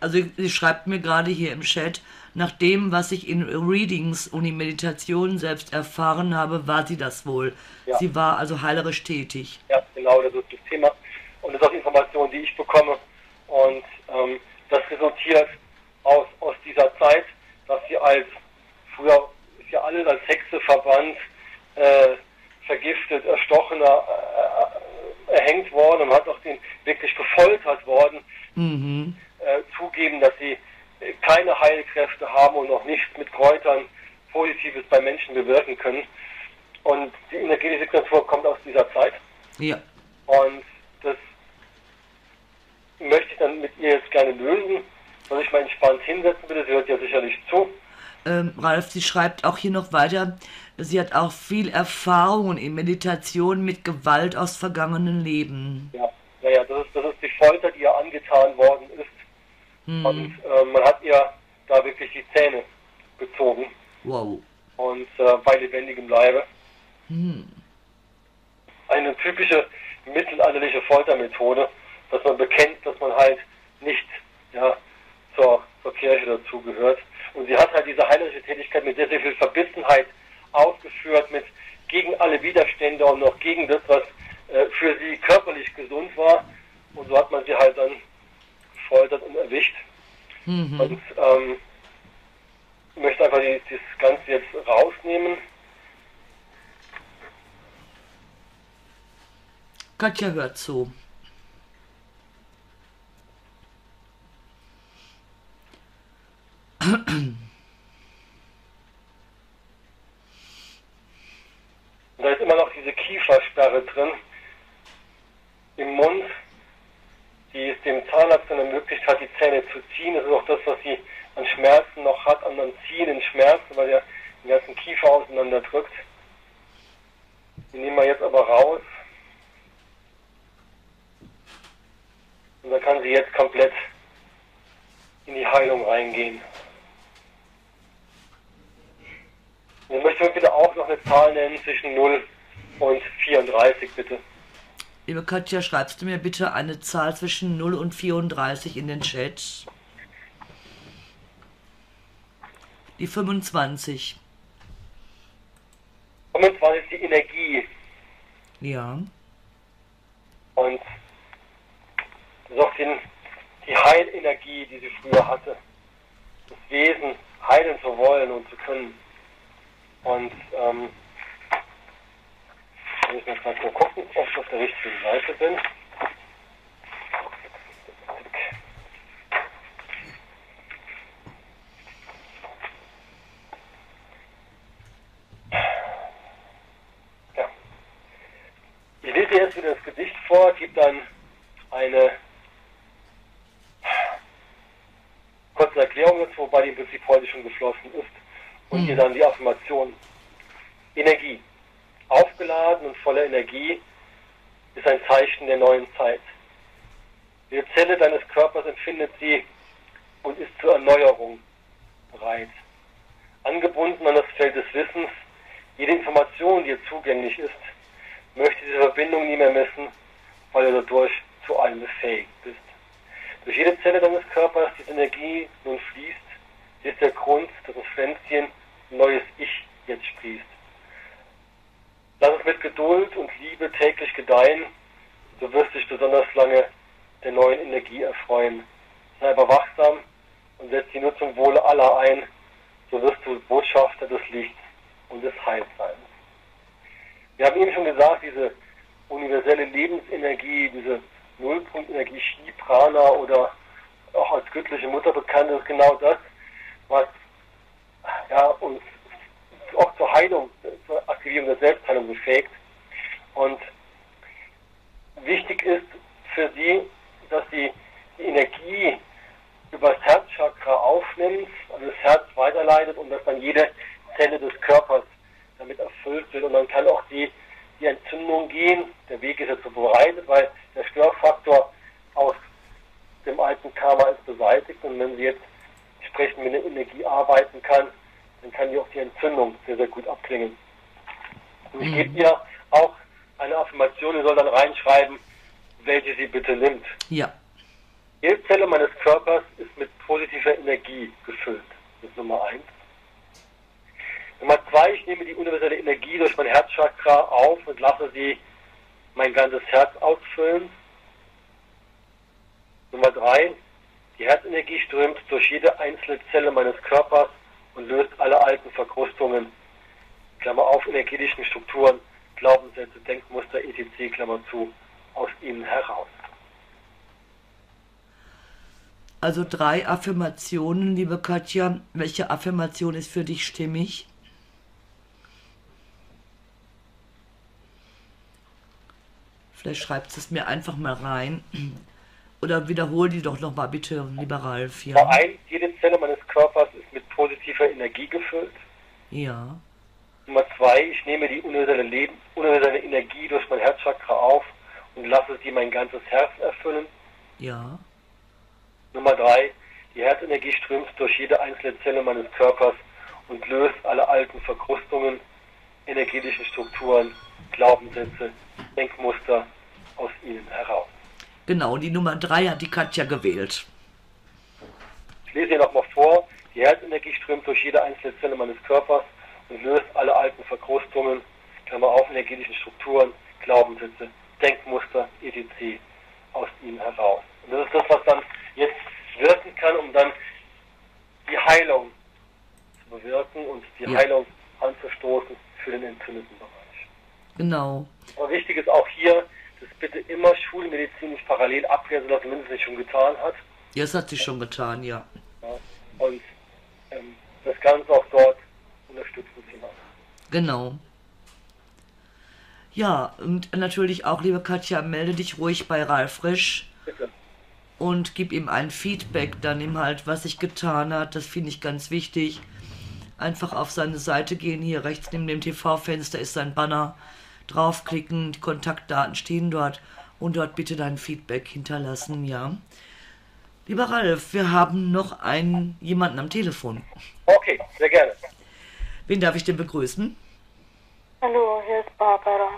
A: Also sie schreibt mir gerade hier im Chat, nach dem, was ich in Readings und in Meditationen selbst erfahren habe, war sie das wohl.
B: Ja.
A: Sie war also heilerisch tätig.
B: Ja, genau, das ist das Thema. Und das ist auch die Information, die ich bekomme. Und ähm, das resultiert aus, aus dieser Zeit, dass sie als, früher ist ja alles als Hexe verbannt, äh, vergiftet, erstochen, äh, äh, erhängt worden und hat auch den wirklich gefoltert worden,
A: Mhm.
B: äh, zugeben, dass sie keine Heilkräfte haben und auch nichts mit Kräutern Positives bei Menschen bewirken können. Und die energetische Signatur kommt aus dieser Zeit.
A: Ja.
B: Und das möchte ich dann mit ihr jetzt gerne lösen. Soll ich mal entspannt hinsetzen, bitte? Sie hört ja sicherlich zu.
A: Ähm, Ralf, sie schreibt auch hier noch weiter, sie hat auch viel Erfahrung in Meditation mit Gewalt aus vergangenen Leben.
B: Ja, naja, das ist, das ist die Folter, die ihr angetan worden ist.
A: Hm.
B: Und äh, man hat ihr da wirklich die Zähne gezogen.
A: Wow.
B: Und äh, bei lebendigem Leibe.
A: Hm.
B: Eine typische mittelalterliche Foltermethode, dass man bekennt, dass man halt nicht ja, zur, zur Kirche dazugehört. Und sie hat halt diese heilerische Tätigkeit mit sehr, sehr viel Verbissenheit ausgeführt, mit gegen alle Widerstände und noch gegen das, was äh, für sie körperlich gesund war. Und so hat man sie halt dann gefoltert und erwischt.
A: Mhm.
B: Und ähm, ich möchte einfach die, das Ganze jetzt rausnehmen.
A: Katja hört zu.
B: Und da ist immer noch diese Kiefersperre drin im Mund, die es dem Zahnarzt ermöglicht hat, die Zähne zu ziehen. Das ist auch das, was sie an Schmerzen noch hat, an an ziehenden Schmerzen, weil er den ganzen Kiefer auseinander drückt. Die nehmen wir jetzt aber raus. Und dann kann sie jetzt komplett in die Heilung reingehen. Und dann möchte ich bitte auch noch eine Zahl nennen zwischen 0 und 34, bitte.
A: Liebe Katja, schreibst du mir bitte eine Zahl zwischen 0 und 34 in den Chat? Die 25.
B: 25 ist die Energie
A: Ja.
B: und auch den, die Heilenergie, die sie früher hatte. Das Wesen heilen zu wollen und zu können. Und ähm, muss ich mal gerade gucken, ob ich auf der richtigen Seite bin. Ja. Ich lese jetzt wieder das Gedicht vor, gebe dann eine kurze Erklärung dazu, wobei die im Prinzip heute schon geflossen ist. Und
A: Mhm.
B: hier dann die Affirmation. Energie. Aufgeladen und voller Energie ist ein Zeichen der neuen Zeit. Jede Zelle deines Körpers empfindet sie und ist zur Erneuerung bereit. Angebunden an das Feld des Wissens, jede Information, die dir zugänglich ist, möchte diese Verbindung nie mehr missen, weil du dadurch zu allem befähigt bist. Durch jede Zelle deines Körpers diese Energie nun fließt, ist der Grund, dass das Pflänzchen neues Ich jetzt sprießt. Lass es mit Geduld und Liebe täglich gedeihen, du wirst dich besonders lange der neuen Energie erfreuen. Sei aber wachsam und setz sie nur zum Wohle aller ein, so wirst du Botschafter des Lichts und des Heils sein. Wir haben eben schon gesagt, diese universelle Lebensenergie, diese Nullpunktenergie Shi Prana oder auch als göttliche Mutter bekannt ist genau das, was ja, uns zur Heilung, zur Aktivierung der Selbstheilung befähigt. Und wichtig ist für sie, dass sie die Energie über das Herzchakra aufnimmt, also das Herz weiterleitet und dass dann jede Zelle des Körpers damit erfüllt wird. Und dann kann auch die, die Entzündung gehen. Der Weg ist jetzt so bereitet, weil der Störfaktor aus dem alten Karma ist beseitigt. Und wenn sie jetzt entsprechend mit der Energie arbeiten kann, dann kann die auch die Entzündung sehr, sehr gut abklingen. Und ich
A: Mhm.
B: gebe ihr auch eine Affirmation, die soll dann reinschreiben, welche sie bitte nimmt.
A: Ja.
B: Jede Zelle meines Körpers ist mit positiver Energie gefüllt. Das ist Nummer eins. Nummer zwei, ich nehme die universelle Energie durch mein Herzchakra auf und lasse sie mein ganzes Herz ausfüllen. Nummer drei, die Herzenergie strömt durch jede einzelne Zelle meines Körpers und löst alle alten Verkrustungen, Klammer auf, energetischen Strukturen, Glaubenssätze, Denkmuster, etc., Klammer zu, aus ihnen heraus.
A: Also drei Affirmationen, liebe Katja. Welche Affirmation ist für dich stimmig? Vielleicht schreibt es mir einfach mal rein. Oder wiederhol die doch nochmal bitte, lieber Ralf. Ja.
B: eins, jede Zelle meines Körpers positiver Energie gefüllt.
A: Ja.
B: Nummer zwei, ich nehme die universelle, Leben, universelle Energie durch mein Herzchakra auf und lasse sie mein ganzes Herz erfüllen.
A: Ja.
B: Nummer drei, die Herzenergie strömt durch jede einzelne Zelle meines Körpers und löst alle alten Verkrustungen, energetischen Strukturen, Glaubenssätze, Denkmuster aus ihnen heraus.
A: Genau, die Nummer drei hat die Katja gewählt.
B: Ich lese hier nochmal vor. Die Herzenergie strömt durch jede einzelne Zelle meines Körpers und löst alle alten Verkrustungen, Klammer auf, energetischen Strukturen, Glaubenssätze, Denkmuster, etc. aus ihnen heraus. Und das ist das, was dann jetzt wirken kann, um dann die Heilung zu bewirken und die
A: Ja.
B: Heilung anzustoßen für den entzündeten Bereich.
A: Genau.
B: Aber wichtig ist auch hier, das bitte immer schulmedizinisch parallel abklären, sodass zumindest nicht schon getan hat.
A: Ja, das hat sie schon getan, ja.
B: Ja, und ähm, das Ganze auch dort unterstützen zu machen.
A: Genau. Ja, und natürlich auch, liebe Katja, melde dich ruhig bei Ralf Frisch
B: Bitte.
A: und gib ihm ein Feedback, dann ihm halt, was sich getan hat. Das finde ich ganz wichtig. Einfach auf seine Seite gehen, hier rechts neben dem TV-Fenster ist sein Banner. Draufklicken, die Kontaktdaten stehen dort und dort bitte dein Feedback hinterlassen, ja. Lieber Ralf, wir haben noch einen jemanden am Telefon.
B: Okay, sehr gerne.
A: Wen darf ich denn begrüßen?
C: Hallo, hier ist Barbara.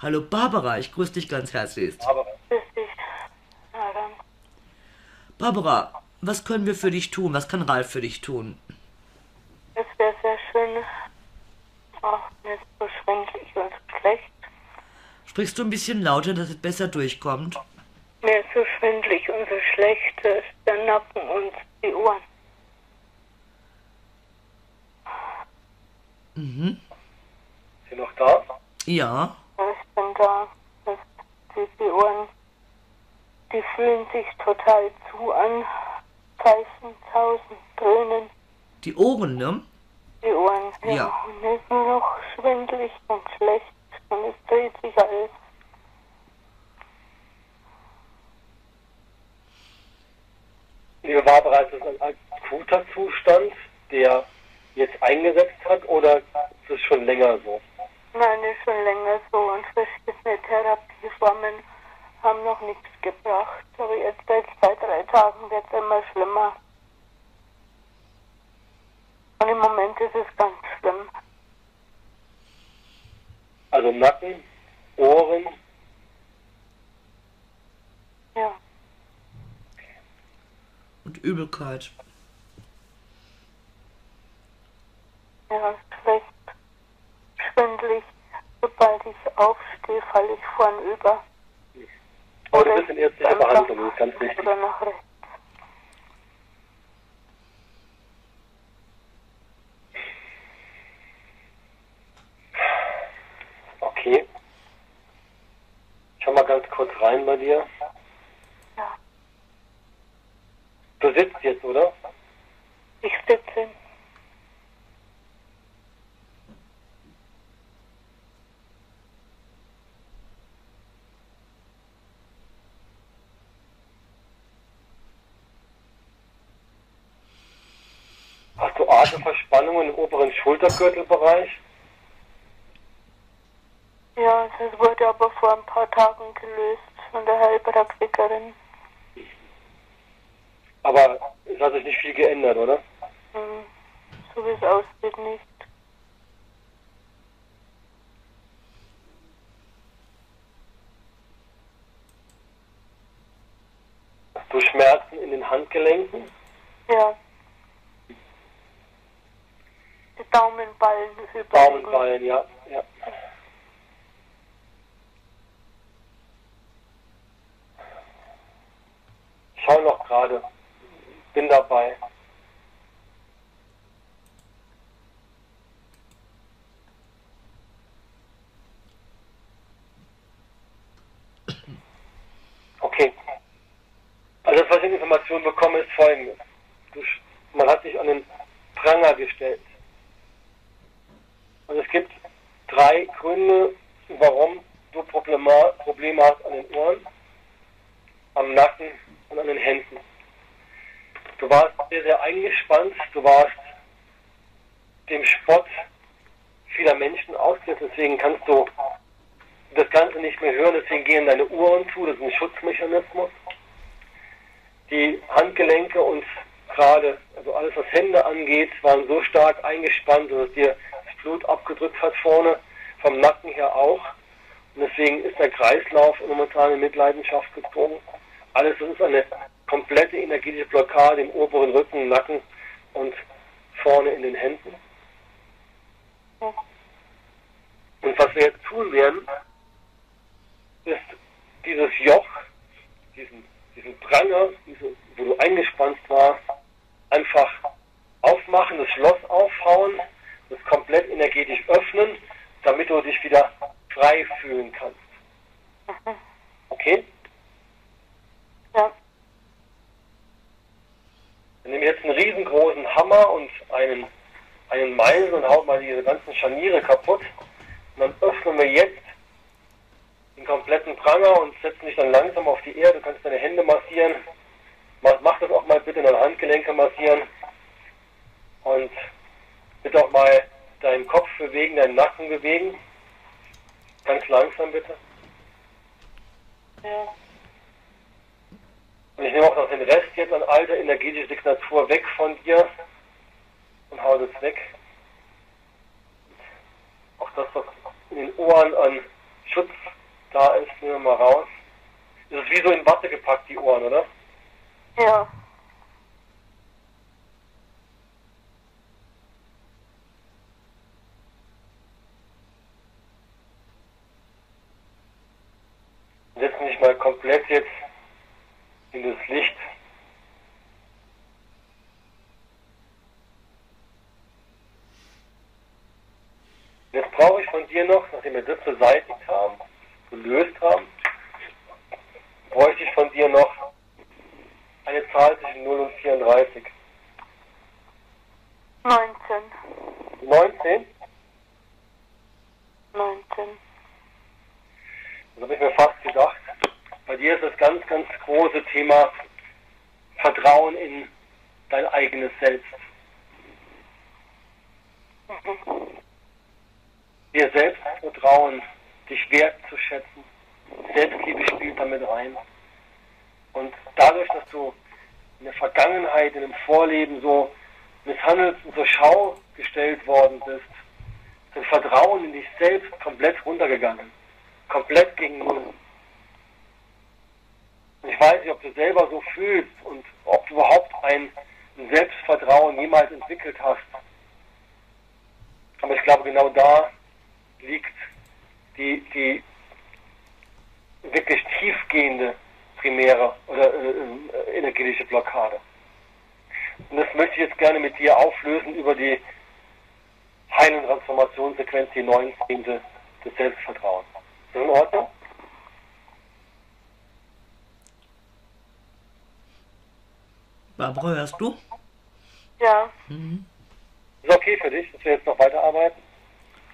A: Hallo Barbara, ich grüße dich ganz herzlich.
B: Aber
C: Grüß dich. Adam.
A: Barbara, was können wir für dich tun? Was kann Ralf für dich tun?
C: Es wäre sehr schön. Ach, mir ist so schwindelig und schlecht.
A: Sprichst du ein bisschen lauter, dass es besser durchkommt?
C: Mir ist so schwindelig und so schlecht. Es ist der Nacken und die Ohren.
A: Mhm.
B: ist sie noch da?
A: Ja,
C: Was ist bin da. Die, die Ohren, die fühlen sich total zu an. Pfeifen, Sausen, Dröhnen.
A: Die Ohren, ne?
C: Die Ohren, ja.
A: Ja.
C: Und es ist nur noch schwindelig und schlecht. Und es dreht sich alles.
B: Mir war bereits ein akuter Zustand, der jetzt eingesetzt hat, oder ist es schon länger so?
C: Nein, ist schon länger so. Und verschiedene Therapieformen haben noch nichts gebracht. Aber jetzt seit zwei, drei Tagen wird es immer schlimmer. Und im Moment ist es ganz schlimm.
B: Also Nacken, Ohren,
C: Ja.
A: Und Übelkeit.
C: Ja, schlecht. Schwindelig. Sobald ich aufstehe, falle ich vorn über.
B: aber du
C: Oder
B: bist in ärztlicher Behandlung, das ist ganz wichtig.
C: Oder nach rechts.
B: Okay. Schau mal ganz kurz rein bei dir.
C: Ja.
B: Du sitzt jetzt, oder?
C: Ich sitze.
B: Hast du Atemverspannungen im oberen Schultergürtelbereich?
C: Ja, das wurde aber vor ein paar Tagen gelöst von der Heilpraktikerin.
B: Aber es hat sich nicht viel geändert, oder?
C: Hm, so wie es aussieht, nicht.
B: Hast du Schmerzen in den Handgelenken?
C: Ja. Daumenballen überwiegen.
B: Daumenballen, ja. ja. Schau noch gerade. Bin dabei. Okay. Also was ich an Informationen bekomme, ist folgendes. Man hat sich an den Pranger gestellt. Und es gibt drei Gründe, warum du Problema Probleme hast an den Ohren, am Nacken und an den Händen. Du warst sehr, sehr eingespannt, du warst dem Spott vieler Menschen ausgesetzt, deswegen kannst du das Ganze nicht mehr hören, deswegen gehen deine Ohren zu, das ist ein Schutzmechanismus. Die Handgelenke und gerade, also alles was Hände angeht, waren so stark eingespannt, dass es dir Blut abgedrückt hat vorne, vom Nacken her auch. Und deswegen ist der Kreislauf momentan in Mitleidenschaft gezogen. Alles das ist eine komplette energetische Blockade im oberen Rücken, Nacken und vorne in den Händen. Und was wir jetzt tun werden, ist dieses Joch, diesen, diesen Pranger, diese, wo du eingespannt warst, einfach aufmachen, das Schloss aufhauen, das komplett energetisch öffnen, damit du dich wieder frei fühlen kannst. Okay?
C: Ja.
B: Wir nehmen jetzt einen riesengroßen Hammer und einen, einen Meißel und hauen mal diese ganzen Scharniere kaputt. Und dann öffnen wir jetzt den kompletten Pranger und setzen dich dann langsam auf die Erde. Du kannst deine Hände massieren. Mach, mach das auch mal bitte deine Handgelenke massieren. Und bitte auch mal deinen Kopf bewegen, deinen Nacken bewegen. Ganz langsam bitte.
C: Ja.
B: Und ich nehme auch noch den Rest jetzt an alter energetischer Signatur weg von dir und hau das weg. Auch das, was in den Ohren an Schutz da ist, nehmen wir mal raus. Das ist wie so in Watte gepackt, die Ohren, oder?
C: Ja.
B: Setzen dich mal komplett jetzt in das Licht. Jetzt brauche ich von dir noch, nachdem wir das beseitigt haben, gelöst haben, bräuchte ich von dir noch eine Zahl zwischen 0 und 34.
C: 19.
B: 19?
C: 19.
B: Das habe ich mir fast gedacht. Bei dir ist das ganz, ganz große Thema Vertrauen in dein eigenes Selbst. Dir selbst vertrauen, dich wertzuschätzen. Selbstliebe spielt damit rein. Und dadurch, dass du in der Vergangenheit, in dem Vorleben so misshandelt und zur Schau gestellt worden bist, ist das Vertrauen in dich selbst komplett runtergegangen. Komplett gegen Null. Ich weiß nicht, ob du selber so fühlst und ob du überhaupt ein Selbstvertrauen jemals entwickelt hast. Aber ich glaube, genau da liegt die, die wirklich tiefgehende primäre oder äh, äh, energetische Blockade. Und das möchte ich jetzt gerne mit dir auflösen über die Heil- und Transformationssequenz, die 19. des Selbstvertrauens. Ist das in Ordnung?
A: Barbara, hörst du?
C: Ja,
B: Ist okay für dich, dass wir jetzt noch weiterarbeiten?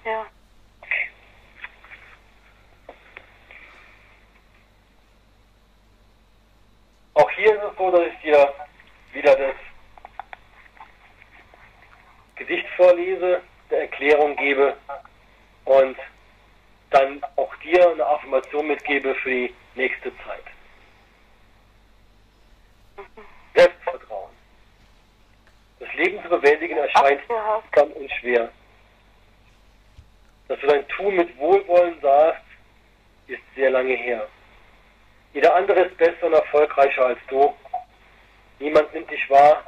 C: ja.
B: Auch hier ist es so, dass ich dir wieder das Gedicht vorlese, eine Erklärung gebe und dann auch dir eine Affirmation mitgebe für die nächste Zeit. Selbstvertrauen. Das Leben zu bewältigen erscheint mühsam und schwer. Dass du dein Tun mit Wohlwollen sahst, ist sehr lange her. Jeder andere ist besser und erfolgreicher als du. Niemand nimmt dich wahr,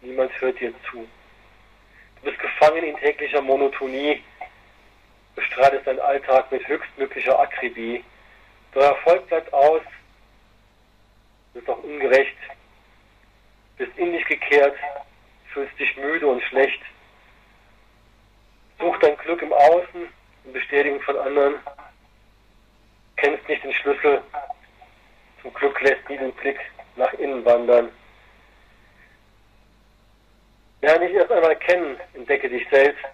B: niemand hört dir zu. Du bist gefangen in täglicher Monotonie, bestreitest deinen Alltag mit höchstmöglicher Akribie. Dein Erfolg bleibt aus, bist auch ungerecht, bist in dich gekehrt, fühlst dich müde und schlecht. Such dein Glück im Außen, in Bestätigung von anderen, kennst nicht den Schlüssel, zum Glück lässt nie den Blick nach innen wandern. Lerne dich erst einmal kennen, entdecke dich selbst.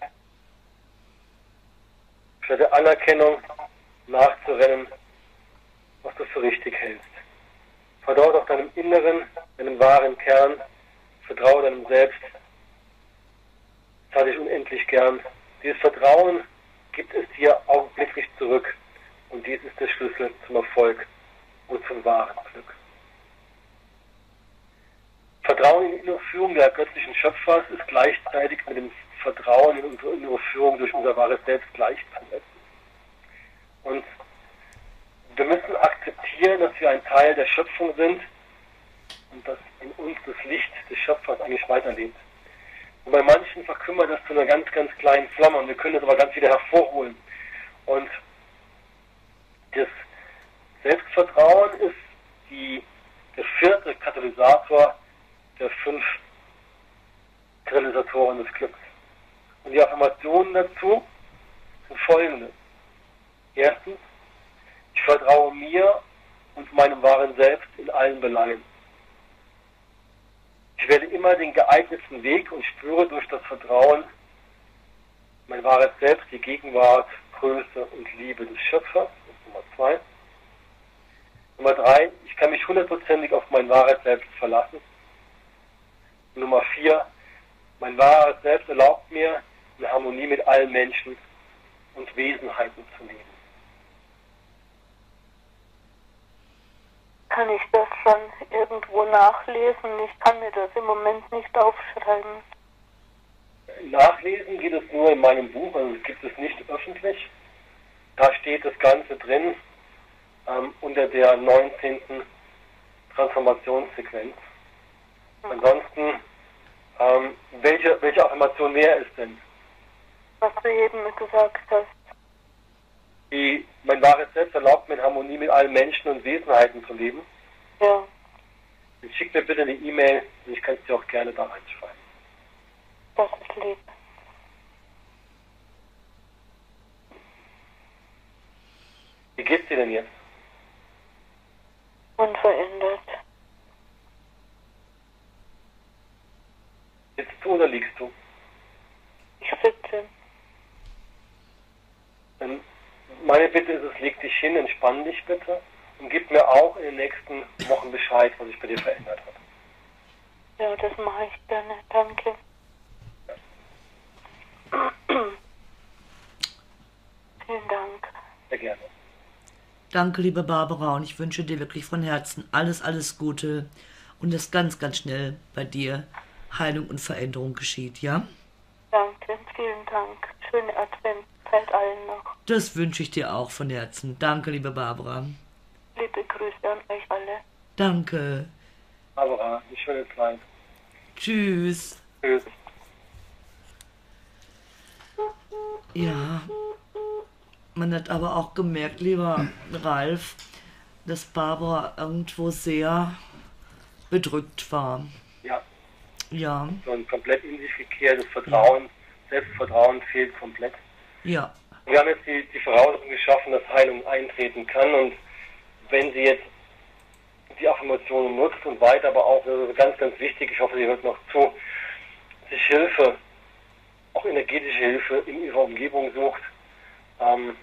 B: Der Anerkennung nachzurennen, was du für richtig hältst. Vertraue auf deinem Inneren, deinem wahren Kern, vertraue deinem Selbst. Das hatte ich unendlich gern. Dieses Vertrauen gibt es dir augenblicklich zurück. Und dies ist der Schlüssel zum Erfolg und zum wahren Glück. Vertrauen in die Führung der göttlichen Schöpfers ist gleichzeitig mit dem Vertrauen in unsere innere Führung durch unser wahres Selbst gleichzusetzen. Und wir müssen akzeptieren, dass wir ein Teil der Schöpfung sind und dass in uns das Licht des Schöpfers eigentlich weiterlebt. Und bei manchen verkümmert das zu einer ganz, ganz kleinen Flamme und wir können das aber ganz wieder hervorholen. Und das Selbstvertrauen ist die, der vierte Katalysator der fünf Katalysatoren des Glücks. Und die Affirmationen dazu sind folgende. Erstens, ich vertraue mir und meinem wahren Selbst in allen Belangen. Ich wähle immer den geeignetsten Weg und spüre durch das Vertrauen mein wahres Selbst, die Gegenwart, Größe und Liebe des Schöpfers. Nummer zwei. Nummer drei, ich kann mich hundertprozentig auf mein wahres Selbst verlassen. Nummer vier, mein wahres Selbst erlaubt mir, in Harmonie mit allen Menschen und Wesenheiten zu leben.
C: Kann ich das schon irgendwo nachlesen? Ich kann mir das im Moment nicht aufschreiben.
B: Nachlesen geht es nur in meinem Buch, also es gibt es nicht öffentlich. Da steht das Ganze drin ähm, unter der 19. Transformationssequenz. Ansonsten, ähm, welche, welche Affirmation wäre es denn?
C: Was du eben gesagt hast.
B: Die, mein wahres Selbst erlaubt mir in Harmonie mit allen Menschen und Wesenheiten zu leben.
C: Ja,
B: Dann schick mir bitte eine E-Mail und ich kann es dir auch gerne da reinschreiben.
C: das ist lieb.
B: Wie geht's dir denn jetzt?
C: Unverändert.
B: Sitzt du oder liegst du?
C: Ich sitze.
B: Ähm, meine Bitte ist es, leg dich hin, entspann dich bitte und gib mir auch in den nächsten Wochen Bescheid, was sich bei dir verändert hat.
C: Ja, das mache ich gerne. Danke. [clears throat] Vielen Dank.
B: Sehr gerne.
A: Danke, liebe Barbara, und ich wünsche dir wirklich von Herzen alles, alles Gute und dass ganz, ganz schnell bei dir Heilung und Veränderung geschieht, ja?
C: Danke, vielen Dank. Schöne Adventszeit allen noch.
A: Das wünsche ich dir auch von Herzen. Danke, liebe Barbara.
C: Liebe Grüße an euch alle.
A: Danke.
B: Barbara, eine schöne Zeit.
A: Tschüss.
B: Tschüss.
A: Ja. Man hat aber auch gemerkt, lieber Ralf, dass Barbara irgendwo sehr bedrückt war.
B: Ja,
A: Ja,
B: so ein komplett in sich gekehrtes Vertrauen, Selbstvertrauen fehlt komplett.
A: Ja,
B: Wir haben jetzt die, die Voraussetzung geschaffen, dass Heilung eintreten kann. Und wenn sie jetzt die Affirmationen nutzt und weiter, aber auch ist ganz, ganz wichtig, ich hoffe, sie hört noch zu, sich Hilfe, auch energetische Hilfe in ihrer Umgebung sucht, ähm,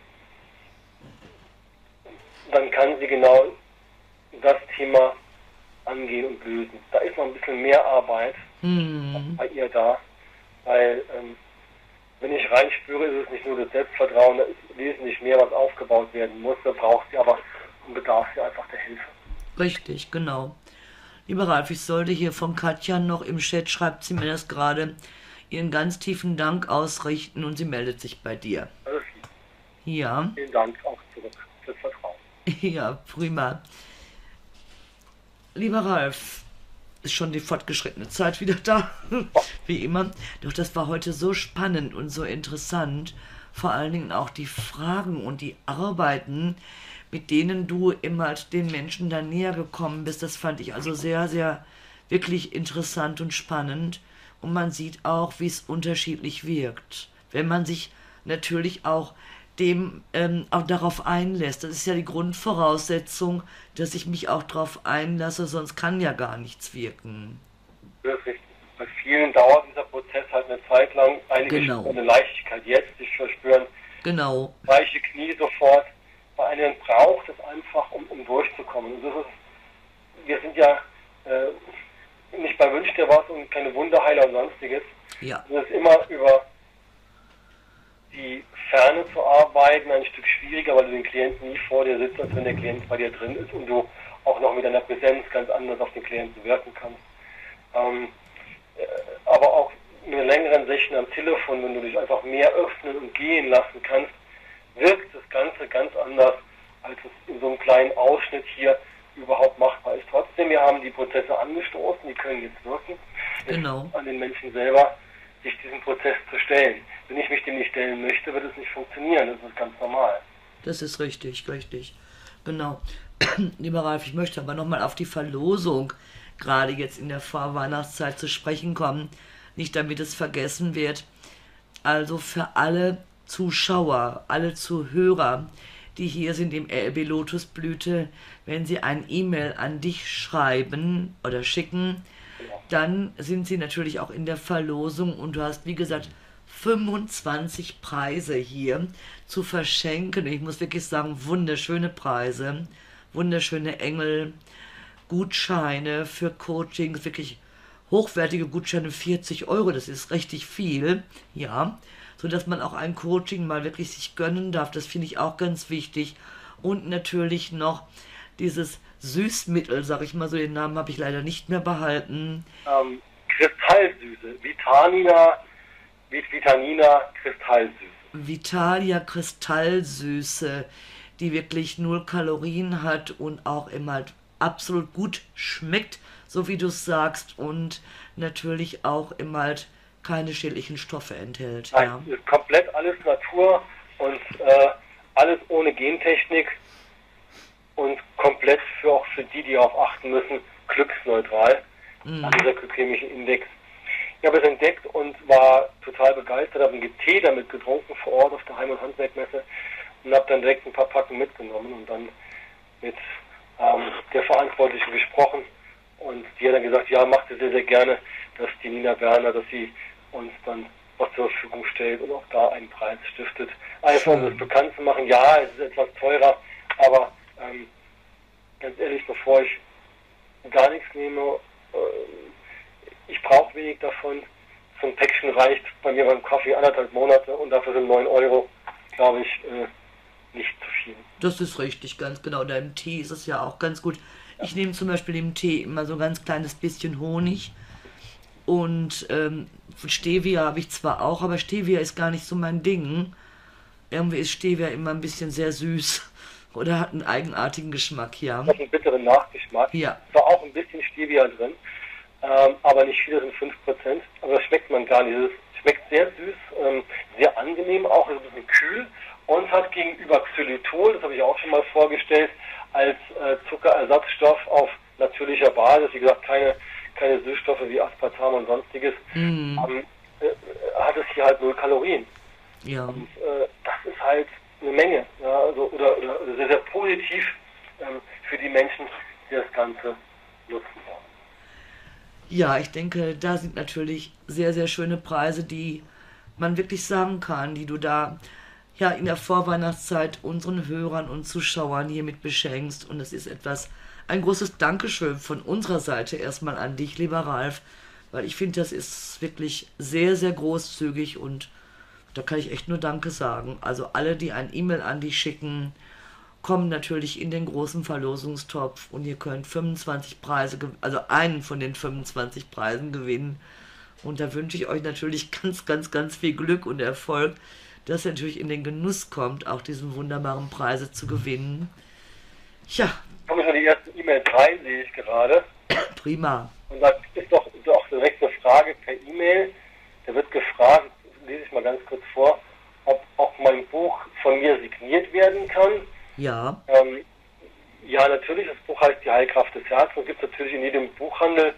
B: dann kann sie genau das Thema angehen und lösen. Da ist noch ein bisschen mehr Arbeit
A: hm,
B: bei ihr da, weil ähm, wenn ich reinspüre, ist es nicht nur das Selbstvertrauen, da ist wesentlich mehr, was aufgebaut werden muss. Da braucht sie aber und bedarf sie einfach der Hilfe.
A: richtig, genau. Lieber Ralf, ich sollte hier von Katja noch im Chat, schreibt sie mir das gerade, ihren ganz tiefen Dank ausrichten und sie meldet sich bei dir.
B: Lieb.
A: Ja,
B: Vielen Dank auch zurück fürs Vertrauen. [laughs]
A: ja, prima. Lieber Ralf, ist schon die fortgeschrittene Zeit wieder da, [laughs] wie immer. Doch das war heute so spannend und so interessant. Vor allen Dingen auch die Fragen und die Arbeiten, mit denen du immer den Menschen da näher gekommen bist. Das fand ich also sehr, sehr wirklich interessant und spannend. Und man sieht auch, wie es unterschiedlich wirkt. Wenn man sich natürlich auch dem ähm, auch darauf einlässt. Das ist ja die Grundvoraussetzung, dass ich mich auch darauf einlasse, sonst kann ja gar nichts wirken.
B: Das richtig. Bei vielen dauert dieser Prozess halt eine Zeit lang. Einige
A: Genau.
B: spüren eine Leichtigkeit jetzt, sich verspüren
A: Genau,
B: weiche Knie sofort. Bei einigen braucht es einfach, um, um durchzukommen. Und das ist, wir sind ja äh, nicht bei Wünsch dir was und keine Wunderheiler und sonstiges.
A: ja,
B: Es ist immer über die Ferne zu arbeiten ein Stück schwieriger, weil du den Klienten nie vor dir sitzt, als wenn der Klient bei dir drin ist und du auch noch mit deiner Präsenz ganz anders auf den Klienten wirken kannst. Ähm, äh, aber auch mit einer längeren Session am Telefon, wenn du dich einfach mehr öffnen und gehen lassen kannst, wirkt das Ganze ganz anders, als es in so einem kleinen Ausschnitt hier überhaupt machbar ist. Trotzdem, wir haben die Prozesse angestoßen, die können jetzt wirken.
A: Genau.
B: An den Menschen selber, sich diesem Prozess zu stellen. Wenn ich mich dem nicht stellen möchte, wird es nicht funktionieren. Das ist ganz normal.
A: das ist richtig, richtig. Genau. [clears throat] Lieber Ralf, ich möchte aber nochmal auf die Verlosung gerade jetzt in der Vorweihnachtszeit zu sprechen kommen. Nicht damit es vergessen wird. Also für alle Zuschauer, alle Zuhörer, die hier sind im RLB Lotusblüte, wenn sie ein E-Mail an dich schreiben oder schicken, dann sind sie natürlich auch in der Verlosung und du hast, wie gesagt, 25 Preise hier zu verschenken. Ich muss wirklich sagen, wunderschöne Preise, wunderschöne Engel, Gutscheine für Coachings, wirklich hochwertige Gutscheine, 40 Euro, das ist richtig viel, ja, so dass man auch ein Coaching mal wirklich sich gönnen darf, das finde ich auch ganz wichtig. Und natürlich noch dieses Süßmittel, sag ich mal so, den Namen habe ich leider nicht mehr behalten.
B: Ähm, Kristallsüße. Vitamina, Vit- Vitamina, Kristallsüße.
A: Vitalia Kristallsüße, die wirklich null Kalorien hat und auch immer halt absolut gut schmeckt, so wie du es sagst, und natürlich auch immer halt keine schädlichen Stoffe enthält.
B: Nein,
A: Ja.
B: komplett alles Natur und äh, alles ohne Gentechnik und komplett für auch für die, die darauf achten müssen, glücksneutral.
A: Mhm.
B: Dieser glykämische Index. Ich habe es entdeckt und war total begeistert, habe einen GT damit getrunken vor Ort auf der Heim- und Handwerkmesse und habe dann direkt ein paar Packen mitgenommen und dann mit ähm, der Verantwortlichen gesprochen und die hat dann gesagt, ja, macht sie sehr, sehr gerne, dass die Nina Werner, dass sie uns dann was zur Verfügung stellt und auch da einen Preis stiftet. Einfach um das bekannt zu machen, ja, es ist etwas teurer, aber ähm, ganz ehrlich, bevor ich gar nichts nehme, äh, ich brauche wenig davon. So ein Päckchen reicht bei mir beim Kaffee anderthalb Monate und dafür sind 9 Euro, glaube ich, äh, nicht zu viel.
A: Das ist richtig, ganz genau. Deinem Tee ist es ja auch ganz gut. Ich nehme zum Beispiel im Tee immer so ein ganz kleines bisschen Honig. Und ähm, Stevia habe ich zwar auch, aber Stevia ist gar nicht so mein Ding. Irgendwie ist Stevia immer ein bisschen sehr süß. Oder hat einen eigenartigen Geschmack, ja.
B: Hat einen bitteren Nachgeschmack.
A: Ja.
B: Zwar auch ein bisschen Stevia drin, ähm, aber nicht viel, das sind 5%. Aber das schmeckt man gar nicht. Es schmeckt sehr süß, ähm, sehr angenehm auch, ist ein bisschen kühl und hat gegenüber Xylitol, das habe ich auch schon mal vorgestellt, als äh, Zuckerersatzstoff auf natürlicher Basis, wie gesagt, keine, keine Süßstoffe wie Aspartam und sonstiges,
A: Mm,
B: ähm, äh, hat es hier halt null Kalorien.
A: ja.
B: Und äh, das ist halt eine Menge, ja, also, oder, oder sehr, sehr positiv ähm, für die Menschen, die das Ganze nutzen wollen.
A: Ja, ich denke, da sind natürlich sehr, sehr schöne Preise, die man wirklich sagen kann, die du da ja in der Vorweihnachtszeit unseren Hörern und Zuschauern hiermit beschenkst. Und es ist etwas, ein großes Dankeschön von unserer Seite erstmal an dich, lieber Ralf, weil ich finde, das ist wirklich sehr, sehr großzügig und da kann ich echt nur Danke sagen. Also alle, die ein E-Mail an dich schicken, kommen natürlich in den großen Verlosungstopf und ihr könnt 25 Preise, also einen von den 25 Preisen gewinnen. Und da wünsche ich euch natürlich [laughs] ganz, ganz, ganz viel Glück und Erfolg, dass ihr natürlich in den Genuss kommt, auch diese wunderbaren Preise zu gewinnen. Ja,
B: Kommen schon die ersten E-Mails rein, sehe ich gerade.
A: prima.
B: Und da ist doch, doch direkt eine Frage per E-Mail. Da wird gefragt, lese ich mal ganz kurz vor, ob auch mein Buch von mir signiert werden kann.
A: Ja,
B: Ähm, ja, natürlich, das Buch heißt Die Heilkraft des Herzens. Gibt es natürlich in jedem Buchhandel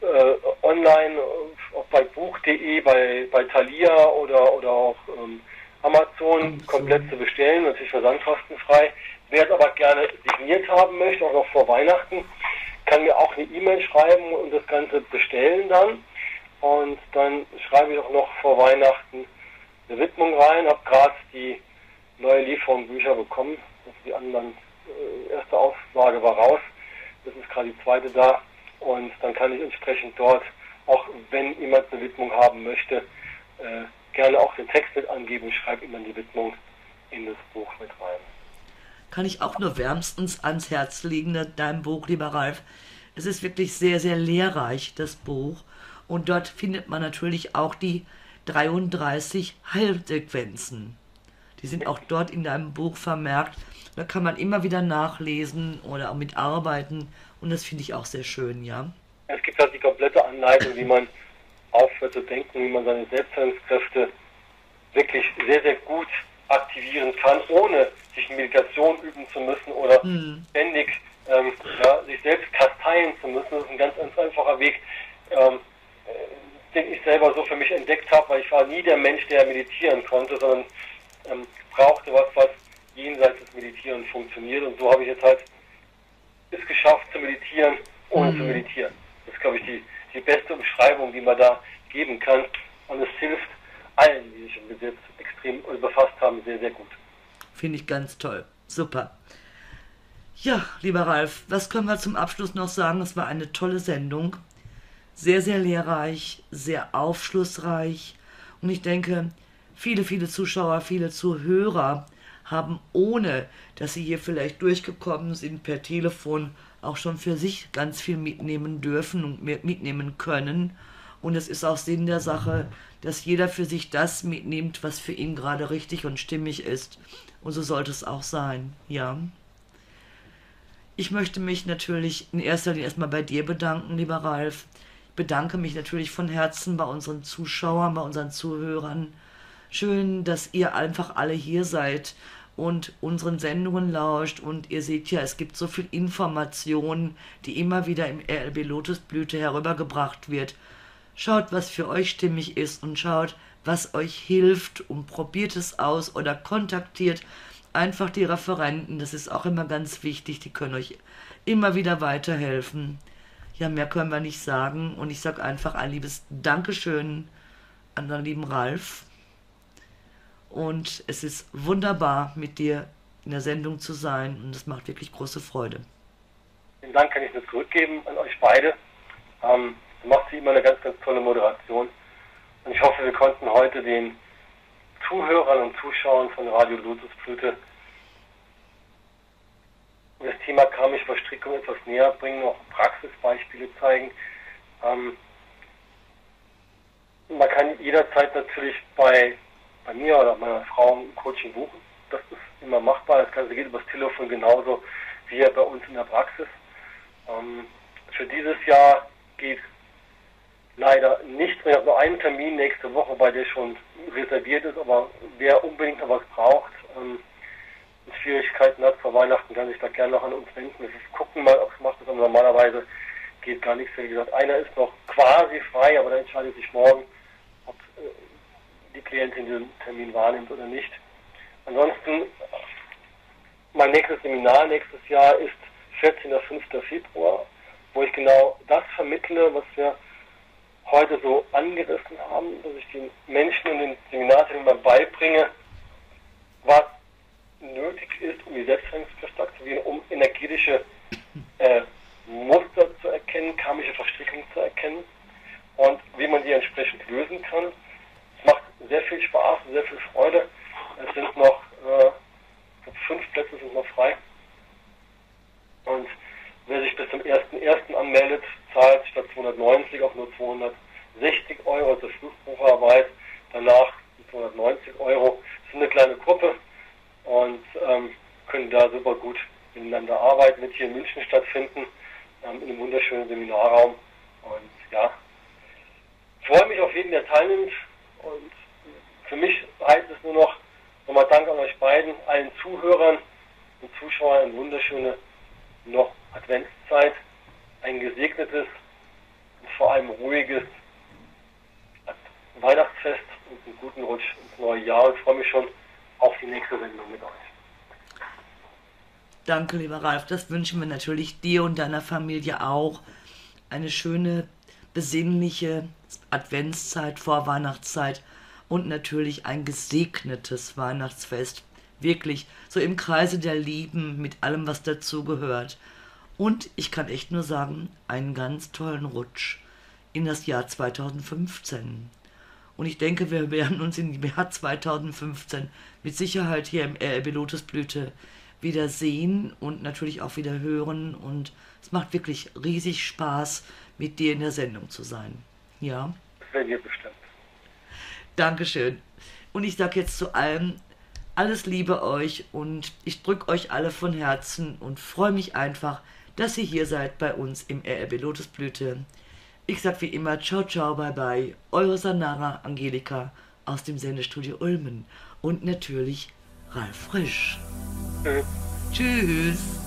B: äh, online, äh, auch bei buch.de, bei, bei Thalia oder, oder auch ähm, Amazon,
A: Amazon.
B: komplett zu bestellen, natürlich versandkostenfrei. Wer es aber gerne signiert haben möchte, auch noch vor Weihnachten, kann mir auch eine E-Mail schreiben und das Ganze bestellen dann. Und dann schreibe ich auch noch vor Weihnachten eine Widmung rein. Habe gerade die neue Lieferung Bücher bekommen. Also die anderen äh, erste Auflage war raus. Das ist gerade die zweite da. Und dann kann ich entsprechend dort, auch wenn jemand eine Widmung haben möchte, äh, gerne auch den Text mit angeben. Ich schreibe dann die Widmung in das Buch mit rein.
A: kann ich auch nur wärmstens ans Herz legen, ne, dein Buch, lieber Ralf. Es ist wirklich sehr, sehr lehrreich, das Buch. Und dort findet man natürlich auch die 33 Heilsequenzen. Die sind auch dort in deinem Buch vermerkt. Da kann man immer wieder nachlesen oder auch mitarbeiten. Und das finde ich auch sehr schön, ja.
B: Es gibt halt die komplette Anleitung, wie man aufhört zu denken, wie man seine Selbstheilungskräfte wirklich sehr, sehr gut aktivieren kann, ohne sich Meditation üben zu müssen oder ständig ähm, ja, sich selbst kasteien zu müssen. Das ist ein ganz, ganz einfacher Weg, ähm, äh, den ich selber so für mich entdeckt habe, weil ich war nie der Mensch, der meditieren konnte, sondern ähm, brauchte was, was jenseits des Meditierens funktioniert. Und so habe ich jetzt halt es geschafft zu meditieren, ohne zu meditieren. Das ist, glaube ich, die, die beste Beschreibung, die man da geben kann. Und es hilft allen, die sich mit jetzt extrem befasst haben, sehr, sehr gut.
A: Finde ich ganz toll. Super. Ja, lieber Ralf, was können wir zum Abschluss noch sagen? Es war eine tolle Sendung. Sehr, sehr lehrreich, sehr aufschlussreich. Und ich denke, viele, viele Zuschauer, viele Zuhörer haben, ohne dass sie hier vielleicht durchgekommen sind per Telefon, auch schon für sich ganz viel mitnehmen dürfen und mit- mitnehmen können. Und es ist auch Sinn der Sache, dass jeder für sich das mitnimmt, was für ihn gerade richtig und stimmig ist. Und so sollte es auch sein, ja. Ich möchte mich natürlich in erster Linie erstmal bei dir bedanken, lieber Ralf. Bedanke mich natürlich von Herzen bei unseren Zuschauern, bei unseren Zuhörern. Schön, dass ihr einfach alle hier seid und unseren Sendungen lauscht. Und ihr seht ja, es gibt so viel Information, die immer wieder im RLB Lotusblüte herübergebracht wird. Schaut, was für euch stimmig ist und schaut, was euch hilft und probiert es aus oder kontaktiert einfach die Referenten, das ist auch immer ganz wichtig, die können euch immer wieder weiterhelfen. Ja, mehr können wir nicht sagen. Und ich sage einfach ein liebes Dankeschön an den lieben Ralf. Und es ist wunderbar, mit dir in der Sendung zu sein. Und es macht wirklich große Freude.
B: Den Dank kann ich nur zurückgeben an euch beide. Ähm, macht sie immer eine ganz, ganz tolle Moderation. Und ich hoffe, wir konnten heute den Zuhörern und Zuschauern von Radio Lotusblüte das Thema karmische Verstrickung etwas näher bringen, auch Praxisbeispiele zeigen. Ähm, man kann jederzeit natürlich bei, bei mir oder meiner Frau ein Coaching buchen. Das ist immer machbar. Das Ganze geht übers Telefon genauso wie bei uns in der Praxis. Ähm, für dieses Jahr geht leider nichts mehr. Ich habe nur einen Termin nächste Woche, bei der schon reserviert ist, aber wer unbedingt noch braucht, ähm, und Schwierigkeiten hat vor Weihnachten, kann sich da gerne noch an uns wenden. Wir gucken mal, ob es macht. Aber normalerweise geht gar nichts. Wie gesagt, einer ist noch quasi frei, aber der entscheidet sich morgen, ob äh, die Klientin diesen Termin wahrnimmt oder nicht. Ansonsten, mein nächstes Seminar nächstes Jahr ist 14. und 5. Februar, wo ich genau das vermittle, was wir heute so angerissen haben, dass ich den Menschen in den Seminarteilnehmern beibringe, was nötig ist, um die Selbstheilungskraft zu aktivieren, um energetische äh, Muster zu erkennen, karmische Verstrickungen zu erkennen und wie man die entsprechend lösen kann. Es macht sehr viel Spaß sehr viel Freude. Es sind noch äh, fünf Plätze sind noch frei. Und wer sich bis zum 1.1. anmeldet, zahlt statt 290 auch nur 260 Euro zur Flugbucherarbeit. Danach 290 Euro. Das ist eine kleine Gruppe und ähm, können da super gut miteinander arbeiten, wird hier in München stattfinden, ähm, in einem wunderschönen Seminarraum. Und ja, freue mich auf jeden, der teilnimmt. Und für mich heißt es nur noch nochmal Dank an euch beiden, allen Zuhörern und Zuschauern, eine wunderschöne noch Adventszeit, ein gesegnetes und vor allem ruhiges Weihnachtsfest und einen guten Rutsch ins neue Jahr. Ich freue mich schon auf die nächste Sendung mit euch.
A: Danke, lieber Ralf. Das wünschen wir natürlich dir und deiner Familie auch. Eine schöne, besinnliche Adventszeit, Vorweihnachtszeit und natürlich ein gesegnetes Weihnachtsfest. Wirklich so im Kreise der Lieben mit allem, was dazugehört. Und ich kann echt nur sagen, einen ganz tollen Rutsch in das Jahr 2015. Und ich denke, wir werden uns im Jahr 2015 mit Sicherheit hier im RLB Lotusblüte wieder sehen und natürlich auch wieder hören. Und es macht wirklich riesig Spaß, mit dir in der Sendung zu sein. Ja?
B: Werden wir bestimmt.
A: Dankeschön. Und ich sage jetzt zu allem alles Liebe euch und ich drücke euch alle von Herzen und freue mich einfach, dass ihr hier seid bei uns im RRB Lotusblüte. Ich sag wie immer ciao ciao bye bye, eure Sanara Angelika aus dem Sendestudio Ulmen und natürlich Ralf Frisch. Tschüss. Tschüss.